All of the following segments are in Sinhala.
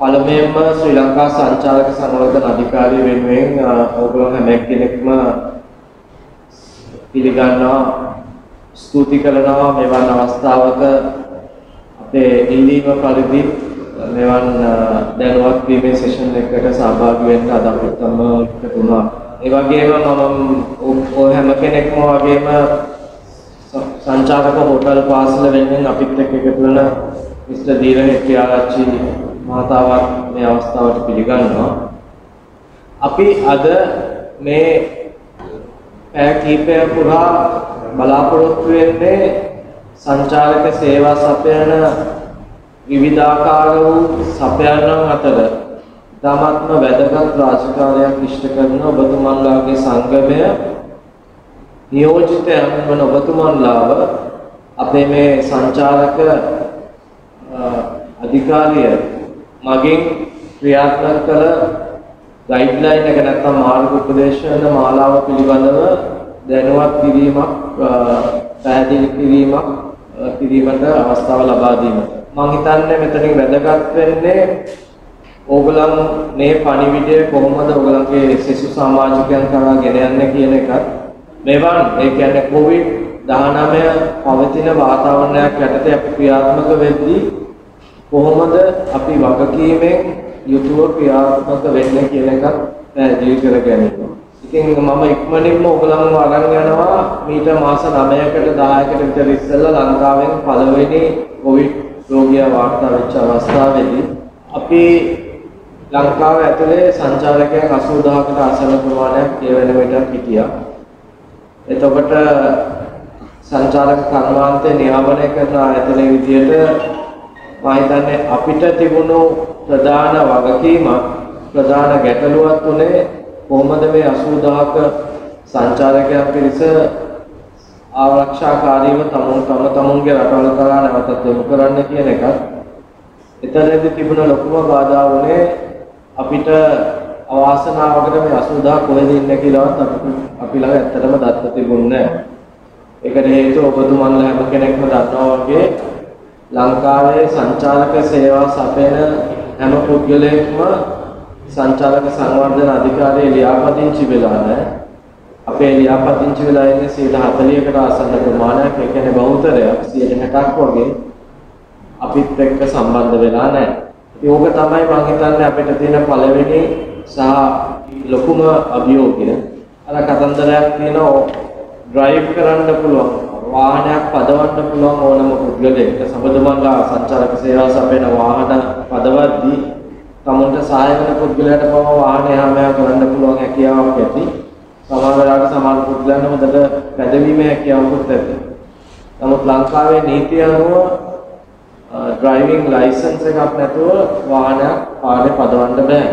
පළමුවෙන්ම ශ්‍රී ලංකා සංචාරක සංවර්ධන අධිකාරිය වෙනුවෙන් ඔයගොල්ලෝ හැම කෙනෙක්ම පිළිගන්නවා ස්තුති කරනවා මෙවන් අවස්ථාවක අපේ ඉල්ලීම පරිදි මෙවන් දැනුවත් වීමේ සෙෂන් එකකට සහභාගී වෙන්න අද අපිට තම එකතු වුණා. ඒ වගේම මම ඔය හැම කෙනෙක්ම වගේම සංචාරක හෝටල් පාසල වෙනුවෙන් අපිත් එක්ක එකතු වෙන මිස්ටර් දීර හෙට්ටිආරච්චි මහතාවත් මේ අවස්ථාවට පිළිගන්නවා. අපි අද මේ පැය කීපය පුරා බලාපොරොත්තු වෙන්නේ සංචාරක සේවා සපයන විවිධාකාර වූ සපයන්නන් අතර ඉතාමත්ම වැදගත් රාජකාරියක් ඉෂ්ට කරන ඔබතුමන්ලාගේ සංගමය නියෝජිතයන් වන ඔබතුමන්ලාව අපේ මේ සංචාරක අධිකාරිය මගින් ක්‍රියාත්මක කළ ගයිඩ්ලයින් එක නැත්නම් මාර්ග උපදේශන මාලාව පිළිබඳව දැනුවත් කිරීමක් පැහැදිලි කිරීමක් කිරීමට අවස්ථාව ලබා දීමට මම හිතන්නේ මෙතනින් වැදගත් වෙන්නේ ඕගලන් මේ පණිවිඩය කොහොමද ඕගලන්ගේ සිසු සමාජිකයන් කරා ගෙන යන්නේ කියන එකත් මෙවන්. ඒ කියන්නේ කොවිඩ් 19 පවතින වාතාවරණයක් යටතේ අපි ක්‍රියාත්මක වෙද්දී කොහොමද අපි වගකීමෙන් යුතුව ක්‍රියාත්මක වෙන්නේ කියන එකත් පැහැදිලි කර ගැනීම. ඉතින් මම ඉක්මනින්ම ඔයගලන්ව අරන් යනවා මීට මාස 9කට 10කට විතර ඉස්සෙල්ලා ලංකාවෙන් පළවෙනි කොවිඩ් රෝගියා වාර්තා වෙච්ච අවස්ථාවේදී අපි ලංකාව ඇතුලේ සංචාරකයන් 80000කට ආසන්න ප්‍රමාණයක් ඒ වෙන විට හිටියා. එතකොට සංචාරක කර්මාන්තය නියාමනය කරන ආයතනයේ විදියට මම හිතන්නේ අපිට තිබුණු ප්‍රධාන වගකීමක් ප්‍රධාන ගැටලුවක් උනේ කොහොමද මේ 80000ක සංචාරකයන් පිරිස ආරක්ෂාකාරීව තමුන් තම තමුන්ගේ රටවල් කරා නැවතත් යොමු කරන්න කියන එකත් එතරම්දි තිබුණ ලොකුම බාධා වුණේ අපිට අවාසනාවකට මේ 80000 කොහෙද ඉන්නේ කියලාවත් අපි ළඟ ඇත්තටම දත්ත තිබුණේ නැහැ. ඒකට හේතුව ඔබතුමන්ලා හැම කෙනෙක්ම දන්නවා වගේ ලංකාවේ සංචාරක සේවා සපයන හැම පුද්ගලයෙක්ම සංචාරක සංවර්ධන අධිකාරියේ ලියාපදිංචි වෙලා නැහැ. අපේ ලියාපදිංචි වෙලා ඉන්නේ 140කට ආසන්න ප්‍රමාණයක්. ඒ කියන්නේ බහුතරයක් 60ක් වගේ අපිත් එක්ක සම්බන්ධ වෙලා නැහැ. ඉතින් ඕක තමයි මම හිතන්නේ අපිට තියෙන පළවෙනි සහ ලොකුම අභියෝගය. අර කතන්දරයක් තියෙනවා ඩ්‍රයිව් කරන්න පුළුවන් වාහනයක් පදවන්න පුළුවන් ඕනම පුද්ගලයෙක්ට සබඳමන්ලා සංචාරක සේවා සපයන වාහන පදවද්දී තමුන්ට සහාය වෙන පුද්ගලයාට පව වාහනය හැමයා කරන්න පුළුවන් හැකියාවක් ඇති. සමහර වෙලාවට සමහර පුද්ගලයන් හොඳට පැදවීමේ හැකියාවකුත් ඇති. නමුත් ලංකාවේ නීතිය අනුව ඩ්‍රයිවිං ලයිසන්ස් එකක් නැතුව වාහනයක් පාරේ පදවන්න බෑ.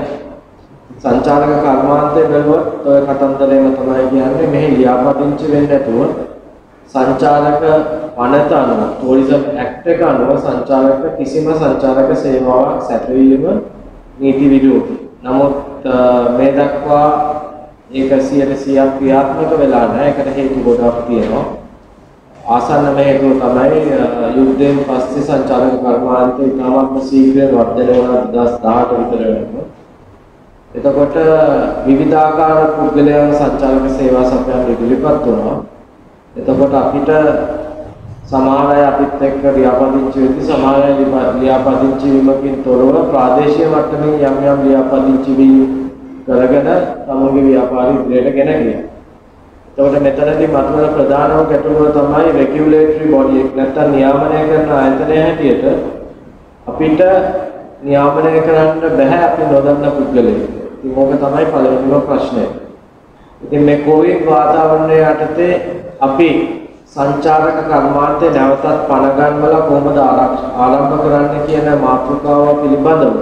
සංචාරක කර්මාන්තය බැලුවොත් ඔය කතන්දරේම තමයි කියන්නේ මෙහි ලියාපදිංචි වෙන්නේ නැතුව සංචාරක පනත අනුව ටූරිසම් ඇක්ට් එක අනුව සංචාරක කිසිම සංචාරක සේවාවක් සැපයීම නීති විරෝධී. නමුත් මේ දක්වා ඒක 100% ක්‍රියාත්මක වෙලා නැහැ. ඒකට හේතු ගොඩක් තියෙනවා. ආසන්නම හේතුව තමයි යුද්ධයෙන් පස්සේ සංචාරක කර්මාන්තය ඉතාමත්ම ශීඝ්‍රයෙන් වර්ධනය වුණා 2018 විතර වෙනකොට. එතකොට විවිධාකාර පුද්ගලයන් සංචාරක සේවා සපයන ඉදිරිපත් වුණා. එතකොට අපිට සමහර අය අපිත් එක්ක ලියාපදිංචි වෙද්දී සමහර අය ලියාපදිංචි වීමකින් තොරව ප්‍රාදේශීය මට්ටමින් යම් යම් ලියාපදිංචි වී කරගෙන තමුන්ගේ ව්‍යාපාරය ඉදිරියට ගෙන ගියා. එතකොට මෙතනදී මතුවන ප්‍රධානම ගැටලුව තමයි රෙගියුලේටරි බොඩි එක නැත්නම් නියාමනය කරන ආයතනය හැටියට අපිට නියාමනය කරන්න බෑ අපි නොදන්න පුද්ගලයෙක්. ඉතින් ඕක තමයි පළවෙනිම ප්‍රශ්නය. ඉතින් මේ කොවිඩ් වාතාවරණය යටතේ අපි සංචාරක කර්මාන්තය නැවතත් පණ ගන්නවලා කොහොමද ආරම්භ කරන්න කියන මාතෘකාව පිළිබඳව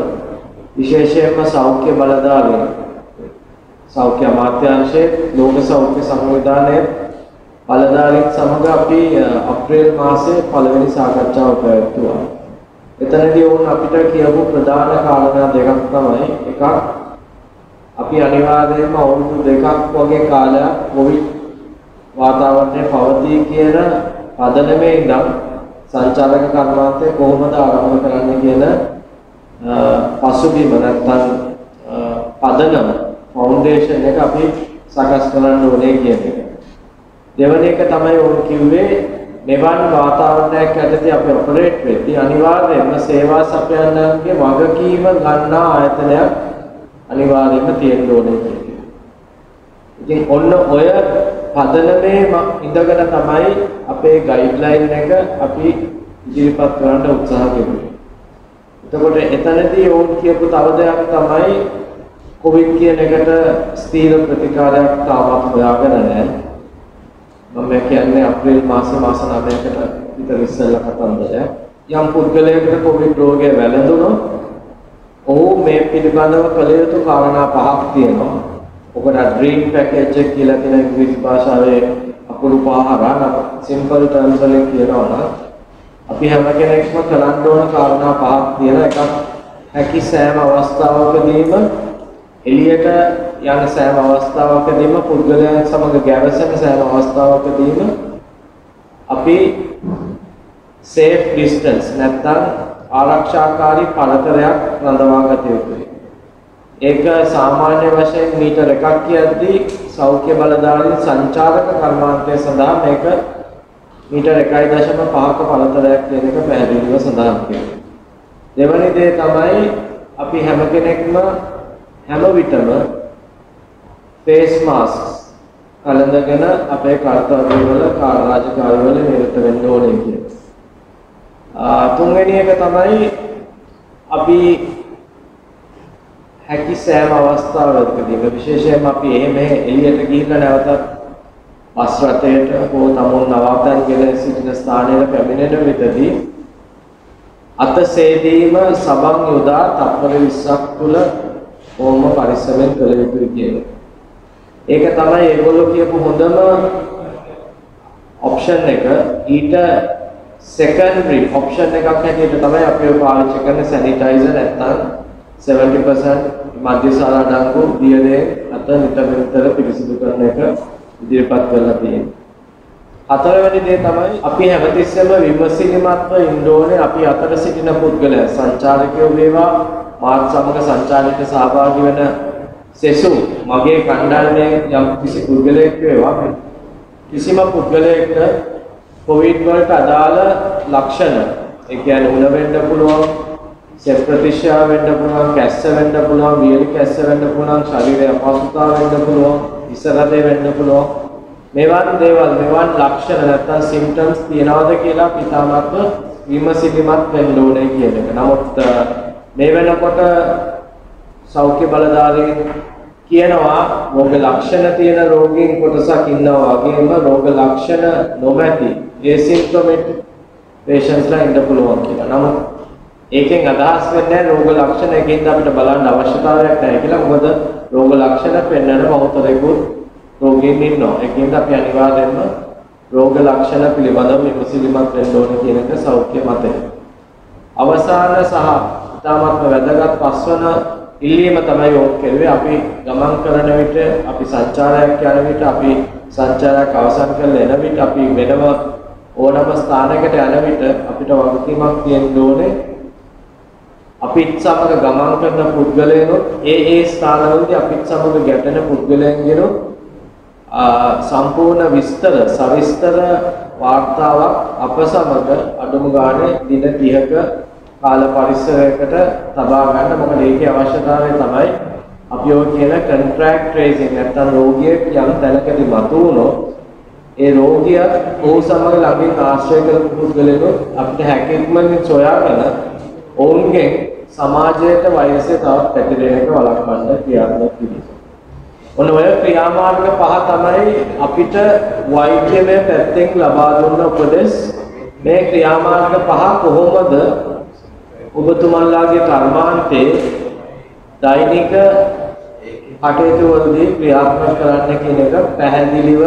විශේෂයෙන්ම සෞඛ්‍ය බලධාරීන් සෞඛ්‍ය අමාත්‍යාංශයේ ලෝක සෞඛ්‍ය සංවිධානයේ බලධාරීන් සමග අපි අප්‍රේල් මාසයේ පළවෙනි සාකච්ඡාව පැවැත්තුවා. එතනදී වුණ අපිට කියපු ප්‍රධාන කාරණා දෙකක් තමයි එකක් අපි අනිවාර්යයෙන්ම අවුරුදු දෙකක් වගේ කාලයක් කොවිඩ් වාතාවරණය පවතී කියන පදනමේ ඉඳන් සංචාරක කර්මාන්තය කොහොමද ආරම්භ කරන්නේ කියන පසුබිම නැත්නම් පදනම ෆවුන්ඩේෂන් එක අපි සකස් කරන්න ඕනේ කියන එක. දෙවන එක තමයි ඕන් කිව්වේ මෙවන් වාතාවරණයක් ඇතුළත අපි ඔපරේට් වෙද්දී අනිවාර්යයෙන්ම සේවා සපයන්නන්ගේ වගකීම ගන්නා ආයතනයක් අනිවාර්යයෙන්ම තියෙන්න ඕනේ කියන්නේ. ඉතින් ඔන්න ඔය පදනමේ ඉඳගෙන තමයි අපේ ගයිඩ්ලයින් එක අපි ඉදිරිපත් කරන්න උත්සාහ කෙරුවේ. එතකොට එතනදී ඕන් කියපු තව දෙයක් තමයි කොවිඩ් කියන එකට ස්ථීර ප්‍රතිකාරයක් තාමත් හොයාගෙන නැහැ. මම කියන්නේ අප්‍රේල් මාසේ මාස 9කට විතර ඉස්සෙල්ලා කතන්දරය. යම් පුද්ගලයෙකුට කොවිඩ් රෝගය වැළඳුණොත් ඔහු මේ පිළිබඳව කළ යුතු කාරණා පහක් තියෙනවා. ඔකට ඩ්‍රීම් පැකේජ් එක කියලා කියන ඉංග්‍රීසි භාෂාවේ අකුරු පහ හරහා සිම්පල් ටර්ම්ස් වලින් කියනවා නම් අපි හැම කෙනෙක්ම කරන්න ඕන කාරණා පහක් තියෙන එකක් හැකි සෑම අවස්ථාවකදීම එළියට යන සෑම අවස්ථාවකදීම පුද්ගලයන් සමග ගැවසෙන සෑම අවස්ථාවකදීම අපි safe distance නැත්නම් ආරක්ෂාකාරී පළතරයක් රඳවා ගත යුතුයි. ඒක සාමාන්‍ය වශයෙන් මීටර එකක් කියද්දී සෞඛ්‍ය බලධාරී සංචාරක කර්මාන්තය සඳහා මේක මීටර 1.5ක පළතරයක් කියන එක පැහැදිලිව සඳහන් කරනවා. දෙවැනි දේ තමයි අපි හැම කෙනෙක්ම හැම විටම ෆේස් මාස්ක් අලඳගෙන අපේ කාර්යවල රාජකාරිවල නිරත වෙන්න ඕනේ කියන්නේ. තුන්වෙනි එක තමයි අපි හැකි සෑම අවස්ථාවකදීම විශේෂයෙන්ම අපි එහෙම එළියට ගිහිල්ලා නැවතත් බස් රථයට හෝ තමුන් නවාතැන්ගෙන සිටින ස්ථානයට පැමිණෙන විටදී අත සේදීම සබන් යොදා තත්පර 20ක් තුල ඕම පරිස්සමෙන් කළ යුතුයි කියන්නේ. ඒක තමයි ඒගොල්ලෝ කියපු හොඳම ඔප්ෂන් එක. ඊට සෙකන්ඩරි ඔප්ෂන් එකක් හැටියට තමයි අපි පාවිච්චි කරන සැනිටයිසර් නැත්නම් 70% මධ්‍යසාර අඩංගු දියදේ අත නිතර නිතර පිරිසිදු කරන එක ඉදිරිපත් කරලා තියෙනවා. හතරවෙනි දේ තමයි අපි හැමතිස්සෙම විමසිලිමත්ව ඉන්න ඕනේ අපි අතර සිටින පුද්ගලයන් සංචාරකයෝ වේවා මාත් සමග සංචාරයට සහභාගී වෙන සෙසු මගේ කණ්ඩායමේ යම් කිසි පුද්ගලයෙක් වේවා කිසිම පුද්ගලයෙක්ට කොවිඩ් වලට අදාළ ලක්ෂණ ඒ කියන්නේ උණ වෙන්න පුළුවන් සෙත් ප්‍රතිශා වෙන්න පුළුවන් කැස්ස වෙන්න පුළුවන් වියලි කැස්ස වෙන්න පුළුවන් ශරීරය අපහසුතාව වෙන්න පුළුවන් ඉස්සරහට වෙන්න පුළුවන් මෙවන් දේවල් මෙවන් ලක්ෂණ නැත්තම් සිම්ප්ටම්ස් තියනවාද කියලා පිටාමත්ව විමසිලිමත් වෙන්න ඕනේ කියන එක. නමුත් මේ වෙනකොට සෞඛ්‍ය බලධාරීන් කියනවා රෝග ලක්ෂණ තියෙන රෝගීන් කොටසක් ඉන්නවා වගේම රෝග ලක්ෂණ නොමැති ඒසිම්ප්ටොමැටික් පේෂන්ට්ස්ලා ඉන්න පුළුවන් කියලා. නමුත් ඒකෙන් අදහස් වෙන්නේ රෝග ලක්ෂණ එකකින් අපිට බලන්න අවශ්‍යතාවයක් නැහැ කියලා. මොකද රෝග ලක්ෂණ පෙන්වන බහුතරයකුත් රෝගීන් ඉන්නවා. ඒකින්ද අපි අනිවාර්යයෙන්ම රෝග ලක්ෂණ පිළිබඳව විමසිලිමත් වෙන්න ඕනේ කියන එක සෞඛ්‍ය මතය. අවසාන සහ ඉතාමත්ම වැදගත් පස්වන ඉල්ලීම තමයි ඕක කෙරුවේ අපි ගමන් කරන විට අපි සංචාරයක් යන විට අපි සංචාරයක් අවසන් කරලා එන විට අපි වෙනම ඕනම ස්ථානයකට යන විට අපිට වගකීමක් තියෙන්න ඕනේ. අපිත් සමග ගමන් කරන පුද්ගලයනොත් ඒ ඒ ස්ථානවලදී අපිත් සමග ගැටෙන පුද්ගලයන්ගෙනුත් සම්පූර්ණ විස්තර සවිස්තර වාර්තාවක් අප සමග අඩුම ගානේ දින 30ක කාල පරිසරයකට තබා ගන්න මොකද ඒකේ අවශ්‍යතාවය තමයි අපි ඔය කියන කොන්ට්‍රැක්ට් ට්‍රේසින් නැත්නම් රෝගියෙක් යම් තැනකදී මතුවුණොත් ඒ රෝගියා ඔහු සමග ළඟින් ආශ්‍රය කරපු පුද්ගලයෙකුට අපිට හැකියක්මෙන් සොයාගෙන ඔවුන්ගේ සමාජයට වෛරසය තවත් පැතිරෙන එක වළක්වන්න ක්‍රියාත්මක කිරීම. ඔන්න ඔය ක්‍රියාමාර්ග පහ තමයි අපිට වෛද්‍යමය පැත්තෙන් ලබා දුන්න උපදෙස් මේ ක්‍රියාමාර්ග පහ කොහොමද ඔබතුමන්ලාගේ කර්මාන්තේ දෛනික කටයුතු වලදී ක්‍රියාත්මක කරන්න කියන එක පැහැදිලිව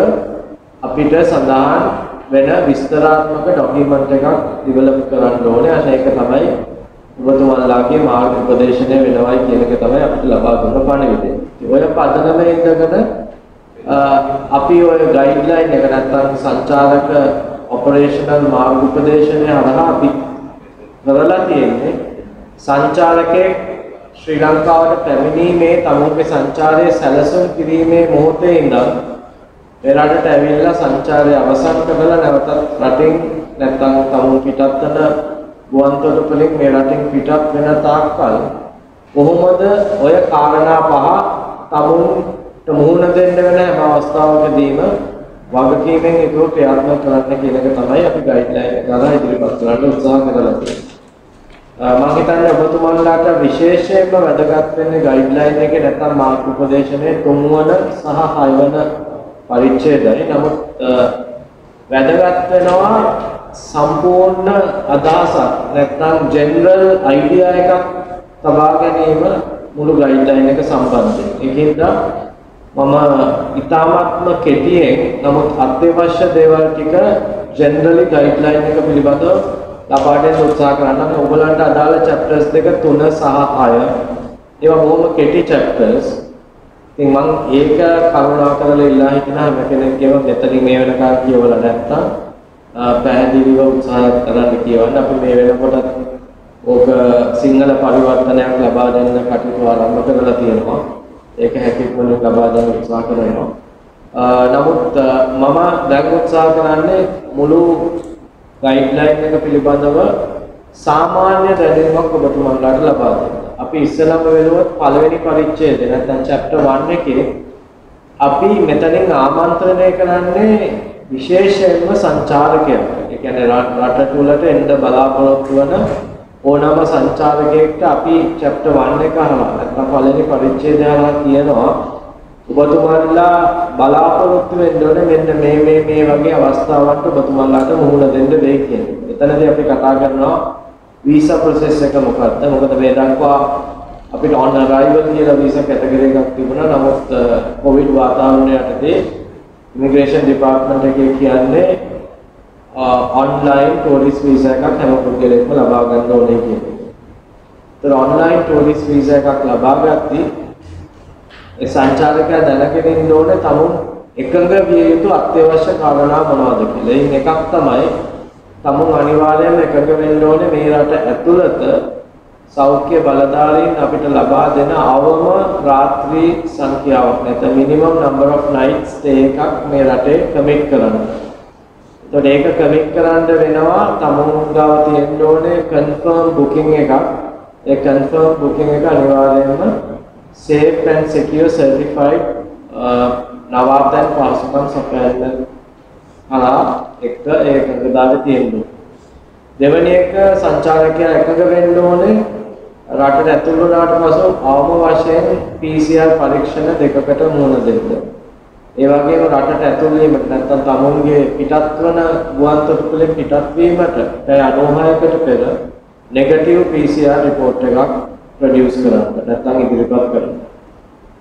අපිට සඳහන් වෙන විස්තරාත්මක ડોකියුමන්ට් එකක් ඩෙවලොප් කරන්න ඕනේ. අන්න ඒක තමයි ඔබතුමන්ලාගේ මාර්ග උපදේශනය වෙනවයි කියන එක තමයි අපිට ලබා දුන්න පණිවිඩය. ඔය පදනමේ ඉඳගෙන අපි ඔය ගයිඩ්ලයින් එක නැත්නම් සංචාරක ඔපරේෂනල් මාර්ග උපදේශනය හරහා අපි කරලා තියෙන්නේ සංචාරකයෙක් ශ්‍රී ලංකාවට පැමිණීමේ තමුන්ගේ සංචාරයේ සැලසුම් කිරීමේ මොහොතේ ඉඳන් මේ රටට ඇවිල්ලා සංචාරය අවසන් කරලා නැවතත් රටින් නැත්නම් තමුන් පිටත් වෙන ගුවන්තොටුපලින් මේ රටින් පිටත් වෙන තාක්කල් කොහොමද ඔය කාරණා පහ තමුන්ට මුහුණ දෙන්න වෙන හැම අවස්ථාවකදීම වගකීමෙන් ඒක ක්‍රියාත්මක කරන්න කියන එක තමයි අපි ගයිඩ්ලයින් එක කරලා ඉදිරිපත් කරන්න උත්සාහ කරලා තියෙන්නේ. මම හිතන්නේ ඔබතුමන්ලාට විශේෂයෙන්ම වැදගත් වෙන්නේ ගයිඩ්ලයින් එකේ නැත්නම් මාර්ග උපදේශනයේ තුන්වන සහ හයවන පරිච්ඡේදය. නමුත් වැදගත් වෙනවා සම්පූර්ණ අදහසක් නැත්නම් ජෙනරල් අයිඩියා එකක් තබා ගැනීම මුළු ගයිඩ්ලයින් එක සම්බන්ධයෙන්. ඒකින්ද මම ඊ타මාත්ම කෙටියෙන් නමුත් අත්‍යවශ්‍ය දේවල් ටික ජෙනරලි ගයිඩ්ලයින් එක පිළිබඳව ලබා දෙන්න උත්සාහ කරනවා. ඔයගලන්ට අදාළ chapters දෙක 3 සහ 6 ඒවා බොහොම කෙටි chapters. ඉතින් මම ඒක කරුණාකරලා ඉල්ලා හිටිනා හැම කෙනෙක්ගේම මෙතනින් මේ වෙනකන් කියවලා නැත්තම් පැහැදිලිව උත්සාහ කරන්න කියවන්න අපි මේ වෙනකොට ඕක සිංහල පරිවර්තනයක් ලබා දෙන්න කටයුතු ආරම්භ කරලා තියෙනවා. ඒක හැකියකම ලබා දෙන්න උත්සාහ කරනවා. නමුත් මම දැන් උත්සාහ කරන්නේ මුළු ගයිඩ්ලයින් එක පිළිබඳව සාමාන්‍ය දැනුමක් ඔබතුමන්ලාට ලබා දෙන්න. අපි ඉස්සෙල්ලාම වෙලුවොත් පළවෙනි පරිච්ඡේදය නැත්නම් chapter 1 එකේ අපි මෙතනින් ආමන්ත්‍රණය කරන්නේ විශේෂයෙන්ම සංචාරකයන්ට. ඒ කියන්නේ රට තුළට එන්න බලාපොරොත්තු වන ඕනම සංචාරකයෙක්ට අපි chapter 1 එක අහලා නැත්නම් පළවෙනි පරිච්ඡේදය අහලා කියනවා ඔබතුමන්ලා බලාපොරොත්තු වෙන්න ඕනේ මෙන්න මේ මේ මේ වගේ අවස්ථාවන්ට ඔබතුමන්ලාට මුහුණ දෙන්න වෙයි කියන්නේ. එතනදී අපි කතා කරනවා වීසා ප්‍රොසෙස් එක මොකක්ද? මොකද මේ දක්වා අපිට on arrival කියලා වීසා කැටගරි එකක් තිබුණා. නමුත් කොවිඩ් වාතාවරණය යටතේ ඉමිග්‍රේෂන් ඩිපාර්ට්මන්ට් එකේ කියන්නේ ඔන්ලයින් ටූරිස්ට් වීසා එකක් හැම පුද්ගලයෙක්ම ලබා ගන්න ඕනේ කියන එක. ඒතර ඔන්ලයින් ටූරිස්ට් වීසා එකක් ලබා ගත්තී ඒ සංචාරකයා දැනගෙන ඉන්න ඕනේ තමුන් එකඟ විය යුතු අත්‍යවශ්‍ය කාරණා මොනවද කියලා. එයින් එකක් තමයි තමුන් අනිවාර්යයෙන්ම එකඟ වෙන්න ඕනේ මේ රට ඇතුළත සෞඛ්‍ය බලධාරීන් අපිට ලබා දෙන අවම රාත්‍රී සංඛ්‍යාවක් නැත්නම් minimum number of nights stay එකක් මේ රටේ කමිට් කරන්න. එතකොට ඒක කමිට් කරන්න වෙනවා තමුන් ගාව තියෙන්න ඕනේ confirm booking එකක්. ඒ confirm booking එක අනිවාර්යයෙන්ම safe and secure certified uh, නවාතැන් පහසුකම් සපයන්න හරහා එක ඒකඟතාවය තියෙන්න දෙවැනි එක සංචාරකයා එකඟ වෙන්න ඕනේ රටට ඇතුල් වුණාට පසු අවම වශයෙන් PCR පරීක්ෂණ දෙකකට මුහුණ දෙන්න. ඒ වගේම රටට ඇතුල් වීමට නැත්නම් තමුන්ගේ පිටත් වන ගුවන් තොටුපළේ පිටත් වීමට පැය 96කට පෙර නෙගටිව් PCR report එකක් ප්‍රොඩියුස් කරන්න නැත්නම් ඉදිරිපත් කරන්න.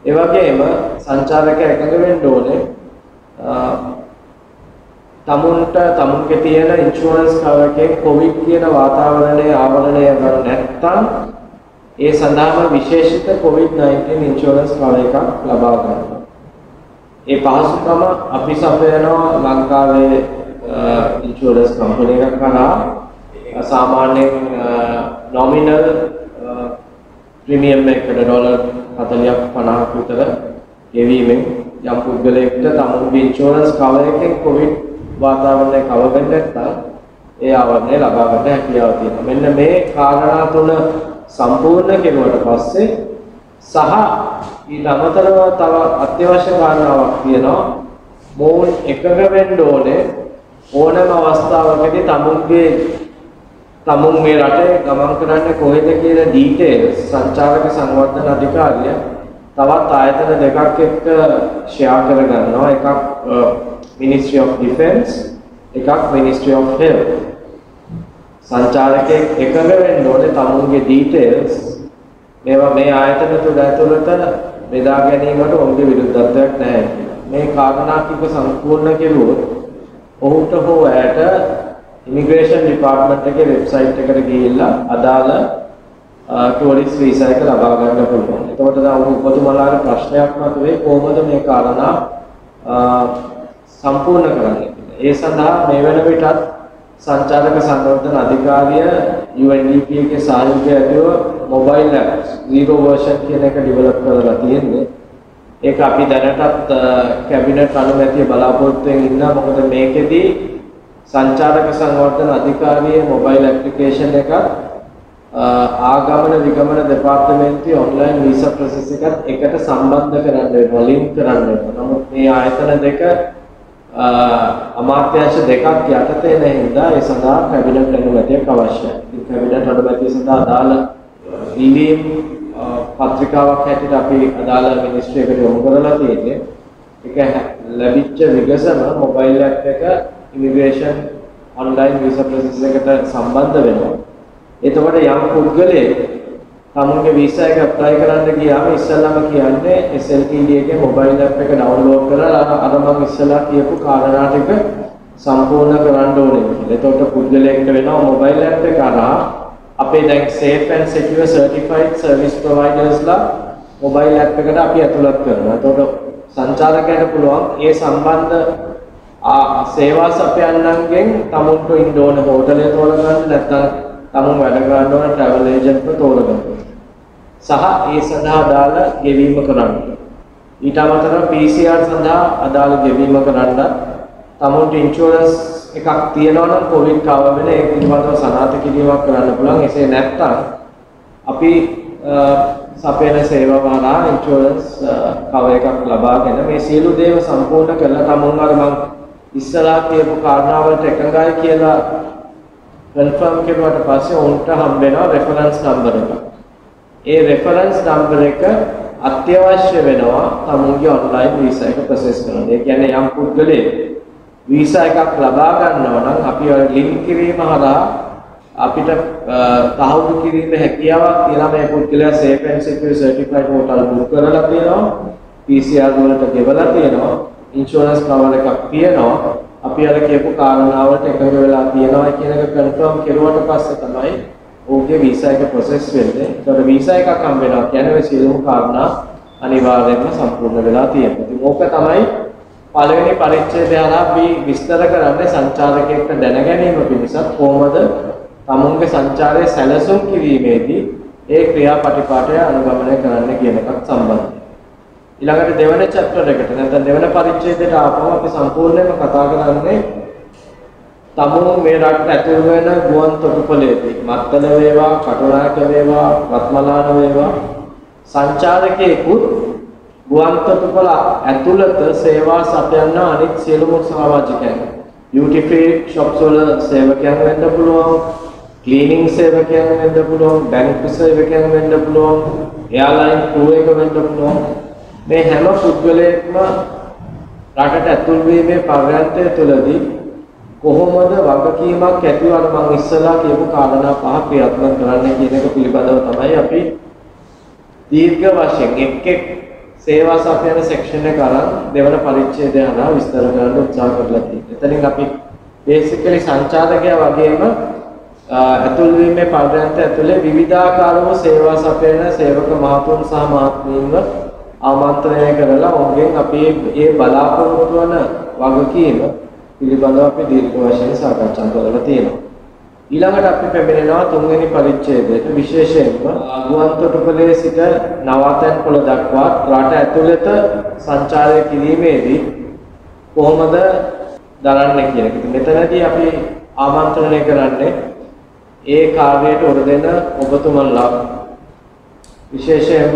ඒ වගේම සංචාරකයා එකඟ වෙන්න ඕනේ තමුන්ට තමුන්ගේ තියෙන ඉන්ෂුරන්ස් කවර් එකේ කොවිඩ් කියන වාතාවරණයේ ආවරණය ගන්න නැත්නම් ඒ සඳහාම විශේෂිත COVID-19 ඉන්ෂුරන්ස් කවර් එකක් ලබා ගන්නවා. ඒ පහසුකම අපි සපයනවා ලංකාවේ ඉන්ෂුරන්ස් කම්පැනි එකක් කරා සාමාන්‍යයෙන් නොමිනල් ප්‍රීමියම් එකකට ඩොලර් 40ක් 50ක් විතර ගෙවීමෙන් යම් පුද්ගලයෙක්ට තමුන්ගේ ඉන්ෂුරන්ස් කවර් එකෙන් COVID වාතාවරණය කවර් වෙන්න නැත්නම් ඒ ආවරණය ලබා ගන්න හැකියාව තියෙනවා. මෙන්න මේ කාරණා තුන සම්පූර්ණ කෙරුවට පස්සේ සහ ඊට අමතරව තව අත්‍යවශ්‍ය කාරණාවක් තියෙනවා. මොවුන් එකඟ වෙන්න ඕනේ ඕනෑම අවස්ථාවකදී තමුන්ගේ තමුන් මේ රටේ ගමන් කරන්නේ කොහෙද කියන ඩීටේල්ස් සංචාරක සංවර්ධන අධිකාරිය තවත් ආයතන දෙකක් එක්ක ෂෙයා කරගන්නවා එකක් Ministry of Defence එකක් Ministry of Health සංචාරකයෙක් එකඟ වෙන්න ඕනේ තමුන්ගේ ඩීටේල්ස් මේවා මේ ආයතන තුළ ඇතුළත බෙදා ගැනීමට ඔවුන්ගේ විරුද්ධත්වයක් නැහැ කියලා. මේ කාරණා ටික සම්පූර්ණ කෙරුවොත් ඔහුට හෝ ඇයට ඉමිග්‍රේෂන් ඩිපාර්ට්මන්ට් එකේ වෙබ්සයිට් එකට ගිහිල්ලා අදාළ ටුවරිස්ට් වීසා එක ලබා ගන්න පුළුවන්. එතකොට දැන් ඔහු ඔබතුමාලාට ප්‍රශ්නයක් මතුවේ කොහොමද මේ කාරණා සම්පූර්ණ කරන්නේ? ඒ සඳහා මේ වෙන විටත් සංචාරක සංවර්ධන අධිකාරිය UNDP එකේ සහයෝගය ඇතිව මොබයිල් apps zero version කියන එක ඩෙවලොප් කරලා තියෙන්නේ. ඒක අපි දැනටත් කැබිනට් අනුමැතිය බලාපොරොත්තු වෙමින් ඉන්නා මොකද මේකෙදී සංචාරක සංවර්ධන අධිකාරියේ මොබයිල් ඇප්ලිකේෂන් එකක් ආගමන විගමන දෙපාර්තමේන්තුවේ ඔන්ලයින් වීසා ප්‍රොසෙස් එකත් එකට සම්බන්ධ කරන්න වෙනවා ලින්ක් කරන්න වෙනවා. නමුත් මේ ආයතන දෙක අමාත්‍යාංශ දෙකක් යටතේ නැ හින්දා ඒ සඳහා කැබිනට් අනුමැතියක් අවශ්‍යයි. ඉතින් කැබිනට් අනුමැතිය සඳහා අදාළ ඉල්ලීම් පත්‍රිකාවක් හැටියට අපි අදාළ මිනිස්ට්‍රි එකට යොමු කරලා තියෙන්නේ. ඒක ලැබිච්ච විගසම මොබයිල් ඇප් එක ඉමිග්‍රේෂන් ඔන්ලයින් වීසා ප්‍රොසෙස් එකට සම්බන්ධ වෙනවා. එතකොට යම් පුද්ගලයෙක් තමුන්ගේ වීසා එක ඇප්ලයි කරන්න ගියාම ඉස්සෙල්ලාම කියන්නේ SLTD එකේ මොබයිල් ඇප් එක ඩවුන්ලෝඩ් කරලා අර මම ඉස්සෙල්ලා කියපු කාරණා ටික සම්පූර්ණ කරන්න ඕනේ කියලා. එතකොට පුද්ගලයෙක්ට වෙනවා මොබයිල් ඇප් එක අරහා අපේ දැන් safe and secure certified service providersලා මොබයිල් ඇප් එකට අපි ඇතුළත් කරනවා. එතකොට සංචාරකයන්ට පුළුවන් ඒ සම්බන්ධ සේවා සපයන්නන්ගෙන් තමුන්ට ඉන්න ඕන හෝටලේ තෝරගන්න නැත්නම් තමුන් වැඩ ගන්න ඕන ට්‍රැවල් ඒජන්ට්ව තෝරගන්න. සහ ඒ සඳහා අදාළ ගෙවීම කරන්න. ඊට අමතරව PCR සඳහා අදාළ ගෙවීම කරන්න තමුන්ට ඉන්ෂුරන්ස් එකක් තියෙනවා නම් කොවිඩ් කවර් වෙන ඒ පිළිබඳව සනාථ කිරීමක් කරන්න පුළුවන්. එසේ නැත්නම් අපි සපයන සේවා වහලා ඉන්ෂුරන්ස් කවර් එකක් ලබාගෙන මේ සියලු දේව සම්පූර්ණ කරලා තමුන් අර මම ඉස්සලා කියපු කාරණාවලට එකඟයි කියලා කන්ෆර්ම් කරුවාට පස්සේ උන්ට හම්බ වෙනවා රෙෆරන්ස් නම්බර් එක. ඒ රෙෆරන්ස් නම්බර් එක අත්‍යවශ්‍ය වෙනවා තමුන්ගේ ඔන්ලයින් වීසා එක ප්‍රොසෙස් කරන්න. ඒ කියන්නේ යම් පුද්ගලයෙක් වීසා එකක් ලබා ගන්නවා නම් අපි ඔය ලින්ක් කිරීම හරහා අපිට තහවුරු කිරීමේ හැකියාවක් තියෙනවා මේ පුද්ගලයා safe and secure certified hotel book කරලා තියෙනවා PCR වලට ගෙවලා තියෙනවා ඉන්ෂුරන්ස් කවර් එකක් තියෙනවා අපි අර කියපු කාරණාවලට එකඟ වෙලා තියෙනවා කියන එක කන්ෆර්ම් කෙරුවට පස්සේ තමයි ඔහුගේ වීසා එක ප්‍රොසෙස් වෙන්නේ. ඒතකොට වීසා එකක් හම් වෙනවා කියන්නේ සියලුම කාරණා අනිවාර්යයෙන්ම සම්පූර්ණ වෙලා තියෙනවා. ඉතින් ඕක තමයි පළවෙනි පරිච්ඡේදය හරහා අපි විස්තර කරන්නේ සංචාරකයෙක්ට දැන ගැනීම පිණිසත් කොහොමද තමුන්ගේ සංචාරයේ සැලසුම් කිරීමේදී ඒ ක්‍රියාපටිපාටය අනුගමනය කරන්න කියන එකත් සම්බන්ධයි. ඊළඟට දෙවන චැප්ටර් එකට නැත්නම් දෙවන පරිච්ඡේදයට ආපුවම අපි සම්පූර්ණයෙන්ම කතා කරන්නේ තමුන් මේ රටට ඇතුල් වෙන ගුවන් තොටුපළේදී මත්තල වේවා, කටුනායක වේවා, රත්මලාන වේවා. සංචාරකයෙකුත් ගුවන් තොටුපළ ඇතුළත සේවා සපයන අනිත් සියලුම සමාජිකයන් ඩියුටි ෆ්‍රී shops වල සේවකයන් වෙන්න පුළුවන් ක්ලීනින් සේවකයන් වෙන්න පුළුවන් බැංකු සේවකයන් වෙන්න පුළුවන් එයාලයින් ක්‍රූ එක වෙන්න පුළුවන්. මේ හැම පුද්ගලයෙක්ම රටට ඇතුල් වීමේ පර්යන්තය තුළදී කොහොමද වගකීමක් ඇතිව අර මම ඉස්සලා කියපු කාරණා පහ ක්‍රියාත්මක කරන්න කියන එක පිළිබඳව තමයි අපි දීර්ඝ වශයෙන් එක් එක් සේවා සපයන සෙක්ෂන් එක අරන් දෙවන පරිච්ඡේදය හරහා විස්තර කරන්න උත්සාහ කරලා තියෙනවා. එතනින් අපි බේසිකලි සංචාරකයා වගේම ඇතුල් වීමේ පර්යන්තය ඇතුලේ විවිධාකාරව සේවා සපයන සේවක මහතුන් සහ මහත්මීන්ව ආමන්ත්‍රණය කරලා ඔවුන්ගෙන් අපි ඒ බලාපොරොත්තු වන වගකීම පිළිබඳව අපි දීර්ඝ වශයෙන් සාකච්ඡා කරලා තියෙනවා. ඊළඟට අපි පැමිණෙනවා තුන්වෙනි පරිච්ඡේදයට විශේෂයෙන්ම ගුවන්තොටුපළේ සිට නවාතැන් පොළ දක්වා රට ඇතුළත සංචාරය කිරීමේදී කොහොමද දරන්නේ කියන එක. මෙතනදී අපි ආමන්ත්‍රණය කරන්නේ ඒ කාර්යයට උර දෙන ඔබතුමන්ලා විශේෂයෙන්ම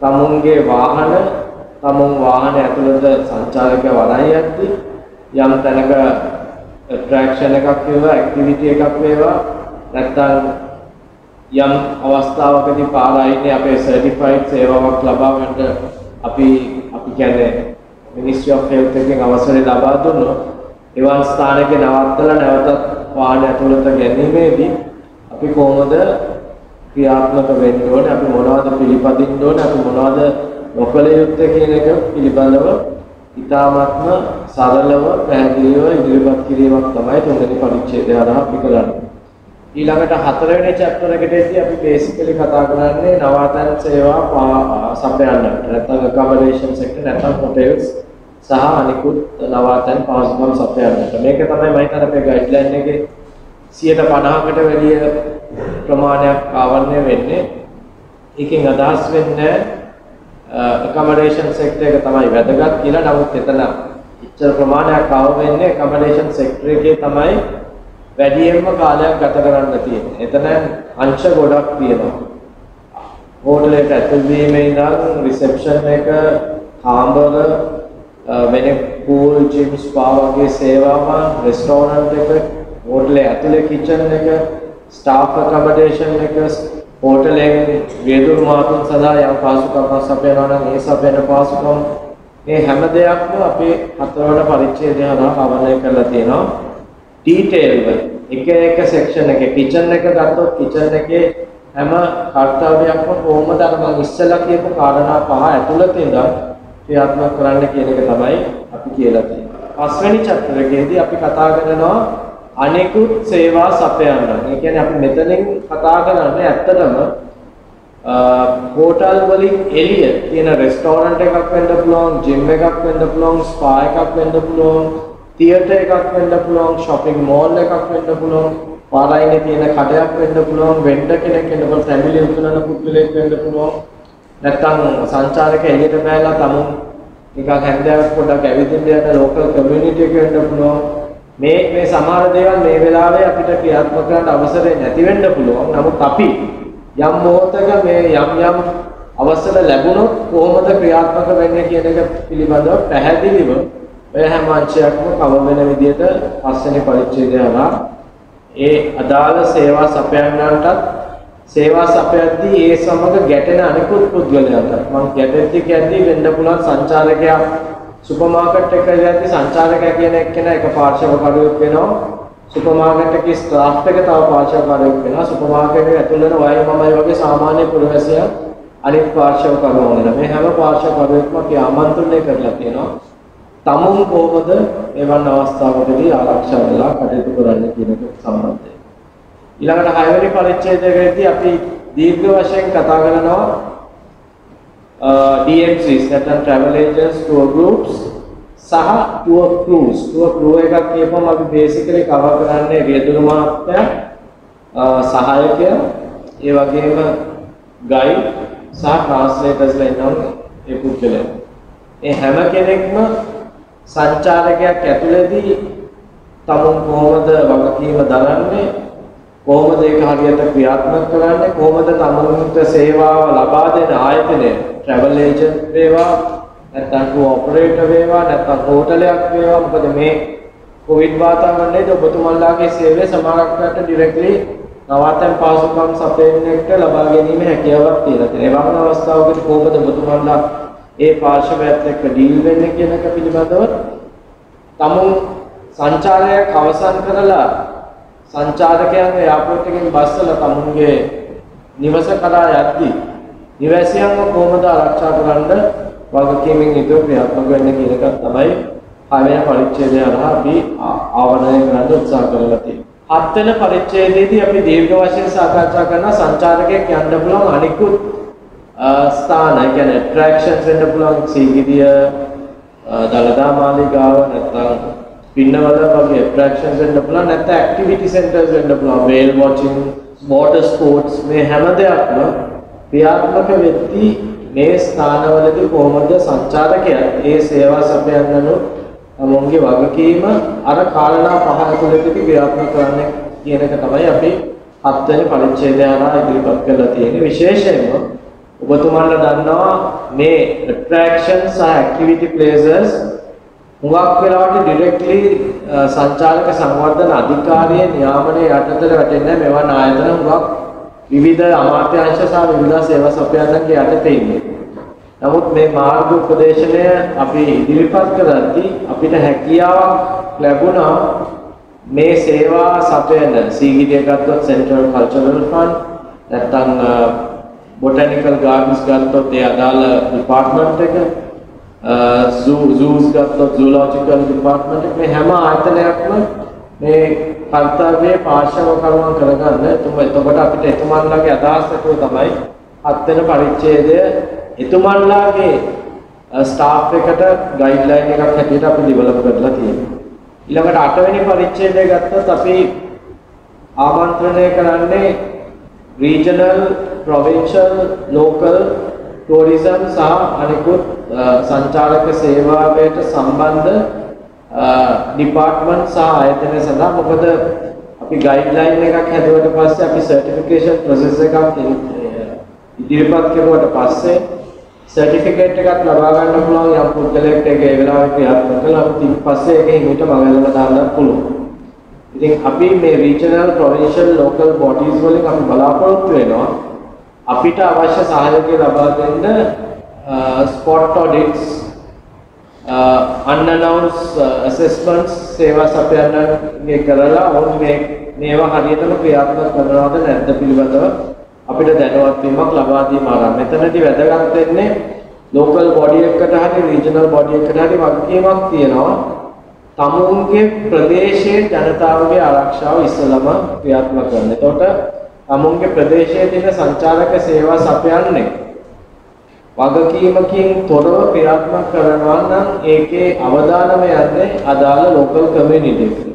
තමුන්ගේ වාහන තමුන් වාහන ඇතුළත සංචාරක වරන් යද්දී යම් තැනක ඇට්‍රැක්ෂන් එකක් වේවා ඇක්ටිවිටි එකක් වේවා නැත්නම් යම් අවස්ථාවකදී පාරායිනේ අපේ සර්ටිෆයිඩ් සේවාවක් ලබා ගන්නට අපි අපි කියන්නේ මිනිස්ට්‍රි ඔෆ් හෙල්ත් එකෙන් අවසරය ලබා දුන්නොත් එවන් ස්ථානයක නවත්තලා නැවතත් වාහන ඇතුළත ගැනීමේදී අපි කොහොමද ක්‍රියාත්මක වෙන්න ඕනේ අපි මොනවද පිළිපදින්න ඕනේ අපි මොනවද නොකළ යුත්තේ කියන එක පිළිබඳව ඉතාමත්ම සරලව පැහැදිලිව ඉදිරිපත් කිරීමක් තමයි තුන්වෙනි පරිච්ඡේදය හරහා අපි කරන්නේ. ඊළඟට හතරවෙනි chapter එකේදී අපි basically කතා කරන්නේ නවාතැන් සේවා සපයන්නට. නැත්නම් accommodation sector නැත්නම් hotels සහ අනිකුත් නවාතැන් පහසුකම් සපයන්නට. මේක තමයි මම හිතන්නේ අපේ guideline එකේ 150කට වැඩිය ප්‍රමාණයක් ආවරණය වෙන්නේ. ඒකෙන් අදහස් වෙන්නේ accommodation sector එක තමයි වැදගත් කියලා. නමුත් එතන ඉච්ඡර ප්‍රමාණයක් ආව වෙන්නේ accommodation sector එකේ තමයි වැඩියෙන්ම කාලයක් ගත කරන්න තියෙන්නේ. එතන අංශ ගොඩක් තියෙනවා. හෝටලයට ඇතුල් වීමේ ඉඳන් රිසෙප්ෂන් එක, කාමර, වෙන පූල්, ජිම්, ස්පා වගේ සේවාවන්, රෙස්ටෝරන්ට් එක, හෝටලේ ඇතුලේ කිචන් එක, ස්ටාෆ් ඇකමඩේෂන් එක, හෝටලෙන් වේදුරු මාතුන් සඳහා යම් පාසුකම් සපයනවා නම් ඒ සපයන පාසුකම් මේ හැම දෙයක්ම අපේ හතරවන පරිච්ඡේදය හරහා කවරණය කරලා තියෙනවා. ඩීටේල් එක එක සෙක්ෂන් එකේ කිචන් එක ගත්තොත් කිචන් එකේ හැම කාර්යයක්ම කොහොමද අර මම ඉස්සෙල්ලා කියපු කාරණා පහ ඇතුළත ඉඳන් ක්‍රියාත්මක කරන්න කියන එක තමයි අපි කියලා තියෙන්නේ. පස්වෙනි චැප්ටර් එකේදී අපි කතා කරනවා අනෙකුත් සේවා සපයන්න. ඒ කියන්නේ අපි මෙතනින් කතා කරන්නේ ඇත්තටම හෝටල් වලින් එළිය තියෙන රෙස්ටෝරන්ට් එකක් වෙන්න පුළුවන්, ජිම් එකක් වෙන්න පුළුවන්, ස්පා එකක් වෙන්න පුළුවන්, තියටර් එකක් වෙන්න පුළුවන්, shopping mall එකක් වෙන්න පුළුවන්, පාරයිනේ තියෙන කඩයක් වෙන්න පුළුවන්, වෙන්ඩර් කෙනෙක් වෙන්න පුළුවන්, ෆැමිලි උතුරන පුද්ගලෙක් වෙන්න පුළුවන්. නැත්තම් සංචාරක එළියට බෑලා තමුන් නිකන් හැන්දෑවක් පොඩ්ඩක් ඇවිදින්න යන ලෝකල් කමියුනිටි එක වෙන්න පුළුවන්. මේ මේ සමහර දේවල් මේ වෙලාවේ අපිට ක්‍රියාත්මක කරන්න අවසරය නැති වෙන්න පුළුවන්. නමුත් අපි යම් මොහොතක මේ යම් යම් අවසර ලැබුණොත් කොහොමද ක්‍රියාත්මක වෙන්නේ කියන එක පිළිබඳව පැහැදිලිව ඔය හැම අංශයක්ම කවර වෙන විදිහට පස්වෙනි පරිච්ඡේදය හරහා ඒ අදාළ සේවා සපයන්නන්ටත් සේවා සපයද්දී ඒ සමග ගැටෙන අනිකුත් පුද්ගලයන්ට මම ගැටෙද්දී කියද්දී වෙන්න පුළුවන් සංචාරකයා සුපර් මාකට් එක යද්දී සංචාරකයා කියන එක්කෙනා එක පාර්ශවකරුවෙක් වෙනවා. සුපර් මාකට් එකේ ස්ටාෆ් එක තව පාර්ශවකරුවෙක් වෙනවා. සුපර් මාකට් එකේ ඇතුළත වෙන වයර් මමයි වගේ සාමාන්‍ය පුරවැසියා අනිත් පාර්ශවකරුවෝ වෙනවා මේ හැම පාර්ශවකරුවෙක්ම අපි ආමන්ත්‍රණය කරලා තියෙනවා. තමුන් කොහොමද එවන් අවස්ථාවකදී ආරක්ෂා වෙලා කටයුතු කරන්න කියන එක සම්බන්ධයෙන්. ඊළඟට හයවෙනි පරිච්ඡේදයකදී අපි දීර්ඝ වශයෙන් කතා කරනවා Uh, DMCs නැත්නම් travel agents tour groups. සහ tour crews. Tour crew එකක් කියපුවම අපි basically cover කරන්නේ රියදුරු මහත්තයා uh, සහායකයා ඒ වගේම guide සහ translators ලා ඉන්නවා ඒ පුද්ගලයන්. ඒ හැම කෙනෙක්ම සංචාරකයක් ඇතුළේදී තමුන් කොහොමද වගකීම දරන්නේ? කොහොමද ඒක හරියට ක්‍රියාත්මක කරන්නේ? කොහොමද තමුන්ට සේවාව ලබා දෙන ආයතනය? travel agent වේවා නැත්නම් ටූර් ඔපරේටර් වේවා නැත්නම් හෝටලයක් වේවා. මොකද මේ කොවිඩ් වාතාවරණයේදී ඔබතුමන්ලාගේ සේවය සමාගමකට ඩිරෙක්ට්ලි නවාතැන් පාසුකම් සපයන්නට ලබා ගැනීම හැකියාවක් තියලා තියෙනවා. ඒ වගේ අවස්ථාවකදී කොහොමද ඔබතුමන්ලා ඒ පාර්ශවයත් එක්ක ඩීල් වෙන්නේ කියන එක පිළිබඳව තමුන් සංචාරයක් අවසන් කරලා සංචාරකයන් එයාපෝට් එකෙන් බස්සලා තමුන්ගේ නිවස කරා යද්දී නිවැසියන්ව කොහොමද ආරක්ෂා කරන්න වගකීමෙන් යුතුව ක්‍රියාත්මක වෙන්න කියන එක තමයි හයවෙනි පරිච්ඡේදය හරහා අපි ආවරණය කරන්න උත්සාහ කරලා තියෙන්නේ. හත්වෙනි පරිච්ඡේදයේදී අපි දීර්ඝ වශයෙන් සාකච්ඡා කරන සංචාරකයෙක් යන්න පුළුවන් අනිකුත් ස්ථාන, ඒ කියන්නේ ඇට්‍රැක්ෂන්ස් වෙන්න පුළුවන් සීගිරිය, දලදා මාලිගාව නැත්නම් පින්නවල වගේ ඇට්‍රැක්ෂන්ස් වෙන්න පුළුවන් නැත්නම් ඇක්ටිවිටි සෙන්ටර්ස් වෙන්න පුළුවන්. වේල් වොචින් වෝටර් ස්පෝර්ට්ස් මේ හැම දෙයක්ම ක්‍රියාත්මක වෙද්දී මේ ස්ථානවලදී කොහොමද සංචාරකයා ඒ සේවා සපයන්නනු මොන්ගේ වගකීම අර කාලනා පහ ඇතුළතදී ක්‍රියාත්මක කරන්න කියන එක තමයි අපි හත්වෙනි පරිච්ඡේදය හරහා ඉදිරිපත් කරලා තියෙන්නේ. විශේෂයෙන්ම ඔබතුමාලා දන්නවා මේ attraction සහ activity places හුඟක් වෙලාවට ඩිරෙක්ට්ලි සංචාලක සංවර්ධන අධිකාරියේ නියාමනයේ යටතට වැටෙන්නේ මෙවන් ආයතන හුඟක් විවිධ අමාත්‍යාංශ සහ විවිධ සේවා සපයන්නන්ගේ යටතේ ඉන්නේ. නමුත් මේ මාර්ග උපදේශනය අපි ඉදිරිපත් කරද්දී අපිට හැකියාවක් ලැබුණා මේ සේවා සපයන සීගිරිය ගත්තොත් සෙන්ට්‍රල් කල්චරල් ෆන්ඩ් නැත්නම් බොටැනිකල් ගාඩන්ස් ගත්තොත් ඒ අදාළ ඩිපාර්ට්මන්ට් එක zoo zoos ගත්තොත් zoological department. එක මේ හැම ආයතනයක්ම මේ කර්තව්‍යයේ පාර්ශව කරුවන් කරගන්න. එතුම එතකොට අපිට එතුමන්ලාගේ අදහස් එක තමයි හත් වෙන පරිච්ඡේදය. එතුමන්ලාගේ ස්ටාෆ් එකට ගයිඩ්ලයින් එකක් හැටියට අපි ඩෙවලොප් කරලා තියෙනවා. ඊළඟට අටවෙනි පරිච්ඡේදය ගත්තොත් අපි ආමන්ත්‍රණය කරන්නේ regional provincial local tourism සහ අනිකුත් සංචාරක සේවාවට සම්බන්ධ ඩිපාර්ට්මන්ට් සහ ආයතන සඳහා මොකද අපි ගයිඩ්ලයින් එකක් හැදුවට පස්සේ අපි සර්ටිෆිකේෂන් ප්‍රොසෙස් එකක් ඉදිරිපත් කරුවට පස්සේ සර්ටිෆිකේට් එකක් ලබා ගන්න පුළුවන් යම් පුද්ගලයෙක්ට ඒක ඒ වෙලාවේ ක්‍රියාත්මක කළා අපි පස්සේ ඒක හිමිට මගහැරලා දාන්න පුළුවන්. ඉතින් අපි මේ regional provincial local bodies වලින් අපි බලාපොරොත්තු වෙනවා අපිට අවශ්‍ය සහයෝගය ලබා දෙන්න Uh, spot audits uh, unannounced uh, assessments සේවා සපයන්නගේ කරලා ඔවුන් මේ මේවා හරියටම ක්‍රියාත්මක කරනවද නැද්ද පිළිබඳව අපිට දැනුවත් වීමක් ලබා දීම ආරම්භ. මෙතනදී වැදගත් වෙන්නේ local body එකකට හරි regional body එකකට හරි වගකීමක් තියෙනවා. තමුන්ගේ ප්‍රදේශයේ ජනතාවගේ ආරක්ෂාව ඉස්සලම ක්‍රියාත්මක කරන්න. එතකොට තමුන්ගේ ප්‍රදේශයේ තියෙන සංචාරක සේවා සපයන්නේ වගකීමකින් තොරව ක්‍රියාත්මක කරනවා නම් ඒකේ අවදානම යන්නේ අදාළ local community එකට.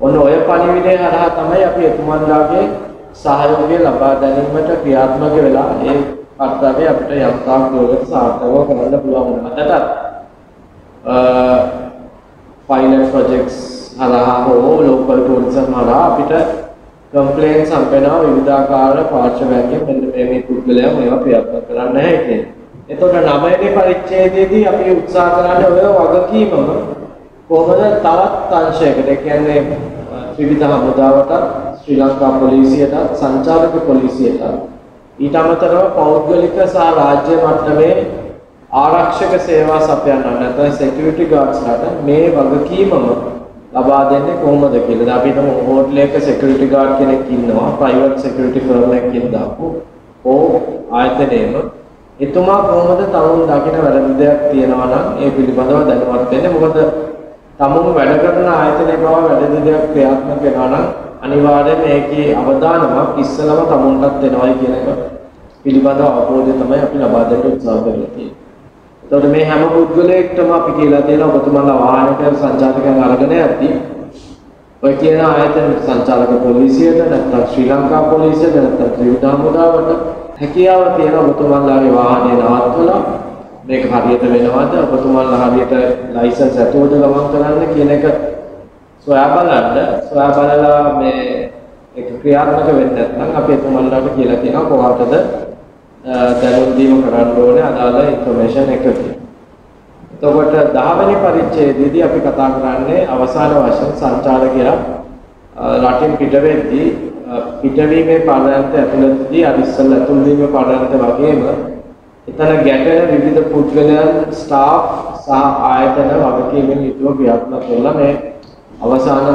ඔන්න ඔය පණිවිඩය හරහා තමයි අපි එතුමන්ලාගේ සහයෝගය ලබා ගැනීමට ක්‍රියාත්මක වෙලා ඒ කර්තව්‍ය අපිට යම් තාක් දුරකට සාර්ථකව කරන්න පුළුවන් වෙනවා. පයිලට් ප්‍රොජෙක්ට්ස් හරහා හෝ ලෝකල් ටූරිසම් හරහා අපිට කම්ප්ලේන්ට්ස් හම්බෙනවා විවිධාකාර පාර්ශවයන්ගෙන් මෙන්න මේ මේ පුද්ගලයා මේවා ක්‍රියාත්මක කරන්නේ නැහැ කියන්නේ. එතකොට නවයනේ පරිච්ඡේදයේදී අපි උත්සාහ කරන්නේ ඔය වගකීමම කොහොමද තවත් අංශයකට ඒ කියන්නේ ත්‍රිවිධ හමුදාවට ශ්‍රී ලංකා පොලිසියට සංචාරක පොලිසියට ඊට අමතරව පෞද්ගලික සහ රාජ්‍ය මට්ටමේ ආරක්ෂක සේවා සපයන්න නැත්නම් security guardsලාට මේ වගකීමම ලබා දෙන්නේ කොහොමද කියලා. දැන් අපි හිතමු හෝටලයක security guard කෙනෙක් ඉන්නවා private security firm එකකින් දාපු ඕ ආයතනයේම එතුමා කොහොමද තමුන් දකින වැරදි දෙයක් තියෙනවා නම් ඒ පිළිබඳව දැනුවත් වෙන්නේ මොකද තමුන් වැඩ කරන ආයතනයේ පවා වැරදි දෙයක් ක්‍රියාත්මක වෙනවා නම් අනිවාර්යයෙන් මේකේ අවදානමක් ඉස්සලම තමුන්ටත් දෙනවයි කියන එක පිළිබඳව අවබෝධය තමයි අපි ලබා දෙන්න උත්සාහ කරලා තියෙන්නේ. එතකොට මේ හැම පුද්ගලයෙක්ටම අපි කියලා දෙනවා ඔබතුමාලා වාහනයක සංචාරකයන් අරගෙන යද්දී ඔය කියන ආයතන සංචාරක පොලිසියට නැත්නම් ශ්‍රී ලංකා පොලිසියට නැත්නම් ත්‍රිවිධ හමුදාවට හැකියාව තියෙන ඔබතුමාලාගේ වාහනය නවත්වලා. මේක හරියට වෙනවද? ඔබතුමාලා හරියට ලයිසන්ස් ඇතුවද ගමන් කරන්න කියන එක සොයා බලන්න. සොයා බලලා මේ ඒක ක්‍රියාත්මක වෙන්නේ නැත්නම් අපි එතුමාලාට කියලා තියෙනවා කොහොමද දැනුම් දීම කරන්න ඕනේ. අදාළ ඉන්ෆර්මේෂන් එකකින්. එතකොට 10 වෙනි පරිච්ඡේදයේදී අපි කතා කරන්නේ අවසාන වශයෙන් සංචාරකයා රටින් පිට වෙද්දී පිටවීමේ පාඩම්ත ඇතුළතදී අර ඉස්සෙල්ලා ඇතුල් වීමේ පාඩම්ත වගේම එතන ගැටෙන විවිධ පුද්ගලයන් ස්ටාෆ් සහ ආයතන වගකීමෙන් යුතුව ක්‍රියාත්මක කරලා මේ අවසාන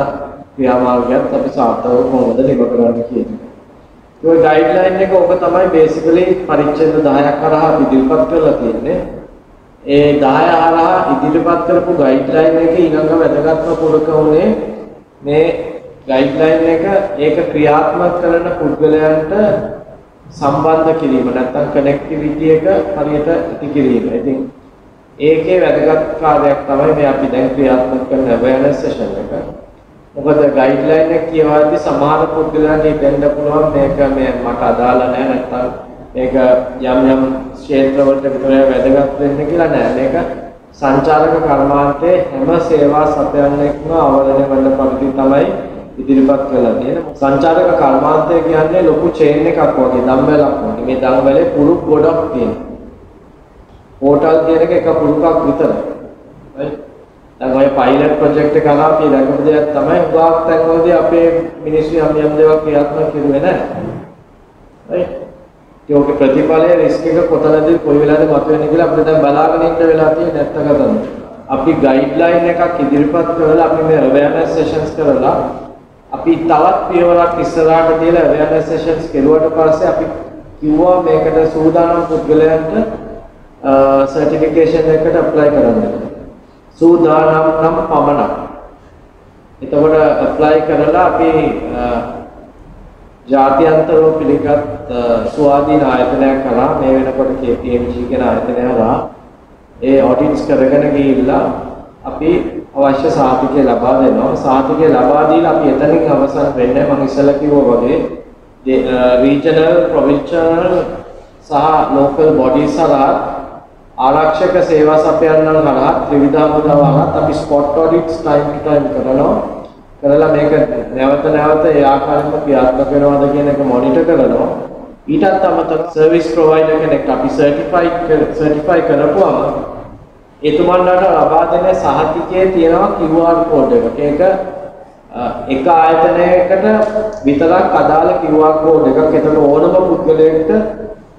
ක්‍රියාමාර්ගයත් අපි සාර්ථකව කොහොමද නිම කරන්නේ කියන එක. ඒ ගයිඩ්ලයින් එක ඔබ තමයි බේසිකලි පරිච්ඡේද 10ක් හරහා ඉදිරිපත් කරලා තියෙන්නේ. ඒ 10 හරහා ඉදිරිපත් කරපු ගයිඩ්ලයින් එක ඊළඟ වැදගත්ම පුරක උනේ මේ ගයිඩ්ලයින් එක ඒක ක්‍රියාත්මක කරන පුද්ගලයන්ට සම්බන්ධ කිරීම නැත්නම් කනෙක්ටිවිටි එක හරියට ඇති කිරීම. ඉතින් ඒකේ වැදගත් කාර්යයක් තමයි මේ අපි දැන් ක්‍රියාත්මක කරන අවයර්නස් සෙෂන් එක. මොකද ගයිඩ්ලයින් එක කියවද්දි සමහර පුද්ගලයන්ට හිතෙන්න පුළුවන් මේක මේ මට අදාළ නැහැ නැත්නම් මේක යම් යම් ක්ෂේත්‍රවලට විතරයි වැදගත් වෙන්නේ කියලා නෑ. මේක සංචාරක කර්මාන්තයේ හැම සේවා සපයන්නෙක්ම අවබෝධ කරන පරිදි තමයි ඉදිරිපත් කරලා තියෙන. සංචාරක කර්මාන්තය කියන්නේ ලොකු චේන් එකක් වගේ දම්බැලක් වගේ. මේ දම්බැලේ පුරුක් ගොඩක් තියෙනවා. හෝටල් කියන එක එක පුරුකක් විතරයි. right? දැන් ඔය පයිලට් ප්‍රොජෙක්ට් එක කරා අපි දැකපු දෙයක් තමයි උගාක් තැන්වලදී අපේ මිනිස්සු යම් යම් දේවල් ක්‍රියාත්මක කරුවේ නැහැ. right? ඒකේ ප්‍රතිඵලය රිස්ක් එක කොතනද කොයි වෙලාවද මතුවෙන්නේ කියලා අපිට දැන් බලාගෙන ඉන්න වෙලා තියෙන නැත්තක තමයි. අපි ගයිඩ්ලයින් එකක් ඉදිරිපත් කරලා අපි මේ අවයර්නස් සෙෂන්ස් කරලා අපි තවත් පියවරක් ඉස්සරහට තියලා අවයර්නස් සෙෂන්ස් කෙරුවට පස්සේ අපි කිව්වා මේකට සූදානම් පුද්ගලයන්ට සර්ටිෆිකේෂන් එකකට ඇප්ලයි කරන්න. සූදානම් නම් පමණක්. එතකොට ඇප්ලයි කරලා අපි ජාත්‍යන්තරව පිළිගත් ස්වාධීන ආයතනයක් කරා මේ වෙනකොට KPMG කියන ආයතනය හරහා ඒ ඔඩිට්ස් කරගෙන ගිහිල්ලා අපි අවශ්‍ය සාතිකය ලබා දෙනවා. සාතිකය ලබා දීලා අපි එතනින් අවසන් වෙන්නේ මම ඉස්සෙල්ලා කිව්වා වගේ regional provincial සහ local bodies හරහා ආරක්ෂක සේවා සපයන්නන් හරහා ත්‍රිවිධ හමුදාව හරහා අපි spot audits time to time කරනවා කරලා මේක නැවත නැවත ඒ ආකාරයෙන්ම ක්‍රියාත්මක වෙනවද කියන එක මොනිටර් කරනවා ඊටත් අමතරව සර්විස් ප්‍රොවයිඩර් කෙනෙක් අපි සර්ටිෆයිඩ් සර්ටිෆයි කරපුවම එතුමන්ලාට ලබා දෙන සහතිකයේ තියෙනවා QR කෝඩ් එකක්. ඒක එක ආයතනයකට විතරක් අදාළ QR කෝඩ් එකක්. එතකොට ඕනම පුද්ගලයෙකුට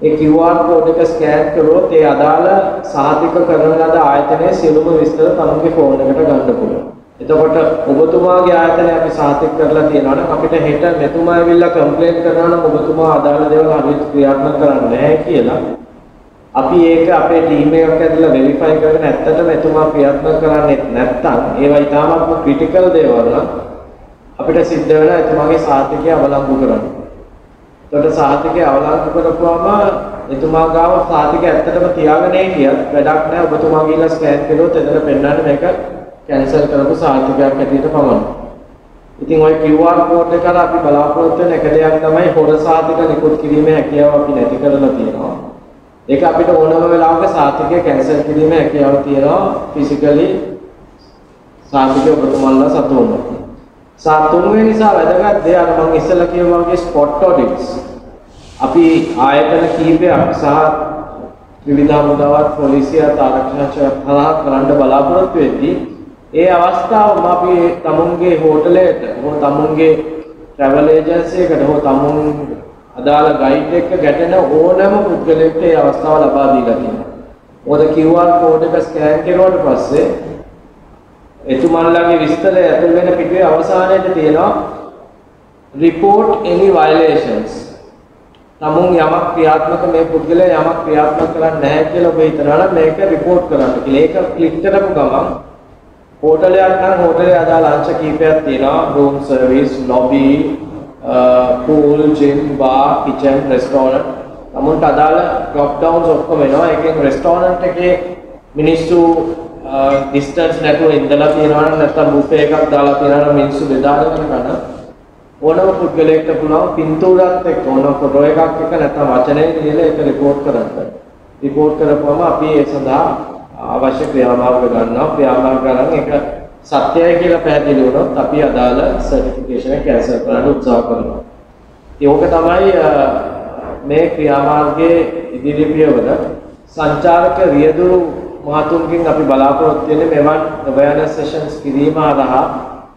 ඒ QR කෝඩ් එක ස්කෑන් කළොත් ඒ අදාළ සහතික කරන ලද ආයතනයේ සියලුම විස්තර තමන්ගේ ෆෝන් එකට ගන්න පුළුවන්. එතකොට ඔබතුමාගේ ආයතනය අපි සාතික කරලා තියෙනවා නම් අපිට හෙට මෙතුමා ඇවිල්ලා කම්ප්ලේන්ට් කරනවා නම් ඔබතුමා අදාළ දේවල් හරියට ක්‍රියාත්මක කරන්නේ නැහැ කියලා අපි ඒක අපේ ටීම් එකක් ඇතුළේ වෙරිෆයි කරගෙන ඇත්තටම එතුමා ක්‍රියාත්මක කරන්නේ නැත්නම් ඒවා ඊටාමත්ම ක්‍රිටිකල් දේවල් නම් අපිට සිද්ධ වෙනවා එතුමාගේ සාතිකය අවලංගු කරන්න. එතකොට සාතිකය අවලංගු කරපුවාම එතුමා ගාව සාතිකය ඇත්තටම තියාගෙන හිටියත් වැඩක් නැහැ ඔබතුමා ගිහිල්ලා ස්කෑන් කළොත් එතන පෙන්වන්නේ මේක කැන්සල් කරපු සාර්ථකයක් හැටියට පමණයි. ඉතින් ওই QR කෝඩ් එක අපි බලාපොරොත්තු වෙන එක දෙයක් තමයි හොර සාතික නිකුත් කිරීමේ හැකියාව අපි නැති කරලා තියෙනවා. ඒක අපිට ඕනම වෙලාවක සාතිකය කැන්සල් කිරීමේ හැකියාව තියෙනවා ෆිසිකලි සාතිකය ඔබතුමන්ලා සතු වුණොත්. සතුන්වෙනි නිසා වැදගත් දේ අර මම ඉස්සෙල්ලා කියවා වගේ ස්පොට් ඔඩිට්ස්. අපි ආයතන කීපයක් සහ විවිධ මුදාවත් පොලිසියත් ආරක්ෂක හරහා කරන්න බලාපොරොත්තු වෙද්දී ඒ අවස්ථාවම අපි තමුන්ගේ හෝටලයට හෝ තමුන්ගේ ට්‍රැවල් ඒජන්සි එකට හෝ තමුන් අදාළ ගයිඩ් එක ගැටෙන ඕනෑම පුද්ගලයෙකුට ඒ අවස්ථාව ලබා දීලා තියෙනවා. මොකද QR කෝඩ් එක ස්කෑන් කරුවාට පස්සේ එතුමන්ලාගේ විස්තරය ඇතුල් වෙන පිටුවේ අවසානයේදී තියෙනවා report any violations. තමුන් යමක් ක්‍රියාත්මක මේ පුද්ගලයා යමක් ක්‍රියාත්මක කරන්නේ නැහැ කියලා ඔබ හිතනවා නම් මේක report කරන්න කියලා. ඒක ක්ලික් කරපු ගමන් හෝටලයක් නම් හෝටලේ අදාළ අංශ කීපයක් තියෙනවා room service lobby Uh, pool gym bar kitchen restaurant. නමුත් අදාළ drop downs ඔක්කොම වෙනවා. ඒකෙන් restaurant එකේ මිනිස්සු uh, distance නැතුව ඉඳලා තියෙනවා නම් නැත්නම් බුෆේ එකක් දාලා තියෙනවා නම් මිනිස්සු බෙදාගෙන කරන ඕනම පුද්ගලයෙක්ට පුළුවන් පින්තූරත් එක්ක ඕන ෆොටෝ එකක් එක නැත්නම් වචනේ ලියලා ඒක report කරන්න. report කරපුවම අපි ඒ සඳහා අවශ්‍ය ක්‍රියාමාර්ග ගන්නවා. ක්‍රියාමාර්ග ගන්න එක සත්‍යයි කියලා පැහැදිලි වුණොත් අපි අදාළ සර්ටිෆිකේෂන් එක කැන්සල් කරන්න උත්සාහ කරනවා. ඒක තමයි මේ ක්‍රියාමාර්ගයේ ඉදිරි පියවර සංචාරක රියදුරු මහතුන්ගෙන් අපි බලාපොරොත්තු වෙන්නේ මෙවන් අවයර්නස් සෙෂන්ස් කිරීම හරහා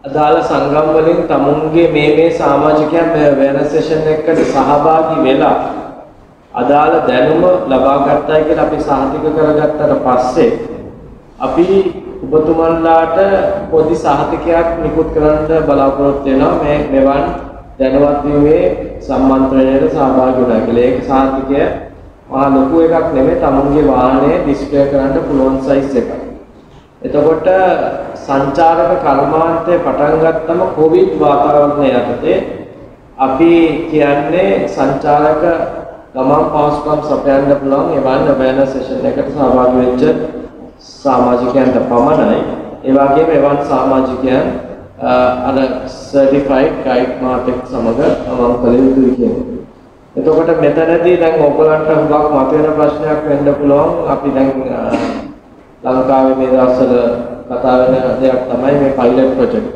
අදාළ සංගම් වලින් තමුන්ගේ මේ මේ සමාජිකයන් මේ අවයර්නස් සෙෂන් එකකට සහභාගී වෙලා අදාළ දැනුම ලබා ගන්නයි කියලා අපි සාහිතික කරගත්තට පස්සේ අපි ඔබතුමන්ලාට පොඩි සාහිතිකයක් නිකුත් කරන්න බලාපොරොත්තු වෙනවා මේ මෙවන් දැනුවත් වීමේ සම්මන්ත්‍රණයට සහභාගී වුණා කියලා. ඒක සාහිතිකය මහා ලොකු එකක් නෙමෙයි තමුන්ගේ වාහනේ ඩිස්ප්ලේ කරන්න පුළුවන් සයිස් එකක්. එතකොට සංචාරක කර්මාන්තය පටන් ගත්තම කොවිඩ් වාතාවරණය යටතේ අපි කියන්නේ සංචාරක ගමන් පහසුකම් සපයන්න පුළුවන් එවන් අවයර්නස් සෙෂන් එකකට සහභාගී වෙච්ච සමාජිකයන්ට පමණයි. ඒ වගේම එවන් සමාජිකයන් අර සර්ටිෆයිඩ් ගයිඩ් මාර්ටෙක් සමග මම කළ යුතුයි කියන්නේ. එතකොට මෙතනදී දැන් ඔයගලන්ට හුඟක් මතුවෙන ප්‍රශ්නයක් වෙන්න පුළුවන්. අපි දැන් ලංකාවේ මේ දවස්වල කතා වෙන දෙයක් තමයි මේ pilot project.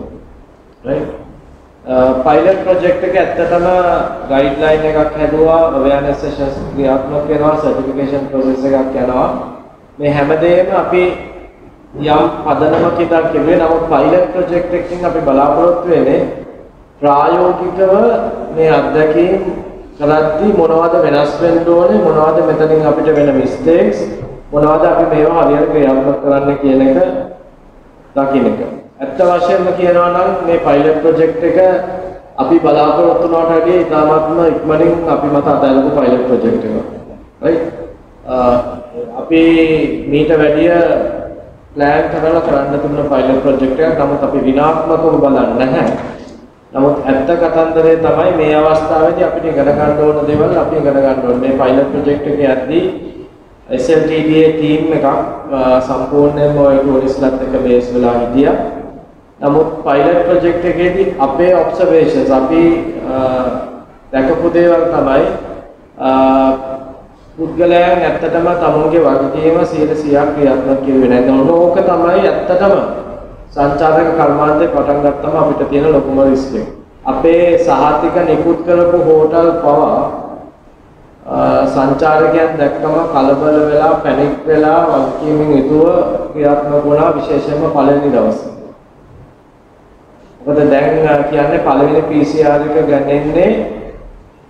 right? Pilot project එක ඇත්තටම ගයිඩ්ලයින් එකක් හැදුවා අවයර්නස් සෙෂන්ස් ක්‍රියාත්මක වෙනවා සර්ටිෆිකේෂන් ප්‍රොසෙස් එකක් යනවා මේ හැමදේම අපි යම් පදනමක් ඉදන් කෙරුවේ නමුත් පයිලට් ප්‍රොජෙක්ට් එකකින් අපි බලාපොරොත්තු වෙන්නේ ප්‍රායෝගිකව මේ අත්දැකීම් කරද්දී මොනවද වෙනස් වෙන්න ඕනේ මොනවද මෙතනින් අපිට වෙන මිස්ටේක්ස් මොනවද අපි මේවා හරියට ක්‍රියාත්මක කරන්න කියන එක දකින්න එක. ඇත්ත වශයෙන්ම කියනවා නම් මේ පයිලට් ප්‍රොජෙක්ට් එක අපි බලාපොරොත්තු වුණාට වැඩිය ඉතාමත්ම ඉක්මනින් අපි මත අදාළපු පයිලට් ප්‍රොජෙක්ට් එක. right? අපි මීට වැඩිය ප්ලෑන් කරලා කරන්න තිබුණ පයිලට් ප්‍රොජෙක්ට් එකක් නමුත් අපි විනාත්මකව බලන්නේ නැහැ. නමුත් ඇත්ත කතන්දරේ තමයි මේ අවස්ථාවේදී අපිට ඉගෙන ගන්න ඕන දේවල් අපි ඉගෙන ගන්න ඕනේ. මේ පයිලට් ප්‍රොජෙක්ට් එකේ යද්දී SLTDA ටීම් එකක් සම්පූර්ණයෙන්ම ඔය ටූරිස්ට්ලත් එක්ක බේස් වෙලා හිටියා. නමුත් පයිලට් ප්‍රොජෙක්ට් එකේදී අපේ ඔබ්සර්වේෂන්ස් අපි දැකපු දේවල් තමයි පුද්ගලයන් ඇත්තටම තමුන්ගේ වගකීම 100% ක්‍රියාත්මක කෙරුවේ නැහැ. ඕක තමයි ඇත්තටම සංචාරක කර්මාන්තේ පටන් ගත්තම අපිට තියෙන ලොකුම රිස්ක් එක. අපේ සහතික නිකුත් කරපු හෝටල් පවා සංචාරකයන් දැක්කම කලබල වෙලා පැනික් වෙලා වගකීමෙන් යුතුව ක්‍රියාත්මක වුණා විශේෂයෙන්ම පළවෙනි දවසේ. මොකද දැන් කියන්නේ පළවෙනි PCR එක ගන්නෙන්නේ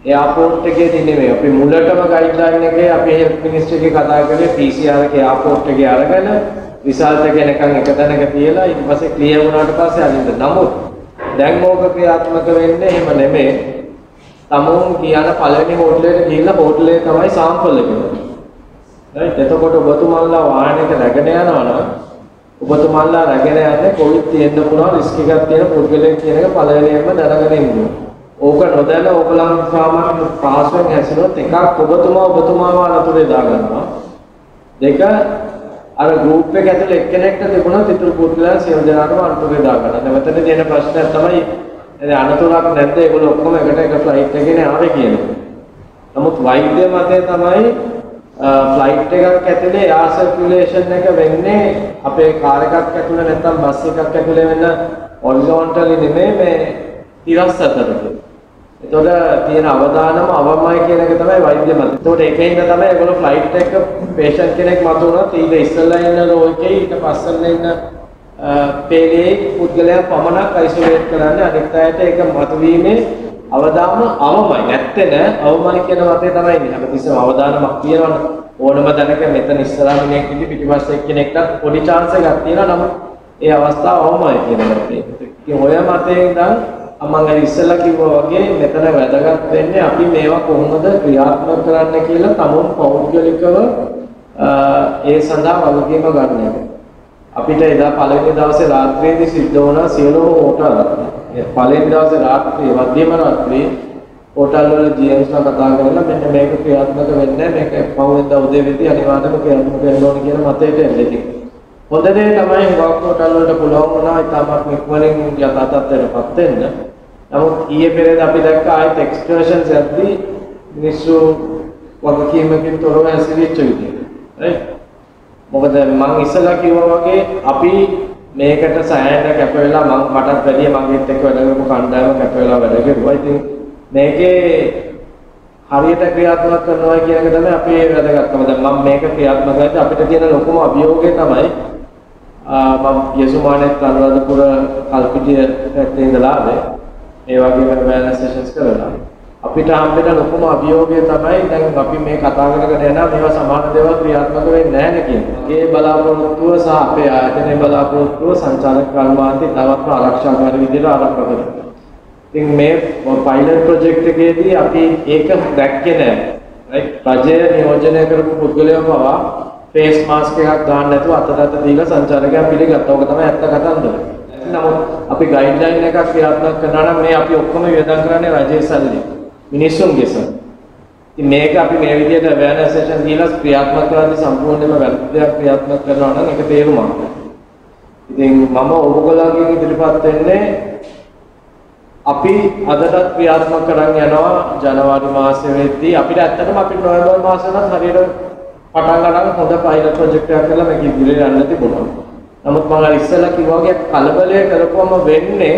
එයාපෝට් එකේදී නෙමෙයි. අපි මුලටම ගයිඩ්ලයින් එකේ අපි හෙල්ත් මිනිස්ට්‍රි එකේ කතා කරේ PCR එක එයාපෝට් එකේ අරගෙන රිසල්ට් එක එනකන් එක තැනක තියලා ඊට පස්සේ ක්ලියර් වුණාට පස්සේ අනිත් නමුත් දැන් ඕක ක්‍රියාත්මක වෙන්නේ එහෙම නෙමෙයි. තමුන් කියන පළවෙනි හෝටලෙට ගිහිල්ලා හෝටලේ තමයි සාම්පල් එක දෙන්නේ. right එතකොට ඔබතුමාලා වාහනයක රැගෙන යනවා නම් ඔබතුමාලා රැගෙන යන්නේ කොවිඩ් තියෙන්න පුළුවන් රිස්ක් එකක් තියෙන පුද්ගලයෙක් කියන එක පළවෙනියෙන්ම දැනගෙන ඉන්න ඕක නොදැන ඔයගලන් සාමාන්‍ය පාස්වෙන් හැසිරෙනොත් එකක් ඔබතුමා ඔබතුමාව අනතුරේ දාගන්නවා. දෙක අර ගෲප් එක ඇතුලේ එක්කෙනෙක්ට තිබුණොත් ඉතුරු පුද්ගලයන් සියලු දෙනාටම අනතුරේ දාගන්නවා. දැන් මෙතන තියෙන ප්‍රශ්නය තමයි එනේ අනතුරක් නැද්ද ඒගොල්ලෝ ඔක්කොම එකට එක ෆ්ලයිට් එකකින් ආවේ කියන්නේ. නමුත් වෛද්‍ය මතය තමයි ෆ්ලයිට් එකක් ඇතුලේ එයා සර්කියුලේෂන් එක වෙන්නේ අපේ කාර් එකක් ඇතුලේ නැත්නම් බස් එකක් ඇතුලේ වෙන හොරිසොන්ටලි නෙමෙයි මේ තිරස් අතරට. එතකොට තියෙන අවදානම අවමයි කියන එක තමයි වෛද්‍ය මත. එතකොට ඒකෙන්ද තමයි ඒගොල්ලෝ ෆ්ලයිට් එක පේෂන්ට් කෙනෙක් මතුවනත් ඊට ඉස්සෙල්ලා ඉන්න රෝ එකේ ඊට පස්සෙල්ලා ඉන්න පේලේ පුද්ගලයා පමණක් අයිසොලේට් කරන්නේ අනිත් අයට ඒක මතුවීමේ අවදානම අවමයි නැත්තේ නෑ අවමයි කියන මතය තමයි ඉන්නේ හැමතිස්සෙම අවදානමක් තියෙනවනේ ඕනම දැනක මෙතන ඉස්සරහා මිනිහෙක් ඉඳි පිටිපස්සේ එක්කෙනෙක්ට පොඩි chance එකක් තියෙනවා නමුත් ඒ අවස්ථාව අවමයි කියන මතය. ඉතින් ඔය මතයෙන් ඉඳන් මම අර ඉස්සෙල්ලා කිව්වා වගේ මෙතන වැදගත් වෙන්නේ අපි මේවා කොහොමද ක්‍රියාත්මක කරන්න කියලා තමුන් පෞද්ගලිකව ඒ සඳහා වගකීම ගන්න එක. අපිට එදා පළවෙනි දවසේ රාත්‍රියේදී සිද්ධ වුණා සියලුම හෝටල් පළවෙනි දවසේ රාත්‍රියේ මධ්‍යම රාත්‍රියේ හෝටල් වල ජීඑම්ස්ලා කතා කරලා මෙන්න මේක ක්‍රියාත්මක වෙන්නේ මේක පහුවෙන්දා උදේ වෙද්දී අනිවාර්යයෙන්ම ක්‍රියාත්මක වෙන්න ඕන කියන මතයට එන්නේ. හොඳ දේ තමයි හුඟක් හෝටල් වලට පුළුවන් වුණා ඉතාමත් ඉක්මනින් යථා තත්ත්වයටපත් වෙන්න. නමුත් ඊයේ පෙරේද අපි දැක්ක ආයෙත් එක්ස්කර්ෂන්ස් යද්දී මිනිස්සු වගකීමකින් තොරව හැසිරෙච්ච විදියට. right? මොකද මම ඉස්සලා කිව්වා වගේ අපි මේකට සෑහෙන කැප වෙලා මම මටත් වැඩිය මගේත් එක්ක වැඩ කරපු කණ්ඩායම කැප වෙලා වැඩ කරුවා. ඉතින් මේකේ හරියට ක්‍රියාත්මක කරනවා කියන එක තමයි අපේ වැදගත්කම. දැන් මම මේක ක්‍රියාත්මක කරද්දී අපිට තියෙන ලොකුම අභියෝගය තමයි මම යසුමානෙත් අනුරාධපුර කල්පිටිය පැත්තේ ඉඳලා ආවේ. ඒ වගේම වැනස් සෙෂන්ස් කරලා. අපිට හම්බෙන ලොකුම අභියෝගය තමයි දැන් අපි මේ කතා කරගෙන යනවා මේවා සමාන දේවල් ක්‍රියාත්මක වෙන්නේ නැහැ නේ කියන්නේ. ඒ බලාපොරොත්තුව සහ අපේ ආයතනයේ බලාපොරොත්තුව සංචාරක කර්මාන්තය තවත්ම ආරක්ෂාකාරී විදිහට ආරක්ෂා කරනවා. ඉතින් මේ පයිලට් ප්‍රොජෙක්ට් එකේදී අපි ඒක දැක්කේ නැහැ. රයිට් රජය නියෝජනය කරපු පුද්ගලයෝ පවා ෆේස් මාස්ක් එකක් දාන්න නැතුව අතට දීලා සංචාරකයන් පිළිගත්තා. ඕක තමයි ඇත්ත කතන්දර. නමුත් අපි ගයිඩ්ලයින් එකක් ක්‍රියාත්මක කරනවා නම් මේ අපි ඔක්කොම වියදම් කරන්නේ රජයේ සල්ලි. මිනිස්සුන්ගේ සර්. ඉතින් මේක අපි මේ විදිහට අවයර්නස් සෙෂන් දීලා ක්‍රියාත්මක කරද්දී සම්පූර්ණයෙන්ම වැරදි දෙයක් ක්‍රියාත්මක කරනවා නම් ඒක තේරුමක්. ඉතින් මම ඔබගොල්ලන්ගෙන් ඉදිරිපත් වෙන්නේ අපි අදටත් ක්‍රියාත්මක කරන් යනවා ජනවාරි මාසෙ වෙද්දී අපිට ඇත්තටම අපි නොවැම්බර් මාසෙ නම් හරියට පටන් ගන්න හොඳ පයිලට් ප්‍රොජෙක්ට් එකක් කරලා මේක ඉදිරියට යන්න තිබුණා. නමුත් මම අර ඉස්සෙල්ලා කිව්වා වගේ කලබලය කරපුවම වෙන්නේ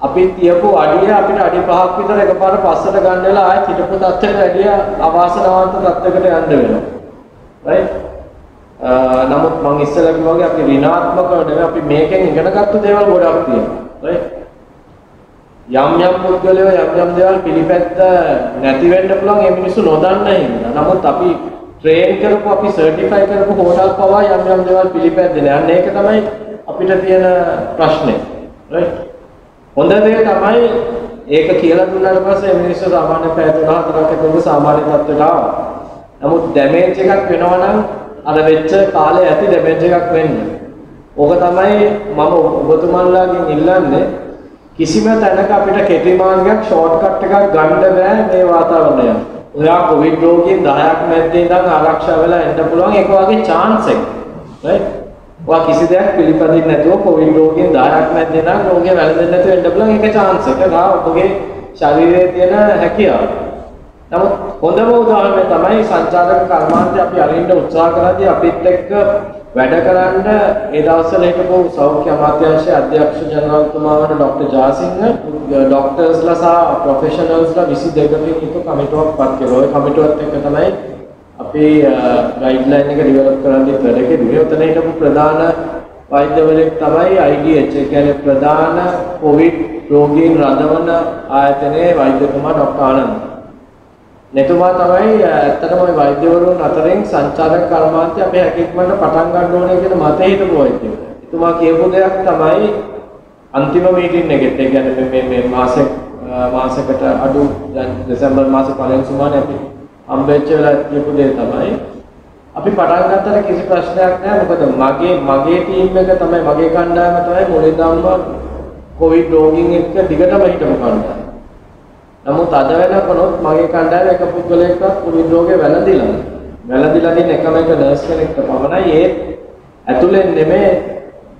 අපි තියපු අඩිය අපිට අඩි 5ක් විතර එකපාර පස්සට ගන්න වෙලා ආයෙත් හිටපු තත්ත්වයට වැඩිය අවාසනාවන්ත තත්ත්වයකට යන්න වෙනවා. right? නමුත් මම ඉස්සෙල්ලා කිව්වා වගේ අපි ඍණාත්මකව නෙවෙයි අපි මේකෙන් ඉගෙනගත්තු දේවල් ගොඩක් තියෙනවා. right? යම් යම් පුද්ගලයෝ යම් යම් දේවල් පිළිපැද්ද නැති වෙන්න පුළුවන් ඒ මිනිස්සු නොදන්න හින්දා. නමුත් අපි ට්‍රේන් කරපු අපි සර්ටිෆයි කරපු හෝටල් පවා යම් යම් දේවල් පිළිපැද්දේ නැහැ. අන්න ඒක තමයි අපිට තියෙන ප්‍රශ්නේ. right? හොඳ දේ තමයි ඒක කියලා දුන්නාට පස්සේ මිනිස්සු සාමාන්‍ය පැය 3-4ක් ඇතුළත සාමාන්‍ය තත්ත්වයට ආවා. නමුත් ඩැමේජ් එකක් වෙනවා නම් අර වෙච්ච කාලේ ඇති ඩැමේජ් එකක් වෙන්නේ. ඕක තමයි මම ඔබතුමන්ලාගෙන් ඉල්ලන්නේ කිසිම තැනක අපිට කෙටි මාර්ගයක් ෂෝට් කට් එකක් ගන්න බෑ මේ වාතාවරණය. ඔයා කොවිඩ් රෝගීන් 10ක් මැද්දේ ඉඳන් ආරක්ෂා වෙලා එන්න පුළුවන් ඒක වගේ chance එක. right? ඔයා කිසි දෙයක් පිළිපදින්න නැතුව කොවිඩ් රෝගීන් 10ක් මැද්දේ නම් රෝගය වැළඳෙන්න නැතුව එන්න පුළුවන් ඒක chance එක. ගා ඔබගේ ශරීරයේ තියෙන හැකියාව. නමුත් හොඳම උදාහරණය තමයි සංචාරක කර්මාන්තය අපි අරින්න උත්සාහ කරද්දී අපිත් එක්ක වැඩ කරන්න ඒ දවස්වල හිටපු සෞඛ්‍ය අමාත්‍යාංශයේ අධ්‍යක්ෂ ජනරාල්තුමා වන ડોક્ટર ජාසිංහ ડોක්ටර්ස්ලා සහ ප්‍රොෆෙෂනල්ස්ලා 22කින් යුතු කමිටුවක් පත් කළා. ඒ කමිටුවත් එක්ක තමයි අපේ ගයිඩ්ලයින් එක ඩිවලොප් කරන්නේ වැඩ කෙරුවේ. උතන හිටපු ප්‍රධාන වෛද්‍යවරයෙක් තමයි IDH ඒ කියන්නේ ප්‍රධාන කොවිඩ් රෝගීන් රඳවන ආයතනයේ වෛද්‍යතුමා ડોક્ટર ආනන්ද. මෙතුමා තමයි ඇත්තටම ওই වෛද්‍යවරුන් අතරින් සංචාරක කර්මාන්තය අපේ හැකියක්මන්න පටන් ගන්න ඕනේ කියන මතය හිටපු වෛද්‍යවරු. එතුමා කියපු දෙයක් තමයි අන්තිම මීටින් එකෙත් ඒ කියන්නේ මේ මේ මාසෙක මාසයකට අඩු දැන් දෙසැම්බර් මාසේ පළවෙනි සුමානේ අපි හම්බෙච්ච වෙලාවට කියපු දේ තමයි අපි පටන් ගත්තට කිසි ප්‍රශ්නයක් නැහැ මොකද මගේ මගේ ටීම් එක තමයි මගේ කණ්ඩායම තමයි මුලින්දම කොවිඩ් රෝගීන් එක්ක දිගටම හිටපු කණ්ඩායම. නමුත් අද වෙනකොනොත් මගේ කණ්ඩායම එක පුද්ගලයෙක්වත් කොවිඩ් රෝගේ වැළඳිලා වැළඳිලා තියෙන එකම එක නර්ස් කෙනෙක්ට පමණයි ඒ ඇතුලෙන් නෙමෙයි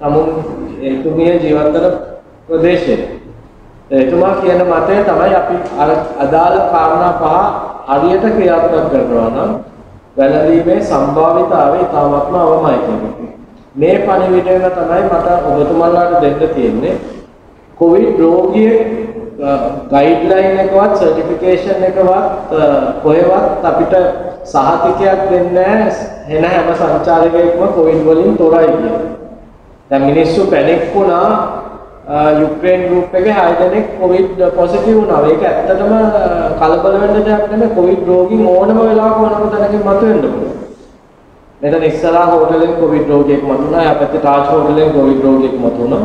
තමුන් එතුමිය ජීවත් වෙන ප්‍රදේශයේ. එතුමා කියන මතය තමයි අපි අදාළ කාරණා පහ හරියට ක්‍රියාත්මක කරනවා නම් වැළඳීමේ සම්භාවිතාවය ඉතාමත්ම අවමයි කියන්නේ. මේ පණිවිඩය තමයි මට ඔබතුමන්ලාට දෙන්න තියෙන්නේ. කොවිඩ් රෝගියෙක් ගයිඩ්ලයින් එකවත් සර්ටිෆිකේෂන් එකවත් කොහෙවත් අපිට සහතිකයක් දෙන්නේ නැහැ හැම සංචාරකයෙක්ම කොවිඩ් වලින් තොරයි කියලා. දැන් මිනිස්සු පැනික් වුණා යුක්‍රේන් ගෲප් එකේ 6 දෙනෙක් කොවිඩ් පොසිටිව් වුණා. ඒක ඇත්තටම කලබල වෙන්න දෙයක් නෙමෙයි. කොවිඩ් රෝගීන් ඕනම වෙලාවක ඕනම තැනකින් මතුවෙන්න පුළුවන්. මෙතන ඉස්සරහා හෝටලෙන් කොවිඩ් රෝගියෙක් මතුණා. එයා පැත්තේ තාජ් හෝටලෙන් කොවිඩ් රෝගියෙක් මතුණා.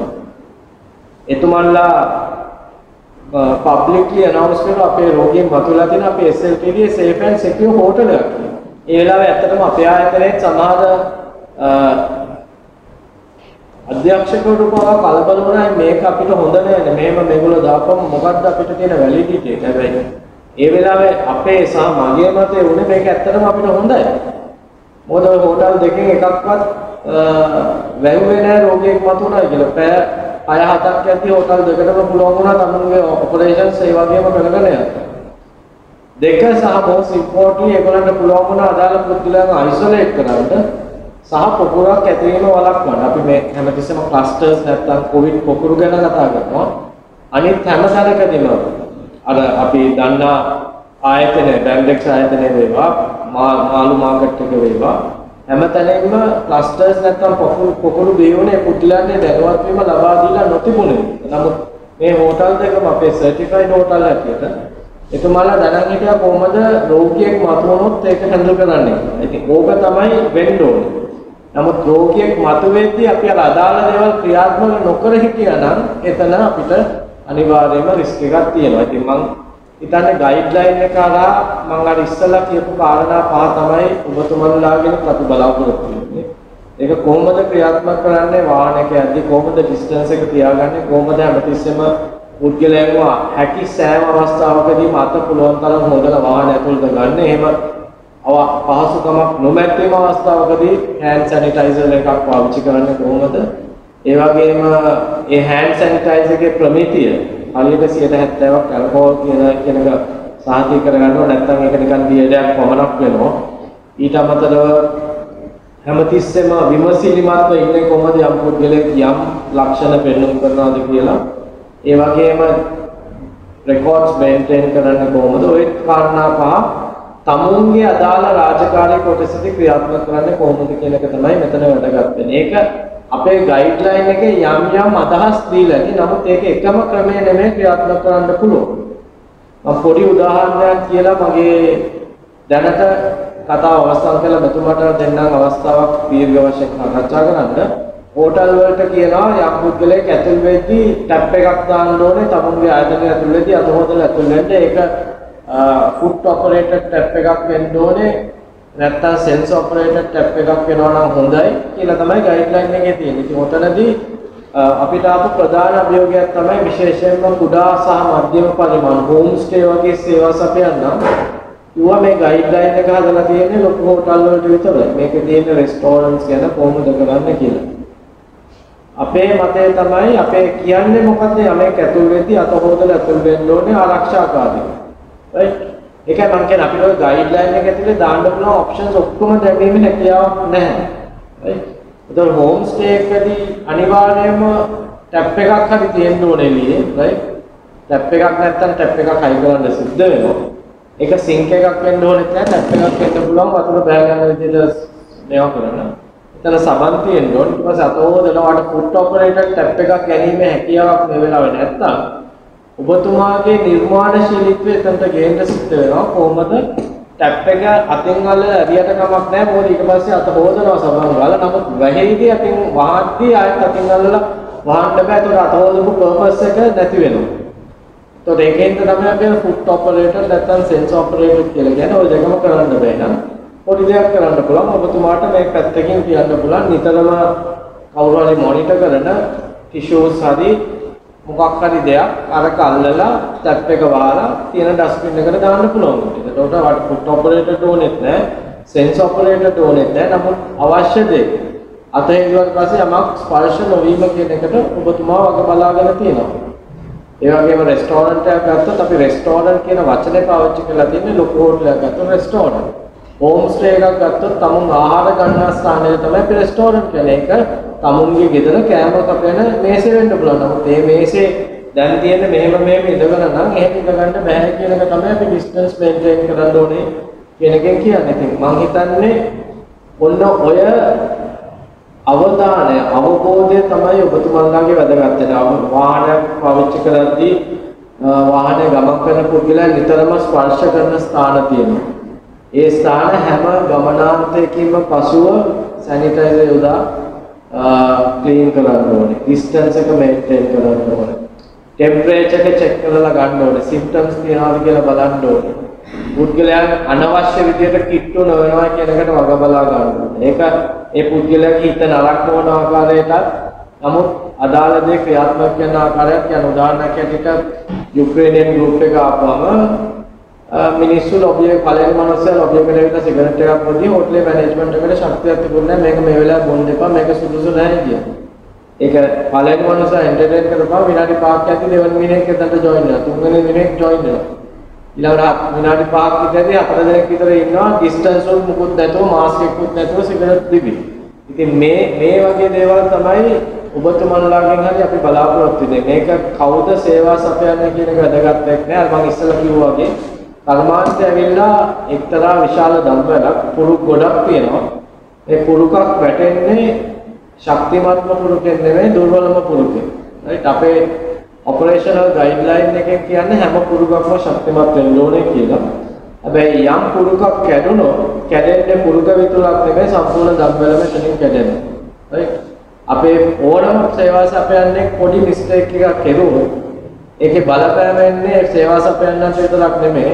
එතුමන්ලා පබ්ලික්ලි අනවුන්ස් කරන අපේ රෝගීන් මතුවලා තියෙන අපේ SLTD safe and secure හෝටලයක් කියලා. ඒ වෙලාවේ ඇත්තටම අපේ ආයතනයේ සමහර අධ්‍යක්ෂකවරු පවා කලබල වුණා මේක අපිට හොඳ නෑ මෙහෙම මේගොල්ලෝ දාපම මොකද්ද අපිට තියෙන වැලිඩිටි එක. හැබැයි ඒ වෙලාවේ අපේ සහ මගේ මතය උනේ මේක ඇත්තටම අපිට හොඳයි. මොකද ඔය හෝටල් දෙකෙන් එකක්වත් වැහුවේ නෑ රෝගියෙක් මතුණා කියලා. පෑ අය හතක් ඇති හෝටල් දෙකටම පුළුවන් වුණා තමන්ගේ ඔපරේෂන්ස් ඒ වගේම කරගෙන යන්න. දෙක සහ most importantly ඒගොල්ලන්ට පුළුවන් වුණා අදාළ පුද්ගලයන් අයිසොලේට් කරන්න සහ පොකුරක් ඇතිවීම වළක්වන්න. අපි මේ හැමතිස්සෙම ක්ලස්ටර්ස් නැත්තම් කොවිඩ් පොකුරු ගැන කතා කරනවා. අනිත් හැම තැනකදීම අර අපි දන්නා ආයතන බැන්ඩෙක්ස් ආයතනය වේවා මාළු මාකට් එක වේවා හැමතැනින්ම ක්ලස්ටර්ස් නැත්නම් පොකුරු පොකුරු බියෝනේ පුද්ගලයන්ගේ දැනුවත් වීම ලබා දීලා නොතිබුණේ. නමුත් මේ හෝටල් දෙකම අපේ සර්ටිෆයිඩ් හෝටල් හැටියට එතුමාලා දැනන් හිටියා කොහොමද රෝගියෙක් මතුවනොත් ඒක හැන්ඩල් කරන්නේ. ඉතින් ඕක තමයි වෙන්න ඕනේ. නමුත් රෝගියෙක් මතුවෙද්දී අපි අර අදාළ දේවල් ක්‍රියාත්මක නොකර හිටියා නම් එතන අපිට අනිවාර්යයෙන්ම රිස්ක් එකක් තියෙනවා. ඉතින් මම හිතන්නේ ගයිඩ්ලයින් එක අරා මම අර ඉස්සලා කියපු කාරණා පහ තමයි ඔබතුමන්ලාගෙන අපි බලාපොරොත්තු වෙන්නේ. ඒක කොහොමද ක්‍රියාත්මක කරන්නේ වාහනයක යද්දී කොහොමද ඩිස්ටන්ස් එක තියාගන්නේ කොහොමද හැමතිස්සෙම පුද්ගලයන්ව හැකි සෑම අවස්ථාවකදී මත පුළුවන් තරම් හොදලා වාහන ඇතුළට ගන්න. එහෙම පහසුකමක් නොමැතිම අවස්ථාවකදී හෑන්ඩ් සැනිටයිසර් එකක් පාවිච්චි කරන්නේ කොහොමද? ඒ වගේම ඒ හෑන්ඩ් සැනිටයිසර් එකේ ප්‍රමිතිය හරියට 70ක් ඇල්කොහොල් කියන කියන එක සාහිත්‍ය කරගන්නවා නැත්නම් ඒක නිකන් දියදයක් පමණක් වෙනවා. ඊට අමතරව හැමතිස්සෙම විමසිලිමත්ව ඉන්නේ කොහොමද යම් පුද්ගලෙක් යම් ලක්ෂණ පෙන්වන්න කරනවාද කියලා. ඒ වගේම රෙකෝඩ්ස් මේන්ටේන් කරන්න කොහොමද? ওই කාරණා පහ තමුන්ගේ අදාළ රාජකාරී කොටසදී ක්‍රියාත්මක කරන්නේ කොහොමද කියන එක තමයි මෙතන වැදගත් වෙන්නේ. ඒක අපේ ගයිඩ්ලයින් එකේ යම් යම් අදහස් දීලා ඉතින් නමුත් ඒක එකම ක්‍රමය නෙමෙයි ක්‍රියාත්මක කරන්න පුළුවන්. මම පොඩි උදාහරණයක් කියලා මගේ දැනට කතාව අවසන් කළ මෙතුමාට දෙන්නම් අවස්ථාවක් දීර්ඝ වශයෙන් සාකච්ඡා කරන්න. හෝටල් වලට කියනවා යම් පුද්ගලයෙක් ඇතුල් වෙද්දී ටැප් එකක් දාන්න ඕනේ තමුන්ගේ ආයතනය ඇතුල් වෙද්දී අත හොදලා ඇතුල් වෙන්න ඒක ෆුට් ඔපරේටඩ් ටැප් එකක් වෙන්න ඕනේ නැත්තම් සෙන්ස් ඔපරේටඩ් ටැප් එකක් වෙනවා නම් හොඳයි කියලා තමයි ගයිඩ්ලයින් එකේ තියෙන්නේ. ඉතින් ඔතනදී අපිට ආපු ප්‍රධාන අභියෝගයක් තමයි විශේෂයෙන්ම කුඩා සහ මධ්‍යම පරිමාණ හෝම් ස්ටේ වගේ සේවා සපයන්න. ඌවා මේ ගයිඩ්ලයින් එක හදලා තියෙන්නේ ලොකු හෝටල් වලට විතරයි. මේකේ තියෙන රෙස්ටෝරන්ට්ස් ගැන කොහොමද කරන්න කියලා. අපේ මතය තමයි අපේ කියන්නේ මොකද්ද යමෙක් ඇතුල් වෙද්දී අත හොදලා ඇතුල් වෙන්න ඕනේ ආරක්ෂාකාරී. right? ඒකයි මම කියන්නේ අපිට ඔය ගයිඩ්ලයින් එක ඇතුලේ දාන්න පුළුවන් ඔප්ෂන්ස් ඔක්කොම දැමීමේ හැකියාවක් නැහැ. right? ඒතකොට හෝම් ස්ටේ එකදී අනිවාර්යයෙන්ම ටැප් එකක් හරි තියෙන්න ඕනේ එළියේ right? ටැප් එකක් නැත්නම් ටැප් එකක් හයි කරන්න සිද්ධ වෙනවා. ඒක සිංක් එකක් වෙන්න ඕනෙත් නැහැ ටැප් එකක් වෙන්න පුළුවන් වතුර බෑ ගන්න විදිහට මේවා කරන්න. එතන සබන් තියෙන්න ඕනේ. ඊට පස්සේ අතෝදලා වාට ෆුට් ඔපරේටර් ටැප් එකක් ගැනීමේ හැකියාවක් මේ වෙලාවේ නැත්තම් ඔබතුමාගේ නිර්මාණශීලීත්වය එතනට ගේන්න සිද්ධ වෙනවා. කොහොමද ටැප් එක අතින් අල්ලලා ඇරියට කමක් නැහැ. මොකද ඊට පස්සේ අත හොදනවා සබන් වල. නමුත් වැහෙයිදී අතින් වහද්දී ආයෙත් අතින් අල්ලලා වහන්න බෑ. ඒක අත හොදපු පර්පස් එක නැති වෙනවා. එතකොට ඒකෙන්ද තමයි අපි ෆුට් ඔපරේටර් නැත්නම් සෙන්ස් ඔපරේටර් කියලා කියන්නේ ওই දෙකම කරන්න බෑ නේද? පොඩි දෙයක් කරන්න පුළුවන් ඔබතුමාට මේ පැත්තකින් කියන්න පුළුවන් නිතරම කවුරු හරි මොනිටර් කරන ටිෂූස් හරි මොකක් හරි දෙයක් අරක අල්ලලා ටැප් එක වහලා තියෙන ඩස්බින් එකට දාන්න පුළුවන්. ඒකට වට ෆුට් ඔපරේටර් ඕනෙත් නැහැ, සෙන්ස් ඔපරේටර් ඕනෙත් නැහැ. නමුත් අවශ්‍ය දේ අතහැරියුවාට පස්සේ යමක් ස්පර්ශ නොවීම කියන එකට ඔබතුමා වග බලාගෙන තියෙනවා. ඒ වගේම රෙස්ටෝරන්ට් එකක් ගත්තොත් අපි රෙස්ටෝරන්ට් කියන වචනේ පාවිච්චි කරලා තියෙන්නේ ලොකු හෝටලයක් ගත්තොත් රෙස්ටෝරන්ට්. හෝම් ස්ටේ එකක් ගත්තොත් තමුන් ආහාර ගන්න ස්ථානය තමයි අපි රෙස්ටෝරන්ට් කියන්නේ. ඒක තමුන්ගේ ගෙදර කෑම කපන මේසේ වෙන්න පුළුවන්. නමුත් මේ මේසේ දැන් තියෙන මෙහෙම මෙහෙම ඉඳගෙන නම් එහෙම ඉඳ ගන්න බෑ කියන එක තමයි අපි ඩිස්ටන්ස් මේන්ටේන් කරන්න ඕනේ කියන එකෙන් කියන්නේ. ඉතින් මම හිතන්නේ ඔන්න ඔය අවධානය අවබෝධය තමයි ඔබතුමන්ලාගේ වැදගත් වෙන. වාහනයක් පාවිච්චි කරද්දී වාහනේ ගමන් කරන පුද්ගලයන් නිතරම ස්පර්ශ කරන ස්ථාන තියෙනවා. ඒ ස්ථාන හැම ගමනාන්තයකින්ම පසුව සැනිටයිසර් යොදා ක්ලීන් කරන්න ඕනේ. ඩිස්ටන්ස් එක මේන්ටේන් කරන්න ඕනේ. ටෙම්පරේචර් එක චෙක් කරලා ගන්න ඕනේ. සිම්ප්ටම්ස් තියනවාද කියලා බලන්න ඕනේ. පුද්ගලයන් අනවශ්‍ය විදිහට කිට්ටු නොවනවා කියන එකට වග බලා ගන්න ඕනේ. ඒක ඒ පුද්ගලයාගේ හිත නරක නොවන ආකාරයටත් නමුත් අදාළ දේ ක්‍රියාත්මක කරන ආකාරයක් යන උදාහරණයක් ඇටියට යුක්‍රේනියන් ගෲප් එක ආපුවම මිනිස්සු ලොබිය පළවෙනි මනුස්සයා ලොබියකට ඇවිල්ලා සිගරට් එකක් බොද්දී හෝටලේ මැනේජ්මන්ට් එකට ශක්තියක් තිබුණේ නැහැ මේක මේ වෙලාවේ බොන්න එපා මේක සුදුසු නැහැ කියලා. ඒක පළවෙනි මනුස්සයා එන්ටර්ටේන් කරපුවා විනාඩි 5ක් ඇති දෙවෙනි මිනිහෙක් එතනට ජොයින් වෙනවා. තුන්වෙනි මිනිහෙක් ජොයින් වෙනවා. ඊළඟට විනාඩි 5ක් විතරදී හතර දෙනෙක් විතර ඉන්නවා ඩිස්ටන්ස් වල මුකුත් නැතුව මාස්ක් එකකුත් නැතුව සිගරට් දිවි. ඉතින් මේ මේ වගේ දේවල් තමයි ඔබතුමන්ලාගෙන් හරි අපි බලාපොරොත්තු වෙන්නේ. මේක කවුද සේවා සපයන්නේ කියන එක වැදගත් එක් නෑ. මම ඉස්සෙල්ලා කිව්වා වගේ කර්මාන්තය ඇවිල්ලා එක්තරා විශාල දම්වැලක් පුරුක් ගොඩක් තියෙනවා. ඒ පුරුකක් වැටෙන්නේ ශක්තිමත්ම පුරුකෙන් නෙමෙයි දුර්වලම පුරුකෙන්. right අපේ ඔපරේෂනල් ගයිඩ්ලයින් එකෙන් කියන්නේ හැම පුරුකක්ම ශක්තිමත් වෙන්න ඕනේ කියලා. හැබැයි යම් පුරුකක් කැඩුණොත් කැඩෙන්නේ පුරුක විතරක් නෙමෙයි සම්පූර්ණ දම්වැලම එතනින් කැඩෙනවා. right අපේ ඕනම සේවා සපයන්නේ පොඩි මිස්ටේක් එකක් කෙරුවොත් ඒකේ බලපෑම එන්නේ සේවා සපයන්නත් විතරක් නෙමෙයි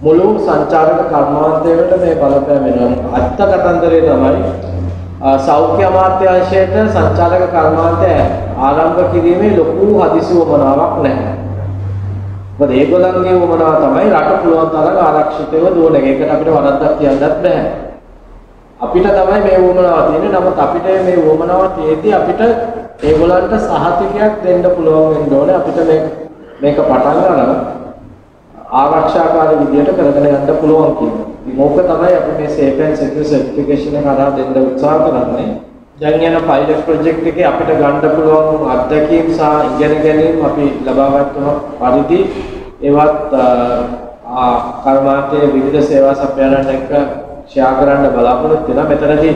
මුළු සංචාරක කර්මාන්තයකට මේ බලපෑම වෙනවා. අත්ත කතන්දරේ තමයි සෞඛ්‍ය අමාත්‍යාංශයට සංචාරක කර්මාන්තය ආරම්භ කිරීමේ ලොකු හදිසි වමනාවක් නැහැ. මොකද ඒගොල්ලන්ගේ වමනාව තමයි රට පුළුවන් තරම් ආරක්ෂිතව දුවන එක. ඒකට අපිට වරද්දක් කියන්නත් බෑ. අපිට තමයි මේ වමනාව තියෙන්නේ. නමුත් අපිට මේ වමනාව තියෙද්දි අපිට ඒගොල්ලන්ට සහතිකයක් දෙන්න පුළුවන් වෙන්න ඕනේ. අපිට මේ මේක පටන් ගන්න ආරක්ෂාකාරී විදියට කරගෙන යන්න පුළුවන් කියනවා. ඉතින් ඕක තමයි අපි මේ safe and secure certification එක අරන් දෙන්න උත්සාහ කරන්නේ. දැන් යන පයිලට් ප්‍රොජෙක්ට් එකේ අපිට ගන්න පුළුවන් අත්දැකීම් සහ ඉගෙන ගැනීම අපි ලබා ගන්න පරිදි ඒවත් කර්මාන්තයේ විවිධ සේවා සපයනන් එක්ක ෂෙයා කරන්න බලාපොරොත්තු වෙනවා. මෙතනදී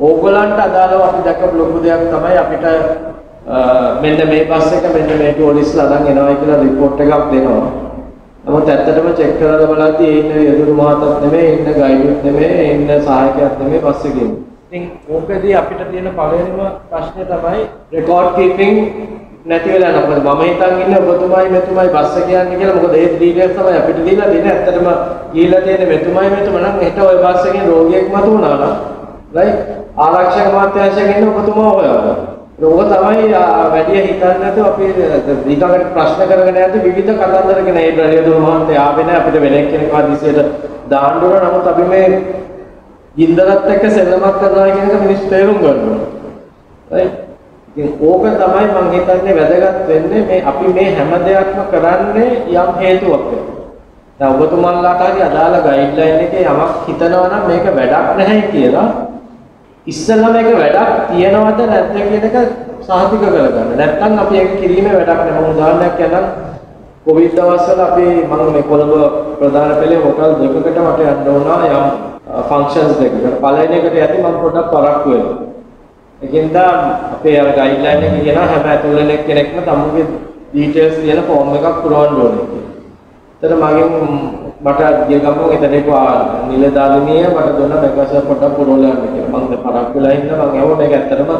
ඕගලන්ට අදාළව අපි දැකපු ලොකු දෙයක් තමයි අපිට මෙන්න මේ බස් එක මෙන්න මේ ටෝලිස්ලා අරන් එනවා කියලා report එකක් දෙනවා. නමුත් ඇත්තටම චෙක් කරලා බලද්දී ඒ ඉන්න යදුරු මහතත් නෙමෙයි, ඉන්න ගයිඩුත් නෙමෙයි, ඉන්න සහායකයක් නෙමෙයි බස් එකේ. ඉතින් ඕකදී අපිට තියෙන පළවෙනිම ප්‍රශ්නේ තමයි රෙකෝඩ් කීපින් නැති වෙලා නේද? මම හිතන් ඉන්නේ ඔබතුමයි මෙතුමයි බස් එක යන්නේ කියලා. මොකද ඒ ඩීටේල්ස් තමයි අපිට දීලා දෙන්නේ. ඇත්තටම ගිහිල්ලා තියෙන්නේ මෙතුමයි මෙතුම නම් හෙට ওই බස් එකේ රෝගියෙක් මතුවනවා නම් රයිට් ආරක්ෂක අමාත්‍යාංශයෙන් ඉන්න ඔබතුමා හොයනවා. ඕක තමයි වැඩි හිතන්නේ නැතුව අපි ඊගකට ප්‍රශ්න කරගෙන යද්දි විවිධ කතන්දරගෙන ඒ බ්‍රලියදුර මහන්තේ ආවේ නැහැ අපිට වෙන එක්කෙනෙක් ආදිසියට දාන්න ඕන නමුත් අපි මේ ගින්දරත් එක්ක සෙල්ලමක් කරනවා කියන එක මිනිස්සු තේරුම් ගන්න ඕන. right ඉතින් ඕක තමයි මම හිතන්නේ වැදගත් වෙන්නේ මේ අපි මේ හැම දෙයක්ම කරන්නේ යම් හේතුවක් වෙනවා. දැන් ඔබතුමන්ලාට හරි අදාළ ගයිඩ්ලයින් එකේ යමක් හිතනවා නම් මේක වැඩක් නැහැ කියලා ඉස්සෙල්ලා මේක වැඩක් තියනවද නැද්ද කියන එක සාහිතික කරගන්න. නැත්නම් අපි ඒක කිරීමේ වැඩක් නැහැ. මම උදාහරණයක් කියන්නම්. කොවිඩ් දවස්වල අපි මම මේ කොළඹ ප්‍රධාන පෙළේ හොටල් දෙකකට මට යන්න වුණා යම් ෆන්ක්ෂන්ස් දෙකකට. පළවෙනි එකට යද්දි මම පොඩ්ඩක් පරක්කු වෙනවා. ඒකින්ද අපේ අර ගයිඩ්ලයින් එක කියන හැම ඇතුළේ කෙනෙක්ම තමුගේ ඩීටේල්ස් කියන ෆෝම් එකක් පුරවන්න ඕනේ කියලා. එතන මගෙන් මට ගිය ගමන් එතනට නිලධාරිනිය මට දුන්න මේකස පොඩ්ඩක් පුරවලා යන්න කියලා. මම පරක් වෙලා ඉන්න මම ඇහුවා මේක ඇත්තටම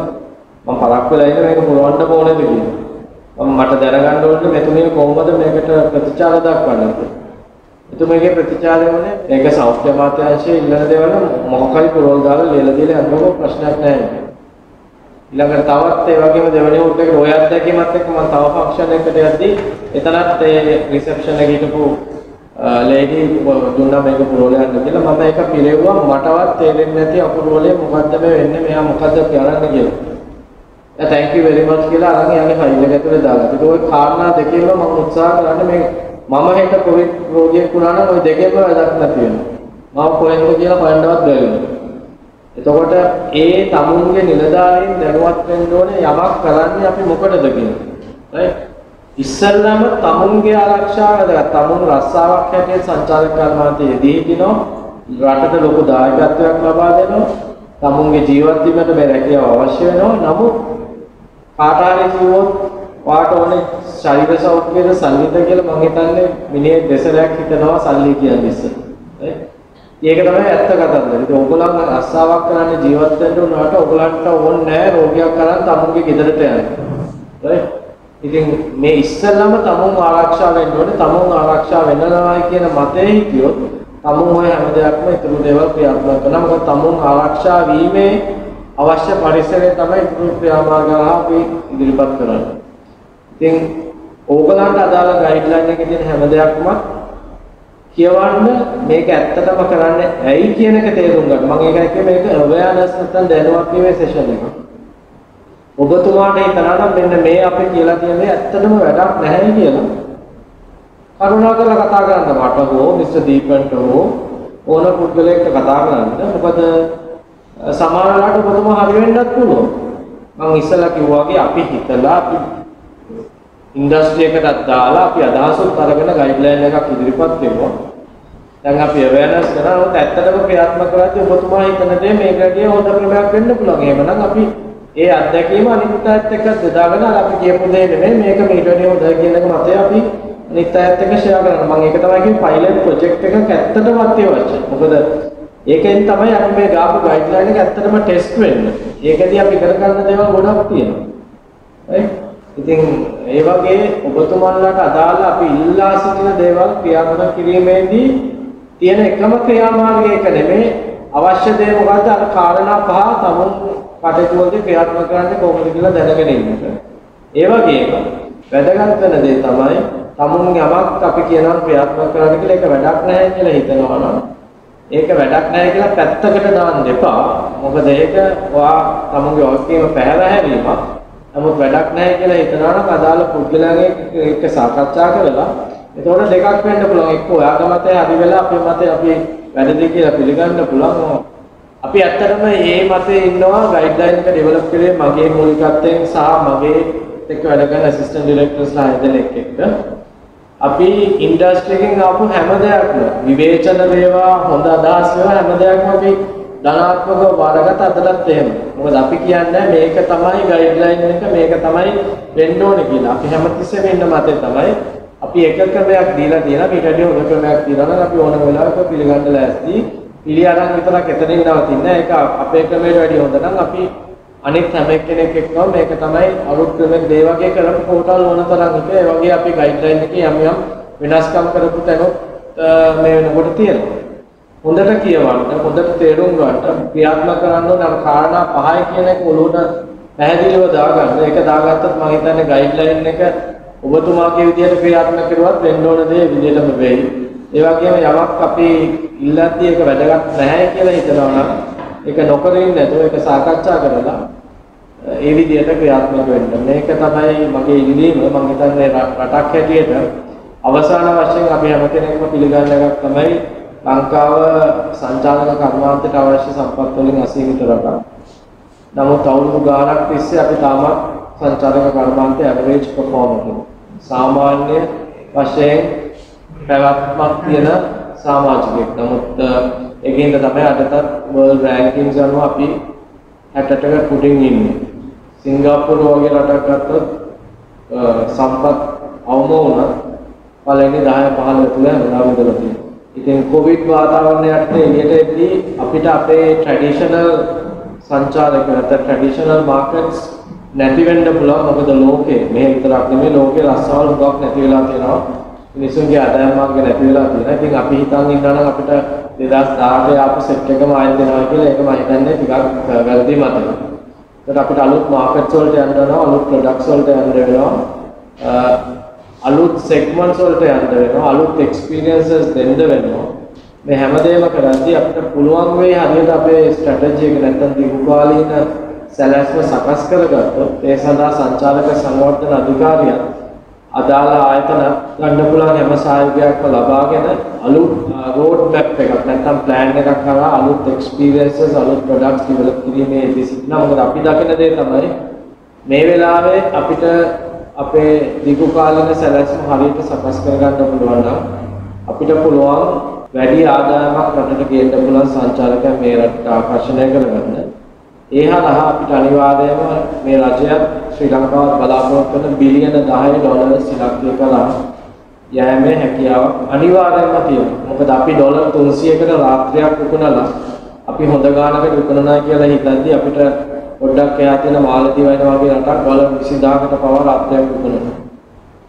මම පරක් වෙලා ඉන්න මේක පුරවන්න ඕනේද කියලා. මම මට දැනගන්න ඕනේ මෙතුමිය කොහොමද මේකට ප්‍රතිචාර දක්වන්නේ. එතුමියගේ ප්‍රතිචාරය වුණේ මේක සෞඛ්‍ය අමාත්‍යාංශයේ ඉල්ලන දේවල් මොකක්හරි පුරවල් දාලා ලියලා දීලා යන්නකො ප්‍රශ්නයක් නැහැ. ඊළඟට තවත් ඒ වගේම දෙවෙනි උඩ එක ඔය අත්දැකීමත් එක්ක මම තව ෆන්ක්ෂන් එකකට යද්දී එතනත් ඒ රිසෙප්ෂන් එකේ හිටපු ලේඩි දුන්නා මේක පුරවල යන්න කියලා මම ඒක පිළිවෙුවා මටවත් තේරෙන්නේ නැති අපුරවලේ මොකද්ද මේ වෙන්නේ මෙයා මොකද්ද කරන්නේ කියලා. ඒ thank you very much කියලා අරන් යන්නේ ෆයිල් එක ඇතුලේ දාලා. ඒක ඔය කාරණා දෙකේම මම උත්සාහ කරන්නේ මේ මම හිත කොවිඩ් රෝගියෙක් වුණා නම් ওই දෙකේම වැඩක් නැති වෙනවා. මම කොහෙන්ද කියලා හොයන්නවත් බැරි වෙනවා. එතකොට ඒ තමුන්ගේ නිලධාරීන් දැනුවත් වෙන්න ඕනේ යමක් කරන්නේ අපි මොකටද කියලා. right? ඉස්සල්ලාම තමුන්ගේ ආරක්ෂාව තමුන් රස්සාවක් හැටියට සංචාලක කර්මාන්තයේදී දිනෝ රටට ලොකු දායකත්වයක් ලබා දෙනවා. තමුන්ගේ ජීවත් වීමට මේ රැකියාව අවශ්‍ය වෙනවා. නමුත් කාට හරි කිව්වොත් වාට ඕනේ ශරීර සෞඛ්‍යද සල්ලිද කියලා මම හිතන්නේ මිනිහෙක් දෙසරයක් හිතනවා සල්ලි කියන්නේ ඉස්සර. right? ඒක තමයි ඇත්ත කතන්දර. ඉතින් ඔයගොල්ලන් රස්සාවක් කරන්න ජීවත් වෙන්න උනාට ඔයගොල්ලන්ට ඕනේ නැහැ රෝගියක් කරන් තමුන්ගේ ගෙදරට යන්න. right? ඉතින් මේ ඉස්සෙල්ලම තමුන් ආරක්ෂා වෙන්න ඕනේ. තමුන් ආරක්ෂා වෙන්නවායි කියන මතේ හිටියොත් තමුන් ඔය හැම දෙයක්ම ඉතුරු දේවල් ක්‍රියාත්මක කරනවා. මොකද තමුන් ආරක්ෂා වීමේ අවශ්‍ය පරිසරය තමයි ඉතුරු ක්‍රියාමාර්ගලා අපි ඉදිරිපත් කරන්නේ. ඉතින් ඕගලන්ට අදාළ ගයිඩ්ලයින් එකේ තියෙන හැම දෙයක්ම කියවන්න මේක ඇත්තටම කරන්නේ ඇයි කියන එක තේරුම් ගන්න. මම ඒකයි කිව්වේ මේක අවයර්නස් නැත්නම් දැනුවත් වීමේ සෙෂන් එක. ඔබතුමාට හිතනවා නම් මෙන්න මේ අපි කියලා තියෙන්නේ ඇත්තටම වැඩක් නැහැ කියලා. කරුණාකරලා කතා කරන්න මට හෝ මිස්ටර් දීපන්ට හෝ ඕන පුද්ගලයෙක්ට කතා කරන්න. මොකද සමහර වෙලාවට ඔබතුමා හරි වෙන්නත් පුළුවන්. මම ඉස්සලා කිව්වා වගේ අපි හිතලා අපි ඉන්ඩස්ට්‍රි එකටත් දාලා අපි අදහසුත් අරගෙන ගයිඩ්ලයින් එකක් ඉදිරිපත් කරුවා. දැන් අපි අවයර්නස් කරනකොට ඇත්තටම ක්‍රියාත්මක කරද්දී ඔබතුමා හිතන දේ මේකදී හොඳ ක්‍රමයක් වෙන්න පුළුවන්. එහෙමනම් අපි ඒ අත්දැකීම අනිත් අයත් එක්ක බෙදාගෙන අර අපි කියපු දේ නෙමෙයි මේක මීට වඩා හොඳයි කියන එක මතය අපි අනිත් අයත් එක්ක ෂෙයා කරනවා. මම ඒක තමයි කිව්වේ පයිලට් ප්‍රොජෙක්ට් එකක් ඇත්තටම අත්‍යවශ්‍යයි. මොකද ඒකෙන් තමයි අපි මේ ගාපු ගයිඩ්ලයින් එක ඇත්තටම ටෙස්ට් වෙන්නේ. ඒකදී අපි කරගන්න දේවල් ගොඩක් තියෙනවා. right? ඉතින් ඒ වගේ ඔබතුමන්ලාට අදාළ අපි ඉල්ලා සිටින දේවල් ක්‍රියාත්මක කිරීමේදී තියෙන එකම ක්‍රියාමාර්ගය එක නෙමෙයි අවශ්‍ය දේ මොකද්ද අර කාරණා පහ තමුන් කටයුතු වලදී ක්‍රියාත්මක කරන්නේ කොහොමද කියලා දැනගෙන ඉන්නට. ඒ වගේම වැදගත් වෙන දේ තමයි තමුන් යමක් අපි කියනවා ක්‍රියාත්මක කරන්න කියලා ඒක වැඩක් නැහැ කියලා හිතනවා නම් ඒක වැඩක් නැහැ කියලා පැත්තකට දාන්න එපා. මොකද ඒක ඔයා තමුන්ගේ වගකීම පැහැර හැරීමක්. නමුත් වැඩක් නැහැ කියලා හිතනවා නම් අදාළ පුද්ගලයාගේ එක්ක සාකච්ඡා කරලා එතකොට දෙකක් වෙන්න පුළුවන්. එක්ක ඔයාගේ මතය හරි වෙලා අපේ මතය අපි වැරදි කියලා පිළිගන්න පුළුවන්. අපි ඇත්තටම මේ මතේ ඉන්නවා ගයිඩ්ලයින් එක ඩෙවලොප් කරේ මගේ මූලිකත්වයෙන් සහ මගේ එක්ක වැඩ කරන ඇසිස්ටන්ට් ඩිරෙක්ටර්ස්ලා හැදෙනෙක් එක්ක. අපි ඉන්ඩස්ට්‍රි එකෙන් ආපු හැම දෙයක්ම විවේචන වේවා හොඳ අදහස් වේවා හැම දෙයක්ම අපි ධනාත්මකව බාරගත අදටත් එහෙම. මොකද අපි කියන්නේ මේක තමයි ගයිඩ්ලයින් එක මේක තමයි වෙන්න ඕනේ කියලා. අපි හැමතිස්සෙම ඉන්න මතේ තමයි අපි එක ක්‍රමයක් දීලා තියෙනවා ඊට වඩා හොඳ ක්‍රමයක් දීලා නම් අපි ඕන වෙලාවක පිළිගන්න ලෑස්ති. පිළි අරන් විතරක් එතනින් නවතින්නේ. ඒක අපේ ක්‍රමයට වැඩිය හොඳ නම් අපි අනිත් හැම කෙනෙක් එක්කම මේක තමයි අලුත් ක්‍රමයක් දේ වගේ කරපු පෝටල් ඕන තරම් එක ඒ වගේ අපි ගයිඩ්ලයින් එකේ යම් යම් වෙනස්කම් කරපු තැනොත් මේ වෙනකොට තියෙනවා. හොඳට කියවන්න හොඳට තේරුම් ගන්න ක්‍රියාත්මක කරන්න ඕන අර කාරණා පහයි කියන එක ඔලුවට පැහැදිලිව දාගන්න. ඒක දාගත්තොත් මම හිතන්නේ ගයිඩ්ලයින් එක ඔබතුමාගේ විදිහට ක්‍රියාත්මක කරුවත් වෙන්න ඕන දේ විදිහටම වෙයි. ඒ වගේම යමක් අපි ඉල්ලද්දී ඒක වැදගත් නැහැ කියලා හිතනවා නම් ඒක නොකර ඉන්න නැතුව ඒක සාකච්ඡා කරලා ඒ විදිහට ක්‍රියාත්මක වෙන්න. මේක තමයි මගේ ඉල්ලීම. මම හිතන්නේ රටක් හැටියට අවසාන වශයෙන් අපි හැම කෙනෙක්ම පිළිගන්න එකක් තමයි ලංකාව සංචාලන කර්මාන්තයට අවශ්‍ය සම්පත් වලින් අසීමිත රටක්. නමුත් අවුරුදු ගාණක් තිස්සේ අපි තාමත් සංචාලක කර්මාන්තයේ ඇවරේජ් පර්ෆෝමර් සාමාන්‍ය වශයෙන් පැවැත්මක් තියෙන සමාජිකයෙක්. නමුත් ඒකින්ද තමයි අදටත් වර්ල්ඩ් රෑන්කින්ස් අනුව අපි 60කට පුටින් ඉන්නේ. සිංගප්පූරු වගේ රටක් ගත්තොත් සම්පත් අවම වුණත් පළවෙනි 10 15 තුල වෙලා විදලා තියෙනවා. ඉතින් කොවිඩ් වාතාවරණයට එළියට එද්දී අපිට අපේ ට්‍රැඩිෂනල් සංචාරක නැත්නම් ට්‍රැඩිෂනල් මාකට්ස් නැති වෙන්න පුළුවන් මොකද ලෝකේ මේ විතරක් නෙමෙයි ලෝකේ රස්සාවල් හුඟක් නැති වෙලා තියෙනවා මිනිසුන්ගේ ආදායම් මාර්ග නැති වෙලා තියෙනවා. ඉතින් අපි හිතන් ඉන්නවා නම් අපිට 2018 ආපු සෙට් එකම ආයෙත් දෙනවා කියලා ඒක මම හිතන්නේ ටිකක් වැරදි මතයක්. ඒකට අපිට අලුත් මාකට්ස් වලට යන්න වෙනවා අලුත් ප්‍රොඩක්ට්ස් වලට යන්න වෙනවා. අලුත් සෙග්මන්ට්ස් වලට යන්න වෙනවා අලුත් එක්ස්පීරියන්සස් දෙන්න වෙනවා. මේ හැමදේම කරද්දී අපිට පුළුවන් වෙයි හරියට අපේ ස්ට්‍රැටජි එක නැත්තම් දීර්ඝකාලීන සැලැස්ම සකස් කරගත්තොත් ඒ සඳහා සංචාලක සංවර්ධන අධිකාරියන් අදාළ ආයතන ගන්න පුළුවන් හැම සහයෝගයක්ම ලබාගෙන අලුත් රෝඩ් මැප් එකක් නැත්නම් ප්ලෑන් එකක් කරා අලුත් එක්ස්පීරියන්සස් අලුත් ප්‍රොඩක්ට්ස් ඩෙවලොප් කිරීමේ යෙදී මොකද අපි දකින දේ තමයි මේ වෙලාවේ අපිට අපේ දිගු කාලින සැලැස්ම හරියට සකස් කරගන්න පුළුවන් නම් අපිට පුළුවන් වැඩි ආදායමක් රටට ගේන්න පුළුවන් සංචාරකයන් මේ රටට ආකර්ෂණය කරගන්න. ඒ හරහා අපිට අනිවාර්යයෙන්ම මේ රජයත් ශ්‍රී ලංකාව බලාපොරොත්තු වෙන බිලියන 10 ඩොලර් ඉලක්කය කරා යෑමේ හැකියාවක් අනිවාර්යයෙන්ම තියෙනවා. මොකද අපි ඩොලර් 300කට රාත්‍රියක් විකුණලා අපි හොඳ ගානකට විකුණනවා කියලා හිතද්දී අපිට පොඩ්ඩක් එහා තියෙන මාලදීව වෙන වගේ රටක් ඩොලර් 20000කට පව රාත්‍රියක් විකුණනවා.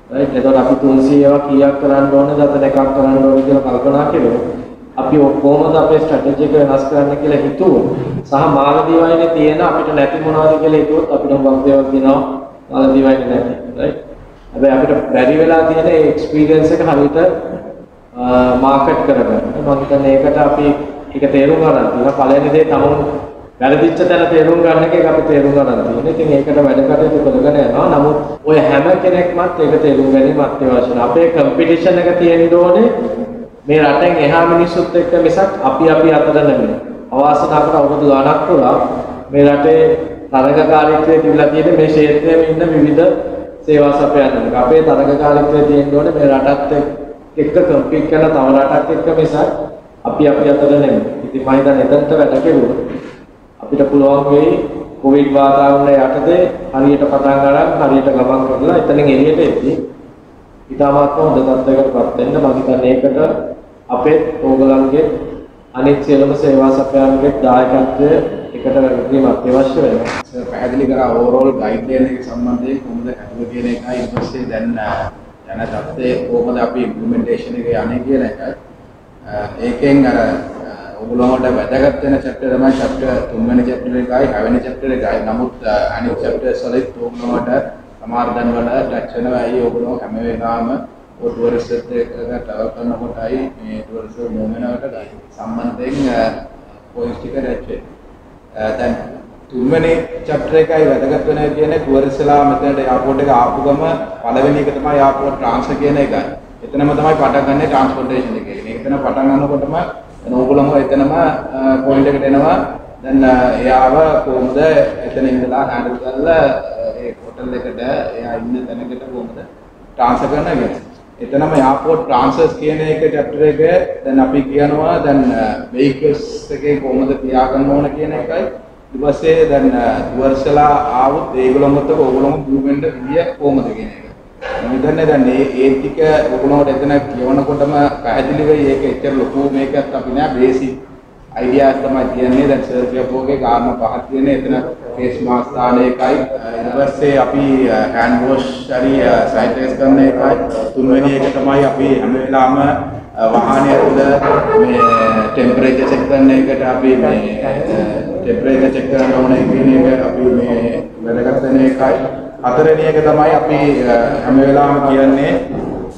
right එතකොට අපි 300ව කීයක් කරන්න ඕනද අතන එකක් කරන්න ඕනද කියලා කල්පනා කළොත් අපි කොහොමද අපේ ස්ට්‍රැටජි එක වෙනස් කරන්න කියලා හිතුවොත් සහ මාළදීවයිනේ තියෙන අපිට නැති මොනවද කියලා හිතුවොත් අපිට හුඟක් දේවල් තියෙනවා මාළදීවයිනේ නැති right හැබැයි අපිට බැරි වෙලා තියෙන ඒ එක්ස්පීරියන්ස් එක හරියට මාකට් කරගන්න මම හිතන්නේ ඒකට අපි ඒක තේරුම් ගන්න තියෙනවා පළවෙනි දේ තමුන් වැරදිච්ච තැන තේරුම් ගන්න එක අපි තේරුම් ගන්න තියෙනවා. ඉතින් ඒකට වැඩ කටයුතු කරගෙන යනවා. නමුත් ඔය හැම කෙනෙක්මත් ඒක තේරුම් ගැනීම අත්‍යවශ්‍යයි. අපේ කම්පිටිෂන් එක තියෙන්න ඕනේ මේ රටෙන් එහා මිනිස්සුත් එක්ක මිසක් අපි අපි අතර නෙමෙයි. අවාසනාවකට අවුරුදු ගාණක් පුරා මේ රටේ තරගකාරීත්වයේ තිබිලා තියෙන මේ ක්ෂේත්‍රයේ ඉන්න විවිධ සේවා සපයන්නක. අපේ තරගකාරීත්වයේ තියෙන්න ඕනේ මේ රටත් එක්ක කම්පීට් කරන තව රටක් එක්ක මිසක් අපි අපි අතර නෙමෙයි. ඉතින් මම හිතන්නේ එතනට වැඩ කෙරුවොත් අපිට පුළුවන් වෙයි කොවිඩ් වාතාවරණය යටතේ හරියට පටන් ගන්න හරියට ගමන් කරලා එතනින් එළියට එද්දී ඉතාමත්ම හොඳ තත්ත්වයකටපත් වෙන්න මම හිතන්නේ ඒකට අපේ ඕගලන්ගේ අනිත් සියලුම සේවා සපයන්ගේ දායකත්වය එකට රැඳීම අත්‍යවශ්‍ය වෙනවා. සර් පැහැදිලි කරා ඕවරෝල් ගයිඩ්ලයින් එක සම්බන්ධයෙන් කොහොමද කටයුතු කියන එකයි ඊට පස්සේ දැන් යන තත්ත්වයේ කොහොමද අපි ඉම්ප්ලිමන්ටේෂන් එක යන්නේ කියන එක. ඒකෙන් අර ඔයගොල්ලන්ට වැදගත් වෙන චැප්ටර් තමයි චැප්ටර් 3 වෙනි චැප්ටර් එකයි 6 වෙනි චැප්ටර් එකයි. නමුත් අනිත් චැප්ටර්ස් වලින් ඔයගොල්ලන්ට සමහර දැන් වල ටච් වෙනවා. ඇයි ඔයගොල්ලෝ හැම වෙලාවෙම ටුවරිස්ට් එකට ට්‍රැවල් කරනකොටයි මේ ටුවරිස්ට් මූවමන්ට්ට සම්බන්ධයෙන් පොයින්ට්ස් ටික රැච් දැන් තුන්වෙනි චැප්ටර් එකයි වැදගත් වෙන කියන්නේ ටුවරිස්ට්ලා මෙතනට එයාපෝට් එක ආපු ගම පළවෙනි එක තමයි එයාපෝට් ට්‍රාන්ස්ෆර් කියන එකයි. එතනම තමයි පටන් ගන්න ට්‍රාන්ස්පෝර්ටේෂන් එක. මේක එතන පටන් ගන්නකොටම දැන් ඕගොල්ලෝම එතනම පොයින්ට් එකට එනවා. දැන් එයාව කොහොමද එතන ඉඳලා හෑන්ඩල් කරලා ඒ හොටල් එකට එයා ඉන්න තැනකට කොහොමද ට්‍රාන්ස්ෆර් කරන්න කියලා. එතනම එයාපෝට් ට්‍රාන්ස්ෆර්ස් කියන එක චැප්ටර් එක දැන් අපි කියනවා දැන් වෙහිකල්ස් එකේ කොහොමද තියාගන්න ඕන කියන එකයි. ඊට පස්සේ දැන් ටුවර්ස්ලා ආවොත් ඒගොල්ලොන්ට ඕගොල්ලොම මූව්මන්ට් විදිය කොහොමද කියන එක. මම හිතන්නේ දැන් මේ ඒ ටික ඔයගොල්ලෝට එතන කියවනකොටම පැහැදිලි වෙයි. ඒක එච්චර ලොකු මේකක් අපි නෑ. බේසික් අයිඩියාස් තමයි තියන්නේ. දැන් සර් කියපුවගේ කාරණා පහක් තියෙන එතන ෆේස් මාස්ක් දාන එකයි. ඊට පස්සේ අපි හෑන්ඩ් වොෂ් හරි සැනිටයිස් කරන එකයි. තුන්වෙනි එක තමයි අපි හැම වෙලාවම වාහනය තුළ මේ ටෙම්පරේචර් චෙක් කරන එකට අපි මේ ටෙම්පරේචර් චෙක් කරන්න ඕනේ කියන එක අපි මේ වැදගත් වෙන එකයි. හතරවෙනි එක තමයි අපි හැම වෙලාවම කියන්නේ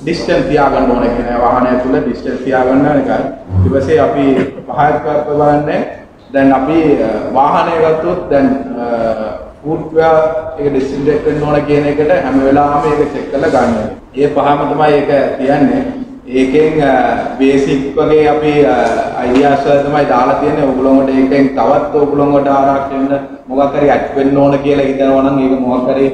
ඩිස්ටන්ස් තියාගන්න ඕනේ කියන වාහනය තුල ඩිස්ටන්ස් තියාගන්න එකයි. ඊට පස්සේ අපි පහත් බලන්නේ දැන් අපි වාහනය ගත්තොත් දැන් ෆුඩ් වෙයා ඒක ඩිස්ට්‍රිබියුට් වෙන්න ඕන කියන එකට හැම වෙලාවෙම ඒක චෙක් කරලා ගන්න. ඒ පහම තමයි ඒක කියන්නේ. ඒකෙන් බේසික් වගේ අපි අයිඩියාස් වල තමයි දාලා තියෙන්නේ. ඔයගොල්ලෝන්ට ඒකෙන් තවත් ඔයගොල්ලෝන්ට ආරක්ෂා වෙන්න මොකක් හරි ඇඩ් වෙන්න ඕන කියලා හිතනවා නම් ඒක මොකක් හරි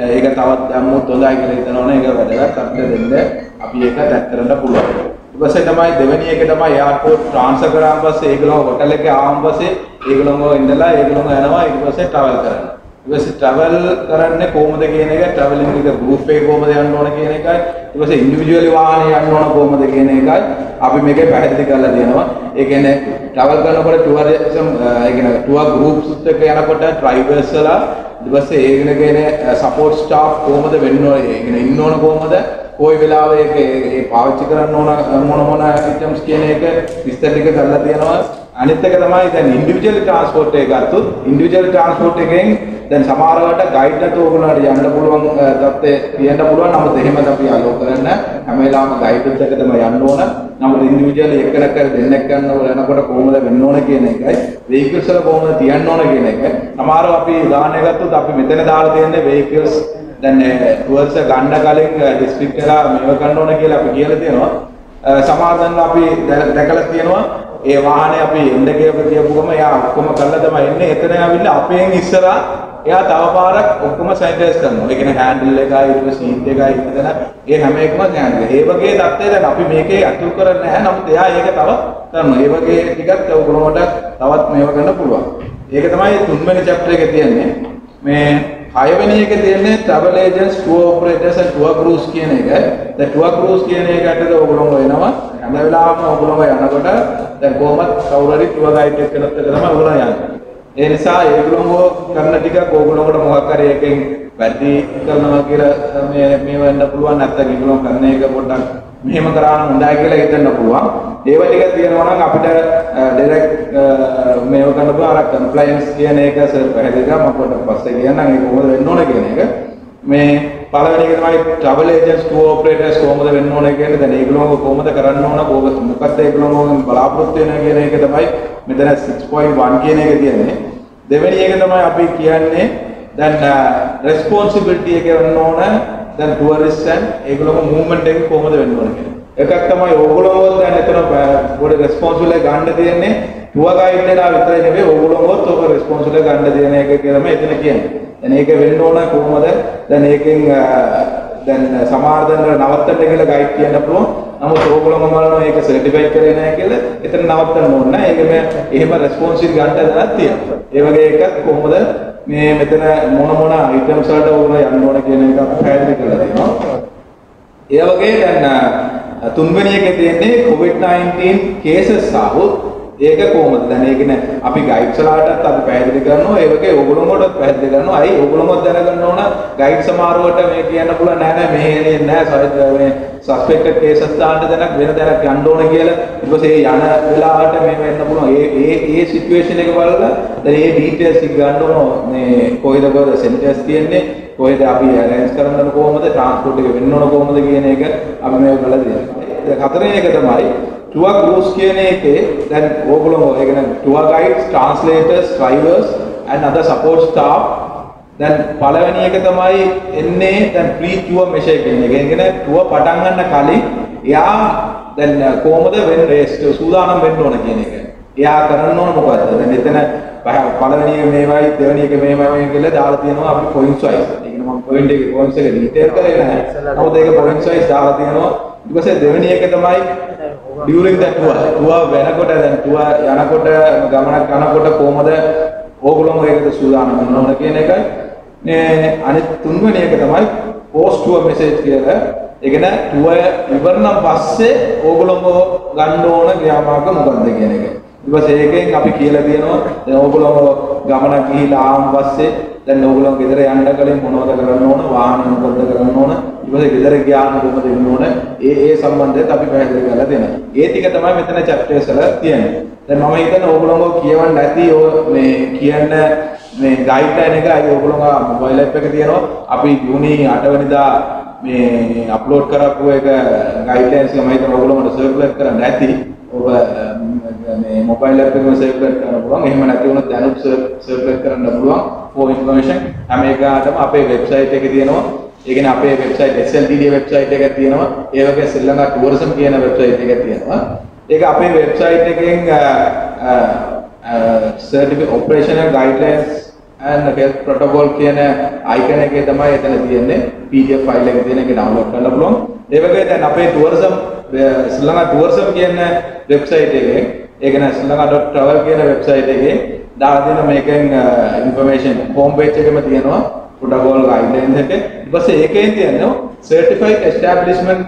Eh, ඒක තවත් දැම්මොත් හොඳයි කියලා හිතනවා නම් ඒක වැදගත් අපිට දෙන්න අපි ඒක දැක් කරන්න පුළුවන්. ඊට පස්සේ තමයි දෙවෙනි එක තමයි එයාර්පෝට් ට්‍රාන්ස්ෆර් කරාන් පස්සේ ඒගොල්ලෝ හොටල් එකේ ආවන් පස්සේ ඒගොල්ලෝ ඉඳලා ඒගොල්ලෝ යනවා ඊට පස්සේ ට්‍රැවල් කරනවා. ඊට පස්සේ ට්‍රැවල් කරන්නේ කොහොමද කියන එක ට්‍රැවලින් එක ගෲප් එක කොහොමද යන්න ඕන කියන එකයි ඊට පස්සේ ඉන්ඩිවිජුවලි වාහනේ යන්න ඕන කොහොමද කියන එකයි අපි මේකේ පැහැදිලි කරලා දෙනවා. ඒ කියන්නේ ට්‍රැවල් කරනකොට ටුවරිසම් ඒ කියන්නේ ටුවර් ගෲප්ස් එක්ක යනකොට ඩ්‍රයිවර්ස්ලා ඊට පස්සේ ඒගෙන කියන සපෝට් ස්ටාෆ් කොහොමද වෙන්න ඕන ඒ කියන්නේ ඉන්න ඕන කොහොමද කොයි වෙලාවෙ ඒක ඒ පාවිච්චි කරන්න ඕන මොන මොන අයිටම්ස් කියන එක විස්තර ටික කරලා තියෙනවා අනිත් එක තමයි දැන් ඉන්ඩිවිජුවල් ට්‍රාන්ස්පෝර්ට් එක ගත්තොත් ඉන්ඩිවිජුවල් ට්‍රාන්ස්පෝර්ට් එකෙන් දැන් සමහරවට ගයිඩ් නැතුව ඔයගොල්ලන්ට යන්න පුළුවන් තත්ත්වය තියෙන්න පුළුවන්. නමුත් එහෙම අපි අලෝ කරන්න හැම වෙලාවම ගයිඩ්ස් එක තමයි යන්න ඕන. නමුත් ඉන්ඩිවිජුවල් එකනක් කර දෙන්නෙක් ගන්න යනකොට කොහොමද වෙන්න ඕන කියන එකයි. වෙහිකල්ස් වල කොහොමද තියන්න ඕන කියන එක සමහරව අපි උදාහරණයක් ගත්තොත් අපි මෙතන දාලා තියෙන්නේ වෙහිකල්ස් දැන් ටුවර්ස් ගන්න කලින් ඩිස්ට්‍රික්ට් එකලා මේව ගන්න ඕන කියලා අපි කියලා තියෙනවා. සමාදන්න අපි දැකලා තියෙනවා. ඒ වාහනේ අපි එන්න කියලා කියපු ගම එයා ඔක්කොම කරලා තමයි එන්නේ එතන ආවිල්ලා අපෙන් ඉස්සරහා එයා තව පාරක් ඔක්කොම සැනිටයිස් කරනවා. ඒ කියන්නේ හෑන්ඩල් එකයි ඊට පස්සේ සීට් එකයි ඉතන ඒ හැම එකම සැනිටයිස්. ඒ වගේ தත්ත්වය දැන් අපි මේකේ අතුල් කරන්නේ නැහැ. නමුත් එයා ඒක තව කරනවා. ඒ වගේ ටිකක් ඔයගොල්ලෝට තවත් මේව කරන්න පුළුවන්. ඒක තමයි තුන්වෙනි chapter එකේ තියෙන්නේ. මේ හයවෙනි එක තියෙන්නේ travel agents, tour operators and tour crews කියන එක. දැන් tour crews කියන එකට ඔයගොල්ලෝ එනවා. හැම වෙලාවෙම ඔයගොල්ලෝ යනකොට දැන් කොහොමද කවුරු හරි tour guide එකක් කරත් එක තමයි ඔයගොල්ලෝ යන්නේ. ඒ නිසා ඒගොල්ලෝ කරන ටික ඕගොල්ලෝකට මොකක් හරි එකෙන් වැඩි කරනවා කියලා මේ මේ වෙන්න පුළුවන් නැත්නම් ඒගොල්ලෝ කරන එක පොඩ්ඩක් මෙහෙම කරා නම් හොඳයි කියලා හිතන්න පුළුවන්. ඒව ටික තියෙනවා නම් අපිට ඩිරෙක්ට් මේව කරන්න පුළුවන් අර කම්ප්ලයන්ස් කියන එක සර් පැහැදිලි කරා මම පොඩ්ඩක් පස්සේ කියන්නම් ඒක කොහොමද වෙන්න ඕන කියන එක. මේ පළවෙනි එක තමයි travel agents tour operators කොහොමද වෙන්න ඕන කියන්නේ දැන් ඒගොල්ලෝ කොහොමද කරන්න ඕන කොහොමද මොකක්ද ඒගොල්ලෝ බලාපොරොත්තු වෙන කියන එක තමයි මෙතන 6.1 කියන එක තියෙන්නේ. දෙවෙනි එක තමයි අපි කියන්නේ දැන් responsibility එක වෙන්න ඕන දැන් tourist ඒගොල්ලෝ movement එක කොහොමද වෙන්න ඕන කියන එකක් තමයි ඕගොල්ලෝ දැන් එතන පොඩි responsible ගන්න තියෙන්නේ. tour guide එකලා විතරයි නෙවෙයි ඕගොල්ලෝත් ඔක responsible ගන්න දෙන එක කියලා තමයි එතන කියන්නේ. දැන් ඒක වෙන්න ඕන කොහොමද? දැන් ඒකෙන් දැන් සමහර දැන් නවත්තන්න කියලා ගයිඩ් කියන්න පුළුවන්. නමුත් ඕගොල්ලෝම බලනවා ඒක සර්ටිෆයිඩ් කරේ නැහැ කියලා. එතන නවත්තන්න ඕන නැහැ. ඒක මේ එහෙම රෙස්පොන්සිබිලිටි ගන්න දැනක් තියෙනවා. ඒ වගේ එකක් කොහොමද? මේ මෙතන මොන මොන අයිටම්ස් වලට ඕගොල්ලෝ යන්න ඕන කියන එක අපි පැහැදිලි කරලා දෙනවා. ඒ වගේ දැන් තුන්වෙනි එකේ තියෙන්නේ COVID-19 cases ආවොත් ඒක කොහොමද? දැන් ඒක නේ අපි ගයිඩ්ස්ලාටත් අපි පැහැදිලි කරනවා. ඒ වගේ ඕගොල්ලෝමටත් පැහැදිලි කරනවා. අයි ඕගොල්ලෝමත් දැනගන්න ඕන ගයිඩ් සමාරුවට මේ කියන්න පුළුවන් නෑ නෑ මෙහෙ එන්නේ නෑ සයිඩ් මේ සස්පෙක්ටඩ් කේසස් දාන්න දැනක් වෙන දැනක් යන්න ඕන කියලා. ඊට පස්සේ යන වෙලාවට මේ වෙන්න පුළුවන්. ඒ ඒ ඒ සිටුේෂන් එක බලලා දැන් ඒ ඩීටේල්ස් ටික ගන්න ඕන. මේ කොහෙද කොහෙද සෙන්ටර්ස් තියෙන්නේ? කොහෙද අපි අරේන්ජ් කරන්න කොහොමද? ට්‍රාන්ස්පෝර්ට් එක වෙන්න ඕන කොහොමද කියන එක අපි මේ බලලා දෙනවා. හතරවෙනි එක තමයි tour groups කියන එකේ දැන් ඕගොල්ලෝ ඒ කියන්නේ tour guides, translators, drivers and other support staff දැන් පළවෙනි එක තමයි එන්නේ දැන් pre tour measure කියන එක. ඒ කියන්නේ tour පටන් ගන්න කලින් එයා දැන් කොහොමද වෙන්නේ සූදානම් වෙන්න ඕන කියන එක. එයා කරන්න ඕන මොකද්ද? දැන් එතන පළවෙනි එක මේවයි දෙවෙනි එක මේවයි කියලා දාලා තියෙනවා අපි points wise. ඒ කියන්නේ මම point එකේ points එක detail කරේ නැහැ. නමුත් ඒක points wise දාලා තියෙනවා. ඊට පස්සේ දෙවෙනි එක තමයි during the tour tour වෙනකොට දැන් tour යනකොට ගමනක් යනකොට කොහමද ඕගොල්ලෝ ඒකට සූදානම් වෙන්න ඕන කියන එකයි මේ අනිත් තුන්වෙනි එක තමයි post tour message කියලා. ඒ කියන්නේ tour ඉවරනම් පස්සේ ඕගොල්ලෝ ගන්න ඕන ක්‍රියාමාර්ග මොකක්ද කියන එක. ඊට පස්සේ ඒකෙන් අපි කියලා තියෙනවා දැන් ඕගොල්ලෝ ගමනක් ගිහිලා ආවන් පස්සේ දැන් ඕගොල්ලෝ ගෙදර යන්න කලින් මොනවද කරන්න ඕන? වාහන මොකද්ද කරන්න ඕන? ඊට පස්සේ ගෙදර ගියාම කොහොමද වෙන්න ඕන? ඒ ඒ සම්බන්ධයෙන් අපි පැහැදිලි කරලා දෙනවා. ඒ ටික තමයි මෙතන චැප්ටර්ස් වල තියෙන්නේ. දැන් මම හිතන්නේ ඕගොල්ලෝ කියවන්න නැති මේ කියන්න මේ ගයිඩ්ලයින් එක අයි ඕගොල්ලෝ මොබයිල් ඇප් එක තියෙනවා. අපි ජූනි 8 වෙනිදා මේ අප්ලෝඩ් කරපු එක ගයිඩ්ලයින්ස් එක මම හිතනවා ඕගොල්ලෝට සර්කියුලේට් කරන්න නැති ඔබ මේ මොබයිල් එකක සර්කියුලේට් කරන්න පුළුවන්. එහෙම නැති වුණොත් දැනුත් සර්කියුලේට් කරන්න පුළුවන් for information හැම එකකටම අපේ වෙබ්සයිට් එකේ තියෙනවා. ඒ කියන්නේ අපේ වෙබ්සයිට් SLTD වෙබ්සයිට් එකක් තියෙනවා. ඒ වගේ ශ්‍රී ලංකා ටුවරිසම් කියන වෙබ්සයිට් එකක් තියෙනවා. ඒක අපේ වෙබ්සයිට් එකෙන් certificate operational guidelines and health protocol කියන icon එකේ තමයි එතන තියෙන්නේ. PDF file එක තියෙන එක download කරන්න පුළුවන්. ඒ වගේ දැන් අපේ tourism ශ්‍රී ලංකා tourism කියන වෙබ්සයිට් එකේ ඒක නේ ශ්‍රී ලංකා.travel කියන වෙබ්සයිට් එකේ දාලා තියෙන මේකෙන් information home page එකෙම තියෙනවා protocol guidelines එක. ඊට පස්සේ ඒකෙන් තියෙනවා certified establishment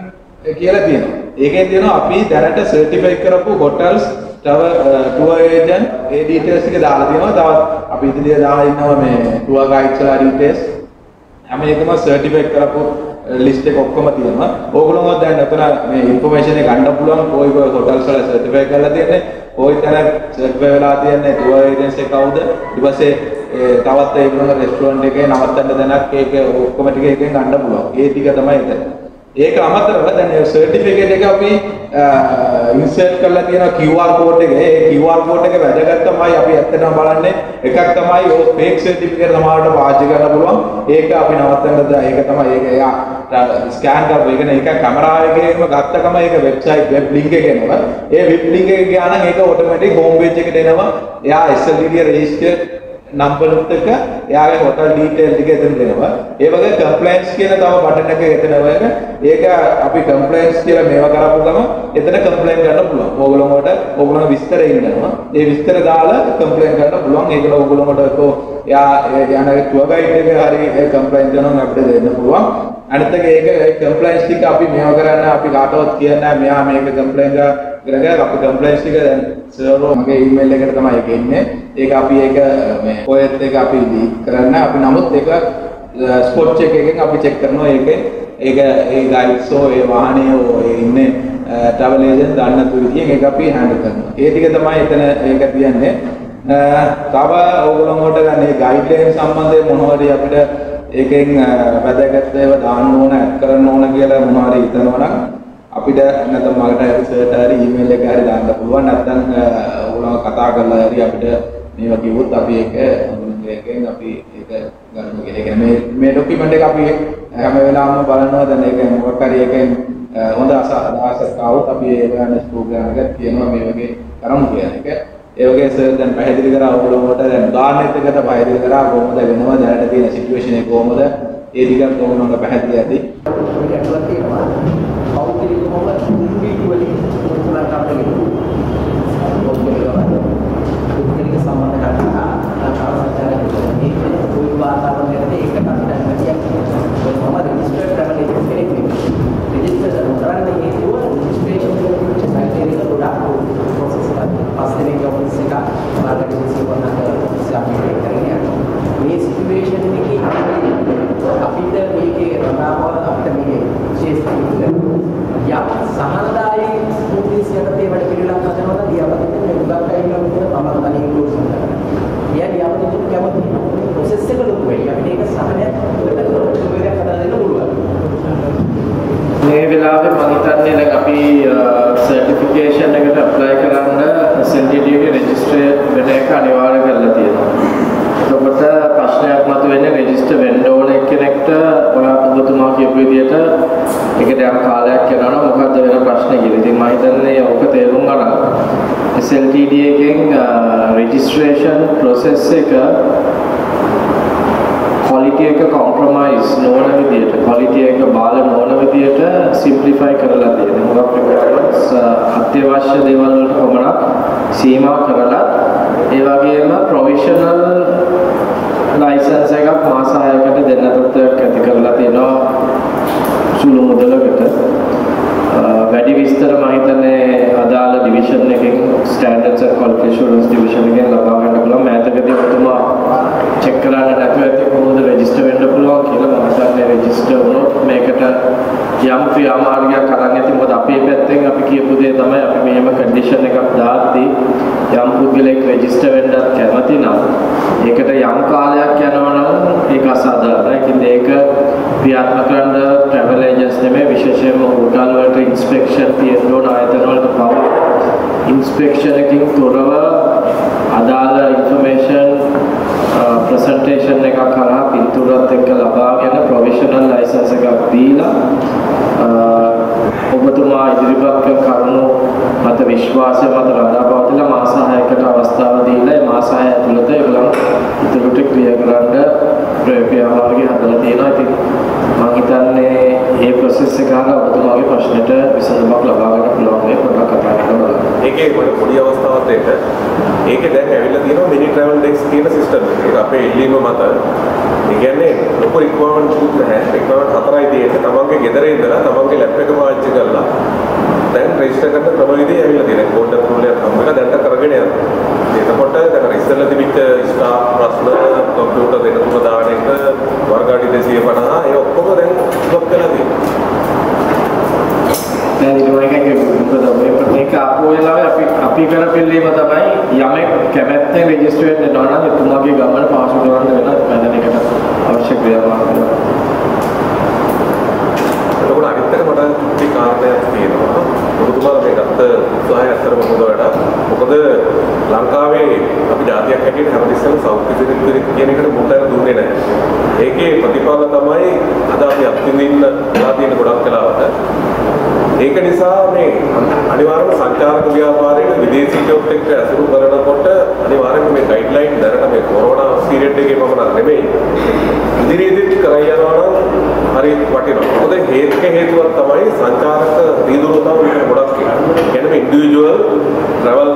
කියලා තියෙනවා. ඒකෙන් තියෙනවා අපි දැනට certify කරපු hotels travel tour agent ඒ details ටික දාලා තියෙනවා. තවත් අපි ඉදිරියේ දාලා ඉන්නවා මේ tour guides වල details හැම එකම සර්ටිෆයිඩ් කරපු uh, ලිස්ට් එක ඔක්කොම තියෙනවා. ඕගොල්ලෝ දැන් මෙතන මේ ඉන්ෆර්මේෂන් එක ගන්න පුළුවන් කොයි කොයි හොටල්ස් වල සර්ටිෆයි කරලා තියෙන්නේ. කොයි තැන සර්ටිෆයි වෙලා තියෙන්නේ ටුවර් ඒජන්සි කවුද? ඊට පස්සේ තවත් ඒ වගේම රෙස්ටුරන්ට් එකේ නවත්තන්න දැනක් ඒක ඔක්කොම ටික එකෙන් ගන්න පුළුවන්. ඒ ටික තමයි එතන. ඒක අමතරව දැන් සර්ටිෆිකේට් එක අපි ඉන්සර්ට් කරලා තියෙන QR කෝඩ් එක. ඒ QR කෝඩ් එක වැදගත් තමයි අපි ඇත්තටම බලන්නේ. එකක් තමයි ඔය ෆේක් සර්ටිෆිකේට් සමහරවිට පාවිච්චි කරන්න පුළුවන්. ඒක අපි නවත්තන්නද ඒක තමයි ඒක එයා ස්කෑන් කරපු එක නේ ඒක කැමරාවකේම ගත්තකම ඒක වෙබ්සයිට් වෙබ් ලින්ක් එක එනවා. ඒ වෙබ් ලින්ක් එක ගියා නම් ඒක ඔටෝමැටික් හෝම් පේජ් එකට එනවා. එයා SLTD රෙජිස්ටර් නම්බරුත් එක එයාගේ හොටල් ඩීටේල් ටික එතන දෙනවා. ඒ වගේ කම්ප්ලයින්ස් කියන තව බටන් එක එතන වගේ ඒක අපි කම්ප්ලයින්ස් කියලා මේවා කරපු ගම එතන කම්ප්ලයින් ගන්න පුළුවන්. ඕගොල්ලෝට ඕගොල්ලෝ විස්තර ඉන්නවා. ඒ විස්තර දාලා කම්ප්ලයින් ගන්න පුළුවන්. ඒක ඕගොල්ලෝට කො එයා යන ටුවර් ගයිඩ් එක හරි ඒ කම්ප්ලයින් කරනවා අපිට දෙන්න පුළුවන්. අනිත් එක ඒක කම්ප්ලයින්ස් ටික අපි මේවා කරන්න අපි කාටවත් කියන්නේ මෙයා මේක කම්ප්ලයින් කරගෙන අපි කම්ප්ලයින්ස් ටික දැන් සර්වර් මගේ ඊමේල් එකට තමයි ඒක එන්නේ. ඒක අපි ඒක මේ පොයත් එක අපි ලීක් කරන්න අපි නමුත් ඒක ස්පොට් චෙක් එකෙන් අපි චෙක් කරනවා ඒකේ ඒක ඒ ගයිඩ්සෝ ඒ වාහනේ ඒ ඉන්නේ ට්‍රැවල් ඒජන්ට් දන්න නැතු විදියෙන් ඒක අපි හෑන්ඩල් කරනවා. ඒ ටික තමයි එතන ඒක තියන්නේ. තව ඕගොල්ලෝට මේ ගයිඩ්ලයින් සම්බන්ධයෙන් මොනවා හරි අපිට ඒකෙන් වැදගත් ඒවා දාන්න ඕන ඇඩ් කරන්න ඕන කියලා මොනවා හරි හිතනවා නම් අපිට නැත්නම් මකට හරි සර්ට හරි ඊමේල් එක හරි දාන්න පුළුවන් නැත්නම් ඕගොල්ලෝ කතා කරලා හරි අපිට මේවා කිව්වොත් අපි ඒක ඒකෙන් අපි ඒක ගන්න කියලා. ඒ කියන්නේ මේ මේ ડોකියුමන්ට් එක අපි හැම වෙලාවෙම බලනවා දැන් ඒක මොකක් හරි එකෙන් හොඳ අදහසක් ආවොත් අපි ඒ ගන්න ප්‍රෝග්‍රෑම් එක කියනවා මේ වගේ කරමු කියන එක. ඒ වගේ සර් දැන් පැහැදිලි කරා ඔයගොල්ලෝට දැන් උදාහරණයක් එකට පැහැදිලි කරා කොහොමද වෙනව දැනට තියෙන සිටුේෂන් එක කොහොමද ඒ ටිකත් ඔයගොල්ලෝට පැහැදිලි ඇති. කියපු විදිහට ඒකට යම් කාලයක් යනවා නම් මොකද්ද වෙන ප්‍රශ්නේ කියලා. ඉතින් මම හිතන්නේ ඔක තේරුම් ගන්න SLTD එකෙන් uh, රෙජිස්ට්‍රේෂන් process එක quality එක compromise නොවන විදිහට quality එක බාල නොවන විදිහට simplify කරලා තියෙනවා. මොකක් requirements uh, අත්‍යවශ්‍ය දේවල් වලට පමණක් සීමා කරලා ඒ වගේම provisional license එකක් මාස 6කට දෙන්න තත්ත්වයක් ඇති කරලා තියෙනවා සුළු මුදලකට. වැඩි විස්තර මම හිතන්නේ අදාළ ඩිවිෂන් එකෙන් standards and quality assurance division එකෙන් ලබා ගන්න පුළුවන් මෑතකදී ඔබතුමා චෙක් කරන්න නැතුව ඇති කොහොමද රෙජිස්ටර් වෙන්න පුළුවන් කියලා මම හිතන්නේ රෙජිස්ටර් වුණොත් මේකට යම් ක්‍රියාමාර්ගයක් අරන් ඇති මොකද අපේ පැත්තෙන් අපි කියපු දේ තමයි අපි මෙහෙම කන්ඩිෂන් එකක් දාද්දී යම් පුද්ගලෙක් රෙජිස්ටර් වෙන්නත් කැමති නම් ඒකට යම් කාලයක් යනවා නම් ඒක අසාධාරණයි. ඒකින්ද ඒක ක්‍රියාත්මක කරන්න ට්‍රැවල් ඒජන්ට්ස් නෙමෙයි විශේෂයෙන්ම හෝටල් වලට ඉන්ස්පෙක්ෂන් තියෙන්න ඕන ආයතන වලට පවා. ඉන්ස්පෙක්ෂන් එකකින් තොරව අදාළ ඉන්ෆර්මේෂන් ප්‍රසන්ටේෂන් එකක් කරා පින්තූරත් එක්ක ලබාගෙන ප්‍රොවිෂනල් ලයිසන්ස් එකක් දීලා ඔබතුමා ඉදිරිපත් කළ කරුණු මත විශ්වාසය මත රඳා පවතිලා මාස 6කට අවස්ථාව දීලා ඒ මාස 6 ඇතුළත ඒගොල්ලන් ඉදිරියට ක්‍රියා කරන්න ප්‍රයෝගය හදලා තියෙනවා. ඉතින් මම හිතන්නේ මේ ප්‍රොසෙස් එක අහලා ඔබතුමාගේ ප්‍රශ්නෙට විසඳුමක් ලබා ගන්න පුළුවන් වෙයි පොඩ්ඩක් කතා කරලා බලන්න. ඒකේ පොඩි පොඩි අවස්ථාවක් දෙන්න. ඒකේ දැන් ඇවිල්ලා තියෙනවා මිනි ට්‍රැවල් ඩෙස්ක් කියන සිස්ටම් එක. ඒක අපේ ඉල්ලීම මත. ඒ කියන්නේ ලොකු රික්වයර්මන්ට් සුත් නැහැ. රික්වයර්මන්ට් හතරයි තියෙන්නේ. තමන්ගේ ගෙදර ඉඳලා තමන්ගේ ලැප් එක පාවිච්චි කරලා දැන් රෙජිස්ටර් කරන ක්‍රමවේදය ඇවිල්ලා තියෙනවා. කෝඩ් අප්‍රූවල් එකක් හම්බ වෙලා දැන් කරගෙන යනවා. එතකොට දැන් අර ඉස්සෙල්ලා තිබිච්ච ස්ටාෆ් ප්‍රශ්න කම්පියුටර් දෙක තුන දාන එක වර්ග අඩි 250 ඒ ඔක්කොම දැන් ස්ටොප් කරලා තියෙනවා. පැහැදිලිව එකයි මොකද මේ මේක අපෝ වෙලාවේ අපි අපි කර පිළිම තමයි යමෙක් කැමැත්තෙන් රෙජිස්ටර් වෙන්න යනවා නම් එතුමාගේ ගමන පාසු කරන්න වෙන පැනන එකට අවශ්‍ය ක්‍රියාමාර්ග එතකොට අනිත් එක මට චුට්ටි කාරණයක් තියෙනවා. ඔබතුමාලා මේ ගත්ත උත්සාහය ඇත්තටම හොඳ වැඩක්. මොකද ලංකාවේ අපි ජාතියක් හැටියට හැමතිස්සෙම සෞඛ්‍ය සිරිත් කියන එකට මුලට දුන්නේ නැහැ. ඒකේ ප්‍රතිඵල තමයි අද අපි අත්විඳින්න වෙලා තියෙන ගොඩක් වෙලාවට. ඒක නිසා මේ අනිවාර්යයෙන්ම සංචාරක ව්‍යාපාරයේ විදේශිකයොත් එක්ක ඇසුරු කරනකොට අනිවාර්යයෙන්ම මේ ගයිඩ්ලයින් දැනට මේ කොරෝනා පීරියඩ් එකේ පමණක් නෙමෙයි ඉදිරියේදීත් කරයි යනවා නම් හරි වටිනවා. මොකද හේතුක හේතුවක් තමයි සංචාරක රීදුරුතාව විතර ගොඩක් කියන්නේ. කියන්නේ ඉන්ඩිවිජුවල් ට්‍රැවල්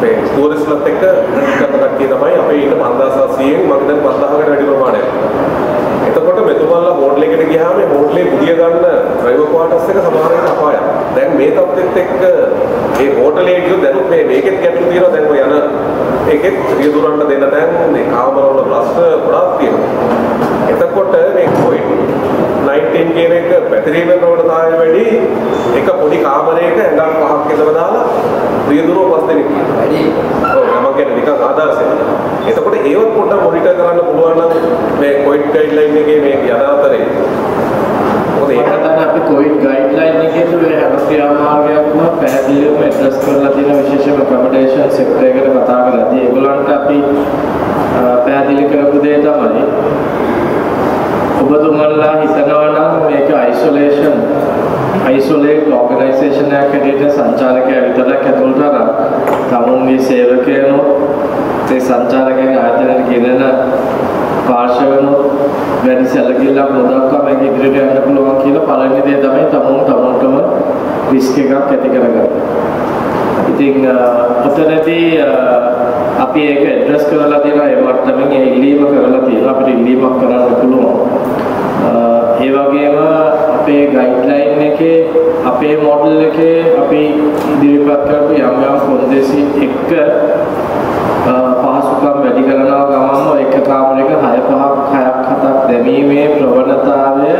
මේ ටූරිස්ට්ලත් එක්ක කරන කට්ටිය තමයි අපේ ඉන්න 5700න් මම දැන් 5000කට වැඩි ප්‍රමාණයක්. එතකොට මෙතුමල්ලා හෝටල් එකට ගියාම මේ හෝටලේ පුදිය ගන්න ඩ්‍රයිවර් ක්වාටර්ස් එක සමහර වෙලාවට අපායක්. දැන් මේ තත්ත්වෙත් එක්ක මේ හෝටලේ ගියොත් දැන් මේ මේකෙත් ගැටලු තියෙනවා දැන් ඔය යන ඒකෙත් රියදුරන්ට දෙන්න දැන් මේ කාමරවල ප්‍රශ්න ගොඩාක් තියෙනවා. එතකොට මේ කොවිඩ් 19 කියන එක පැතිරීම ප්‍රවණතාවය වැඩි එක පොඩි කාමරයක ඇඳන් පහක් විතර දාලා රියදුරෝ පස් දෙනෙක් ඉන්නවා. වැඩි ඔව් මම කියන්නේ නිකන් ආදර්ශයක්. එතකොට ඒවත් පොඩ්ඩක් මොනිටර් කරන්න පුළුවන් නම් මේ කොවිඩ් ගයිඩ්ලයින් එකේ මේ යනාතරේ මොකද ඒක ඒකට අපි කොවිඩ් ගයිඩ්ලයින් එකේදී මේ හැම ක්‍රියාමාර්ගයක්ම පැහැදිලිවම ඇඩ්‍රස් කරලා තියෙන විශේෂම ඇකොමඩේෂන් සෙක්ටර් එකට කතා කරද්දී ඒගොල්ලන්ට අපි අ, පැහැදිලි කරපු දේ තමයි ඔබතුමන්ලා හිතනවා නම් මේක අයිසොලේෂන් අයිසොලේට් ඕගනයිසේෂන් එකක් හැටියට සංචාලකයා විතරක් ඇතුළට අරන් තමුන්ගේ සේවකයනෝ ඒ සංචාලකයන් ආයතනයට ගෙනෙන පාර්ශවනොත් වැඩි සැලකිල්ලක් නොදක්වා මේක ඉදිරියට යන්න පුළුවන් කියලා පළවෙනි දේ තමයි තමුන් තමුන්ටම රිස්ක් එකක් ඇති කරගන්න. ඉතින් අ, ඔතනදී අ, අපි ඒක ඇඩ්‍රස් කරලා තියෙනවා ඒ මට්ටමින් ඒ ඉල්ලීම කරලා තියෙනවා අපිට ඉල්ලීමක් කරන්න පුළුවන්. අ, ඒ වගේම අපේ ගයිඩ්ලයින් එකේ අපේ මොඩල් එකේ අපි ඉදිරිපත් කරපු යම් යම් කොන්දේසි එක්ක අ, පහසුකම් වැඩි කරනවා ගමන්ම එක කාමරයක 6 5ක් 6ක් 7ක් දැමීමේ ප්‍රවණතාවය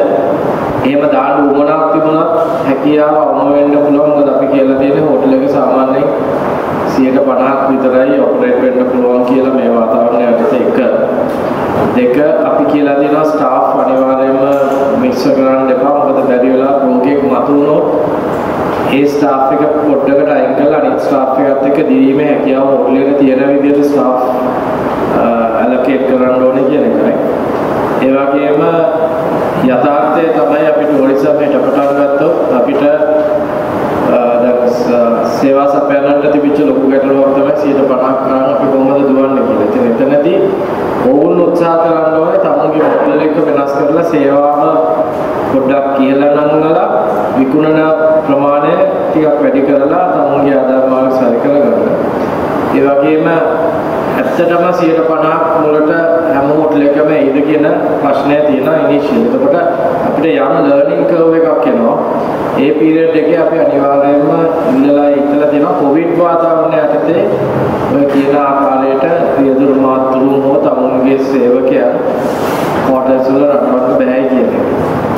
එහෙම දාන්න උවමනක් තිබුණත් හැකියාව අවම වෙන්න පුළුවන්. මොකද අපි කියලා තියෙන්නේ හෝටල් එක සාමාන්‍යයෙන් 150ක් විතරයි ඔපරේට් වෙන්න පුළුවන් කියලා මේ වාතාවරණය යටතේ එක. දෙක අපි කියලා තියෙනවා ස්ටාෆ් අනිවාර්යයෙන්ම මික්ස් කරන්න එපා මොකද බැරි වෙලා රෝගියෙක් මතුවුනොත් ඒ ස්ටාෆ් එක පොඩ්ඩකට අයින් කරලා අනිත් ස්ටාෆ් එකත් එක්ක දීීමේ හැකියාව හෝටල් එකේ තියෙන විදිහට ස්ටාෆ් ඇලොකේට් කරන්න ඕනේ කියන එකයි. ඒ වගේම යථාර්ථය තමයි අපි ටූරිසම් එකට පටන් ගත්තොත් අපිට අ, දැන් ස- සේවා සපයන්නට තිබිච්ච ලොකු ගැටලුවක් තමයි 150ක් කරන් අපි කොහොමද දුවන්නේ කියලා. ඉතින් එතනදී ඔවුන් උත්සාහ කරන්න ඕනේ තමුන්ගේ මොඩල් එක වෙනස් කරලා සේවාව පොඩ්ඩක් කියලා නංගලා විකුණන ප්‍රමාණය ටිකක් වැඩි කරලා තමුන්ගේ ආදායම මාර්ග සරි කරගන්න. ඒ වගේම ඇත්තටම 150ක් මුලට හැම හොටල් එකම එයිද කියන ප්‍රශ්නය තියෙනවා ඉනිෂියල්. එතකොට අපිට යම් ලර්නින් කර්ව් එකක් එනවා. ඒ පීරියඩ් එකේ අපි අනිවාර්යයෙන්ම ඉඳලා ඉතලා තියෙනවා කොවිඩ් වාතාවරණය යටතේ ඔය කියන ආකාරයට රියදුරු මාතෘන් හෝ තමුන්ගේ සේවකයන් හෝටල්ස් වල රටවන්න බෑ කියන එක.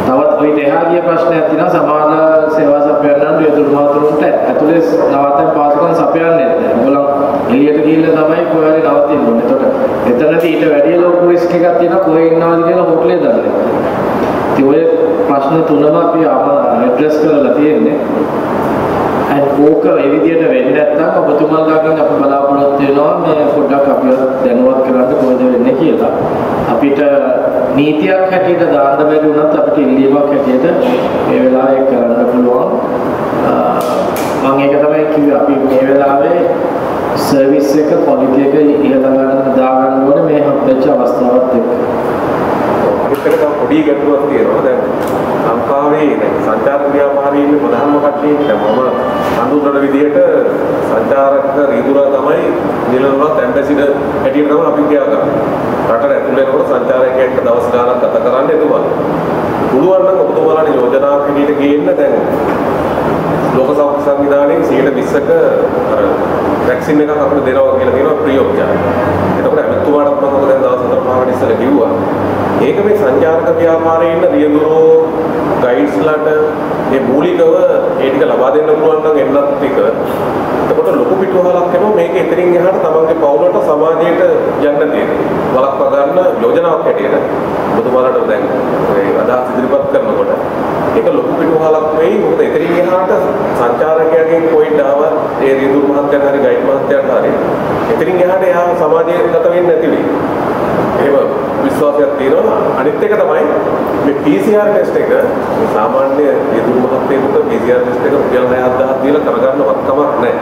තවත් ඔය එහා ගිය ප්‍රශ්නයක් තියෙනවා සමාජ සේවා සපයන්නන් රියදුරු මාතෘන්ට ඇතුලේ නවත්තන පාසුකම් සපයන්නේ නැහැ. ඒගොල්ලෝ එළියට ගිහිල්ලා තමයි කොහේ හරි නවතින්න ඕනේ. එතකොට එතනදී ඊට වැඩි ලොකු රිස්ක් එකක් තියෙනවා කොහේ ඉන්නවද කියලා හෝටලේ දන්නේ නැහැ. ඉතින් ඔය ප්‍රශ්න තුනම අපි ඇඩ්‍රස් කරලා තියෙන්නේ. ඕක ඒ විදිහට වෙන්නේ නැත්නම් ඔබතුමාලාගෙන් අපි බලාපොරොත්තු වෙනවා මේ පොඩ්ඩක් අපිව දැනුවත් කරන්න කොහෙද වෙන්නේ කියලා. අපිට නීතියක් හැටියට දාන්න බැරි වුණත් අපිට ඉල්ලීමක් හැටියට මේ වෙලාවේ කරන්න පුළුවන්. මම ඒක තමයි කිව්වේ අපි මේ වෙලාවේ සර්විස් එක ක්වොලිටි එක ඉහළ ගන්න දාගන්න ඕනේ මේ හම්බෙච්ච අවස්ථාවත් එක්ක. අනිත් එක තව පොඩි ගැටලුවක් තියෙනවා. දැන් ලංකාවේ දැන් සංචාරක ව්‍යාපාරීන්ගේ ප්‍රධානම කට්ටිය දැන් මම හඳුන්වන විදිහට සංචාරක රීදුරා තමයි නිලනුවත් ඇම්බැසිඩර් හැටියට තමයි අපි කියාගන්නේ. රටට ඇතුල් වෙනකොට සංචාරකයෙක්ට දවස් ගාණක් ගත කරන්න එතුමා. පුළුවන් නම් ඔබතුමාලාට යෝජනාවක් හැටියට ගේන්න දැන් ලෝක සෞඛ්‍ය සංවිධානයේ 120ක අර වැක්සින් එකක් අපිට දෙනවා කියලා කියනවා ෆ්‍රී ඔෆ් චාර්ජ්. එතකොට ඇමතුමාටත් මම දැන් දවස් හතර පහකට ඉස්සෙල්ලා කිව්වා. ඒක මේ සංචාරක ව්‍යාපාරයේ ඉන්න රියදුරෝ ගයිඩ්ස්ලාට මේ මූලිකව ඒ ටික ලබා දෙන්න පුළුවන් නම් එන්නත් ටික එතකොට ලොකු පිටුවහලක් එනවා මේක එතනින් එහාට තමන්ගේ පවුලට සමාජයට යන්න තියෙන. වලක්වා ගන්න යෝජනාවක් හැටියට ඔබතුමාලට දැන් මේ අදහස් ඉදිරිපත් කරනකොට ඒක ලොකු පිටුවහලක් වෙයි. මොකද එතනින් එහාට සංචාරකයාගෙන් පොයින්ට් ආවත් ඒ රියදුරු මහත්තයාට හරි ගයිඩ් මහත්තයාට හරි එතනින් එහාට එයා සමාජයට ගත වෙන්නේ නැති වෙයි. එහෙම විශ්වාසයක් තියෙනවා. අනිත් එක තමයි මේ PCR ටෙස්ට් එක මේ සාමාන්‍ය යෙදුරු මහත්මයෙකුට PCR ටෙස්ට් එක රුපියල් 6000 දීලා කරගන්න වත්කමක් නැහැ.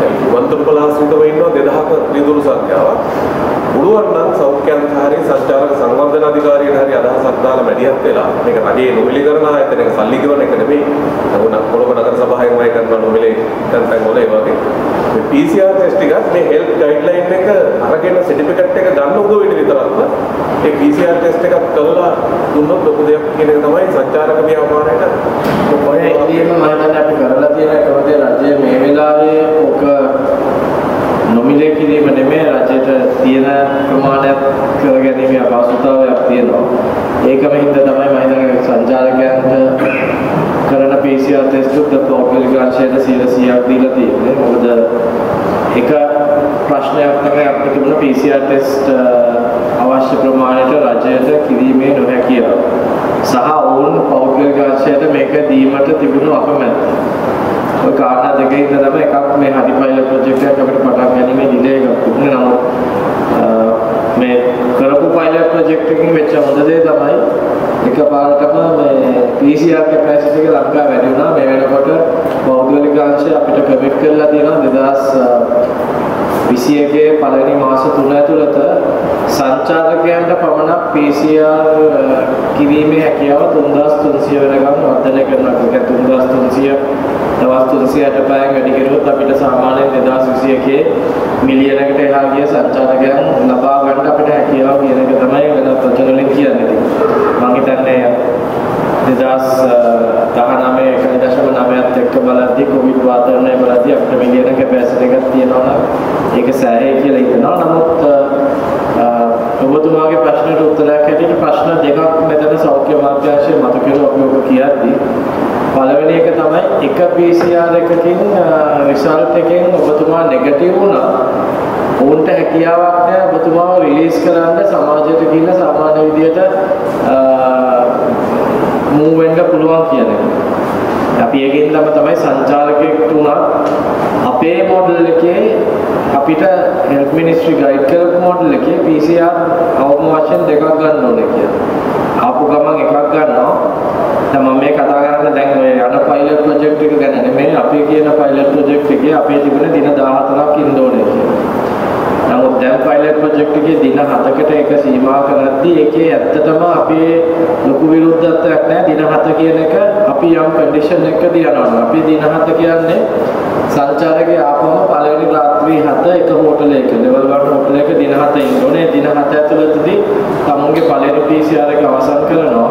දැන් වන්තරුපල ආශ්‍රිතව ඉන්නවා 2000ක යෙදුරු සංඛ්‍යාවක්. පුළුවන් නම් සෞඛ්‍ය අධිකාරී සංචාරක සංවර්ධන අධිකාරියට හරි අදහසක් දාලා මැදිහත් වෙලා මේක රජයේ නොමිලීකරණ ආයතනයක සල්ලි ගෙවන එක නෙමෙයි. නමුත් කොළඹ නගර සභාවෙන් වයි කරන නොමිලේ තැන් තැන් වල ඒ වගේ මේ PCR ටෙස්ට් එකත් මේ හෙල්ත් ගයිඩ්ලයින් එක අරගෙන සර්ටිෆිකට් එක ගන්න උදව් වෙන විතරක්ම ඒ PCR ටෙස්ට් එකක් කරලා දුන්නොත් ලොකු දෙයක් කියන එක තමයි සංචාරක ව්‍යාපාරයට ඔය ඉදීම මම හිතන්නේ අපි කරලා තියෙන එකම දේ රජය මේ වෙලාවේ ඔක නොමිලේ කිරීම නෙමෙයි රජයට තියෙන ප්‍රමාණයක් කරගැනීමේ අපහසුතාවයක් තියෙනවා. ඒකම හින්දා තමයි මම හිතන්නේ සංචාරකයන්ට කරන PCR ටෙස්ට් උත් පෞද්ගලික අංශයට 100ක් දීලා තියෙන්නේ. මොකද එක ප්‍රශ්නයක් තමයි අපිට තිබුණ PCR ටෙස්ට් අවශ්‍ය ප්‍රමාණයට රජයට කිරීමේ නොහැකියාව. සහ ඔවුන් පෞද්ගලික අංශයට මේක දීමට තිබුණු අකමැත්ත. ඔය කාරණා දෙකේ ඉඳලා තමයි එකක් මේ හරි පයිලට් ප්‍රොජෙක්ට් එකක් අපිට පටන් ගැනීමේ ඩිලේ එකක් තිබුණේ නමුත් මේ කරපු පයිලට් ප්‍රොජෙක්ට් එකකින් වෙච්ච හොඳ දේ තමයි එකපාරටම මේ PCR කැපැසිටි එක ලංකාව වැඩි වුණා මේ වෙනකොට පෞද්ගලික අංශය අපිට කමිට් කරලා තියෙනවා 2021 පළවෙනි මාස 3 ඇතුළත සංචාරකයන්ට පමණක් PCR කිරීමේ හැකියාව 3300 වෙනකම් වර්ධනය කරනවා. ඒක 3300 දවස් 360 පැයක් වැඩි කරුවොත් අපිට සාමාන්‍යයෙන් 2021 මිලියනකට එහා ගිය සංචාරකයන් ලබා ගන්න අපිට හැකියාව කියන එක තමයි වෙන වචන වලින් කියන්නේ. මම හිතන්නේ 2019 1.9ත් එක්ක බලද්දී කොවිඩ් වාතාවරණය බලද්දී අපිට මිලියන කැපැසිටි එකක් තියෙනවා නම් ඒක සෑහේ කියලා හිතනවා. නමුත් ඔබතුමාගේ ප්‍රශ්නට උත්තරයක් හැටියට ප්‍රශ්න දෙකක් මෙතන සෞඛ්‍ය අමාත්‍යාංශය මත කියලා අපි ඔබ කියද්දී පළවෙනි එක තමයි එක PCR එකකින් රිසල්ට් එකෙන් ඔබතුමා නෙගටිව් වුණා ඔවුන්ට හැකියාවක් නැහැ ඔබතුමාව රිලීස් කරන්න සමාජයට ගිහිල්ලා සාමාන්‍ය විදියට මූව් වෙන්න පුළුවන් කියන එක. අපි ඒකෙන් තම තමයි සංචාරකයෙක් තුනක් අපේ මොඩල් එකේ අපිට හෙල්ත් මිනිස්ට්‍රි ගයිඩ් කරපු මොඩල් එකේ PCR අවම වශයෙන් දෙකක් ගන්න ඕනේ කියලා. ආපු ගමන් එකක් ගන්නවා. දැන් මම මේ කතා කරන්නේ දැන් ඔය යන පයිලට් ප්‍රොජෙක්ට් එක ගැන නෙමෙයි අපි කියන පයිලට් ප්‍රොජෙක්ට් එකේ අපේ තිබුණ දින 14ක් ඉන්න ඕනේ කියලා. නමුත් දැන් පයිලට් ප්‍රොජෙක්ට් එකේ දින 7කට එක සීමා කරද්දී ඒකේ ඇත්තටම අපේ ලොකු විරුද්ධත්වයක් නැහැ දින 7 කියන එක අපි යම් කන්ඩිෂන් එකකදී යනවා. අපි දින 7 කියන්නේ සංචාරකේ ආපම පළවෙනි රාත්‍රී 7 එක හෝටලයක ලෙවල් 1 හෝටලයක දින 7 ඉන්න ඕනේ. දින 7 ඇතුළතදී තමුන්ගේ පළවෙනි PCR එක අවසන් කරනවා.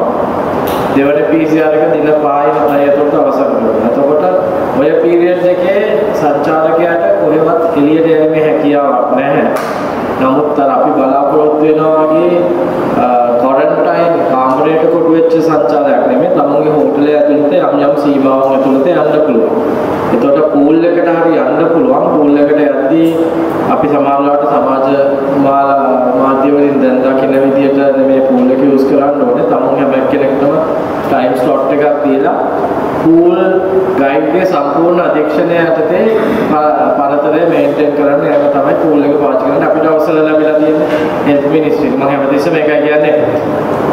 දෙවන PCR එක දින 5යි 7යි ඇතුළත අවසන් කරනවා. එතකොට ඔය පීරියඩ් එකේ සංචාරකයාට කොහෙවත් එළියට යෑමේ හැකියාවක් නැහැ. නමුත් අර අපි බලාපොරොත්තු වෙනවා වගේ ක්වොරන්ටයින් කාමරයට කොටු වෙච්ච සංචාරයක් නෙමෙයි. තමුන්ගේ හෝටලය ඇතුළත යම් යම් සීමාවන් ඇතුළත යන්න පුළුවන්. එතකොට පූල් එකට හරි යන්න පුළුවන්. පූල් එකට යද්දී අපි සමහරවිට සමාජ මාධ්‍ය වලින් දැන් දකින්න විදිහට මේ පූල් එක යූස් කරන්න ඕනේ. තමුන් හැම කෙනෙක්ටම ටයිම් ස්ලොට් එකක් දීලා පූල් ගයිඩ්ගේ සම්පූර්ණ අධීක්ෂණය යටතේ ප- පරතරය මේන්ටේන් කරන්න ඒක තමයි පූල් එක පාවිච්චි කරන්නේ. අපිට අවසර ලැබිලා තියෙන්නේ හෙල්ත් මිනිස්ට්‍රි මම හැමතිස්සෙම ඒකයි කියන්නේ.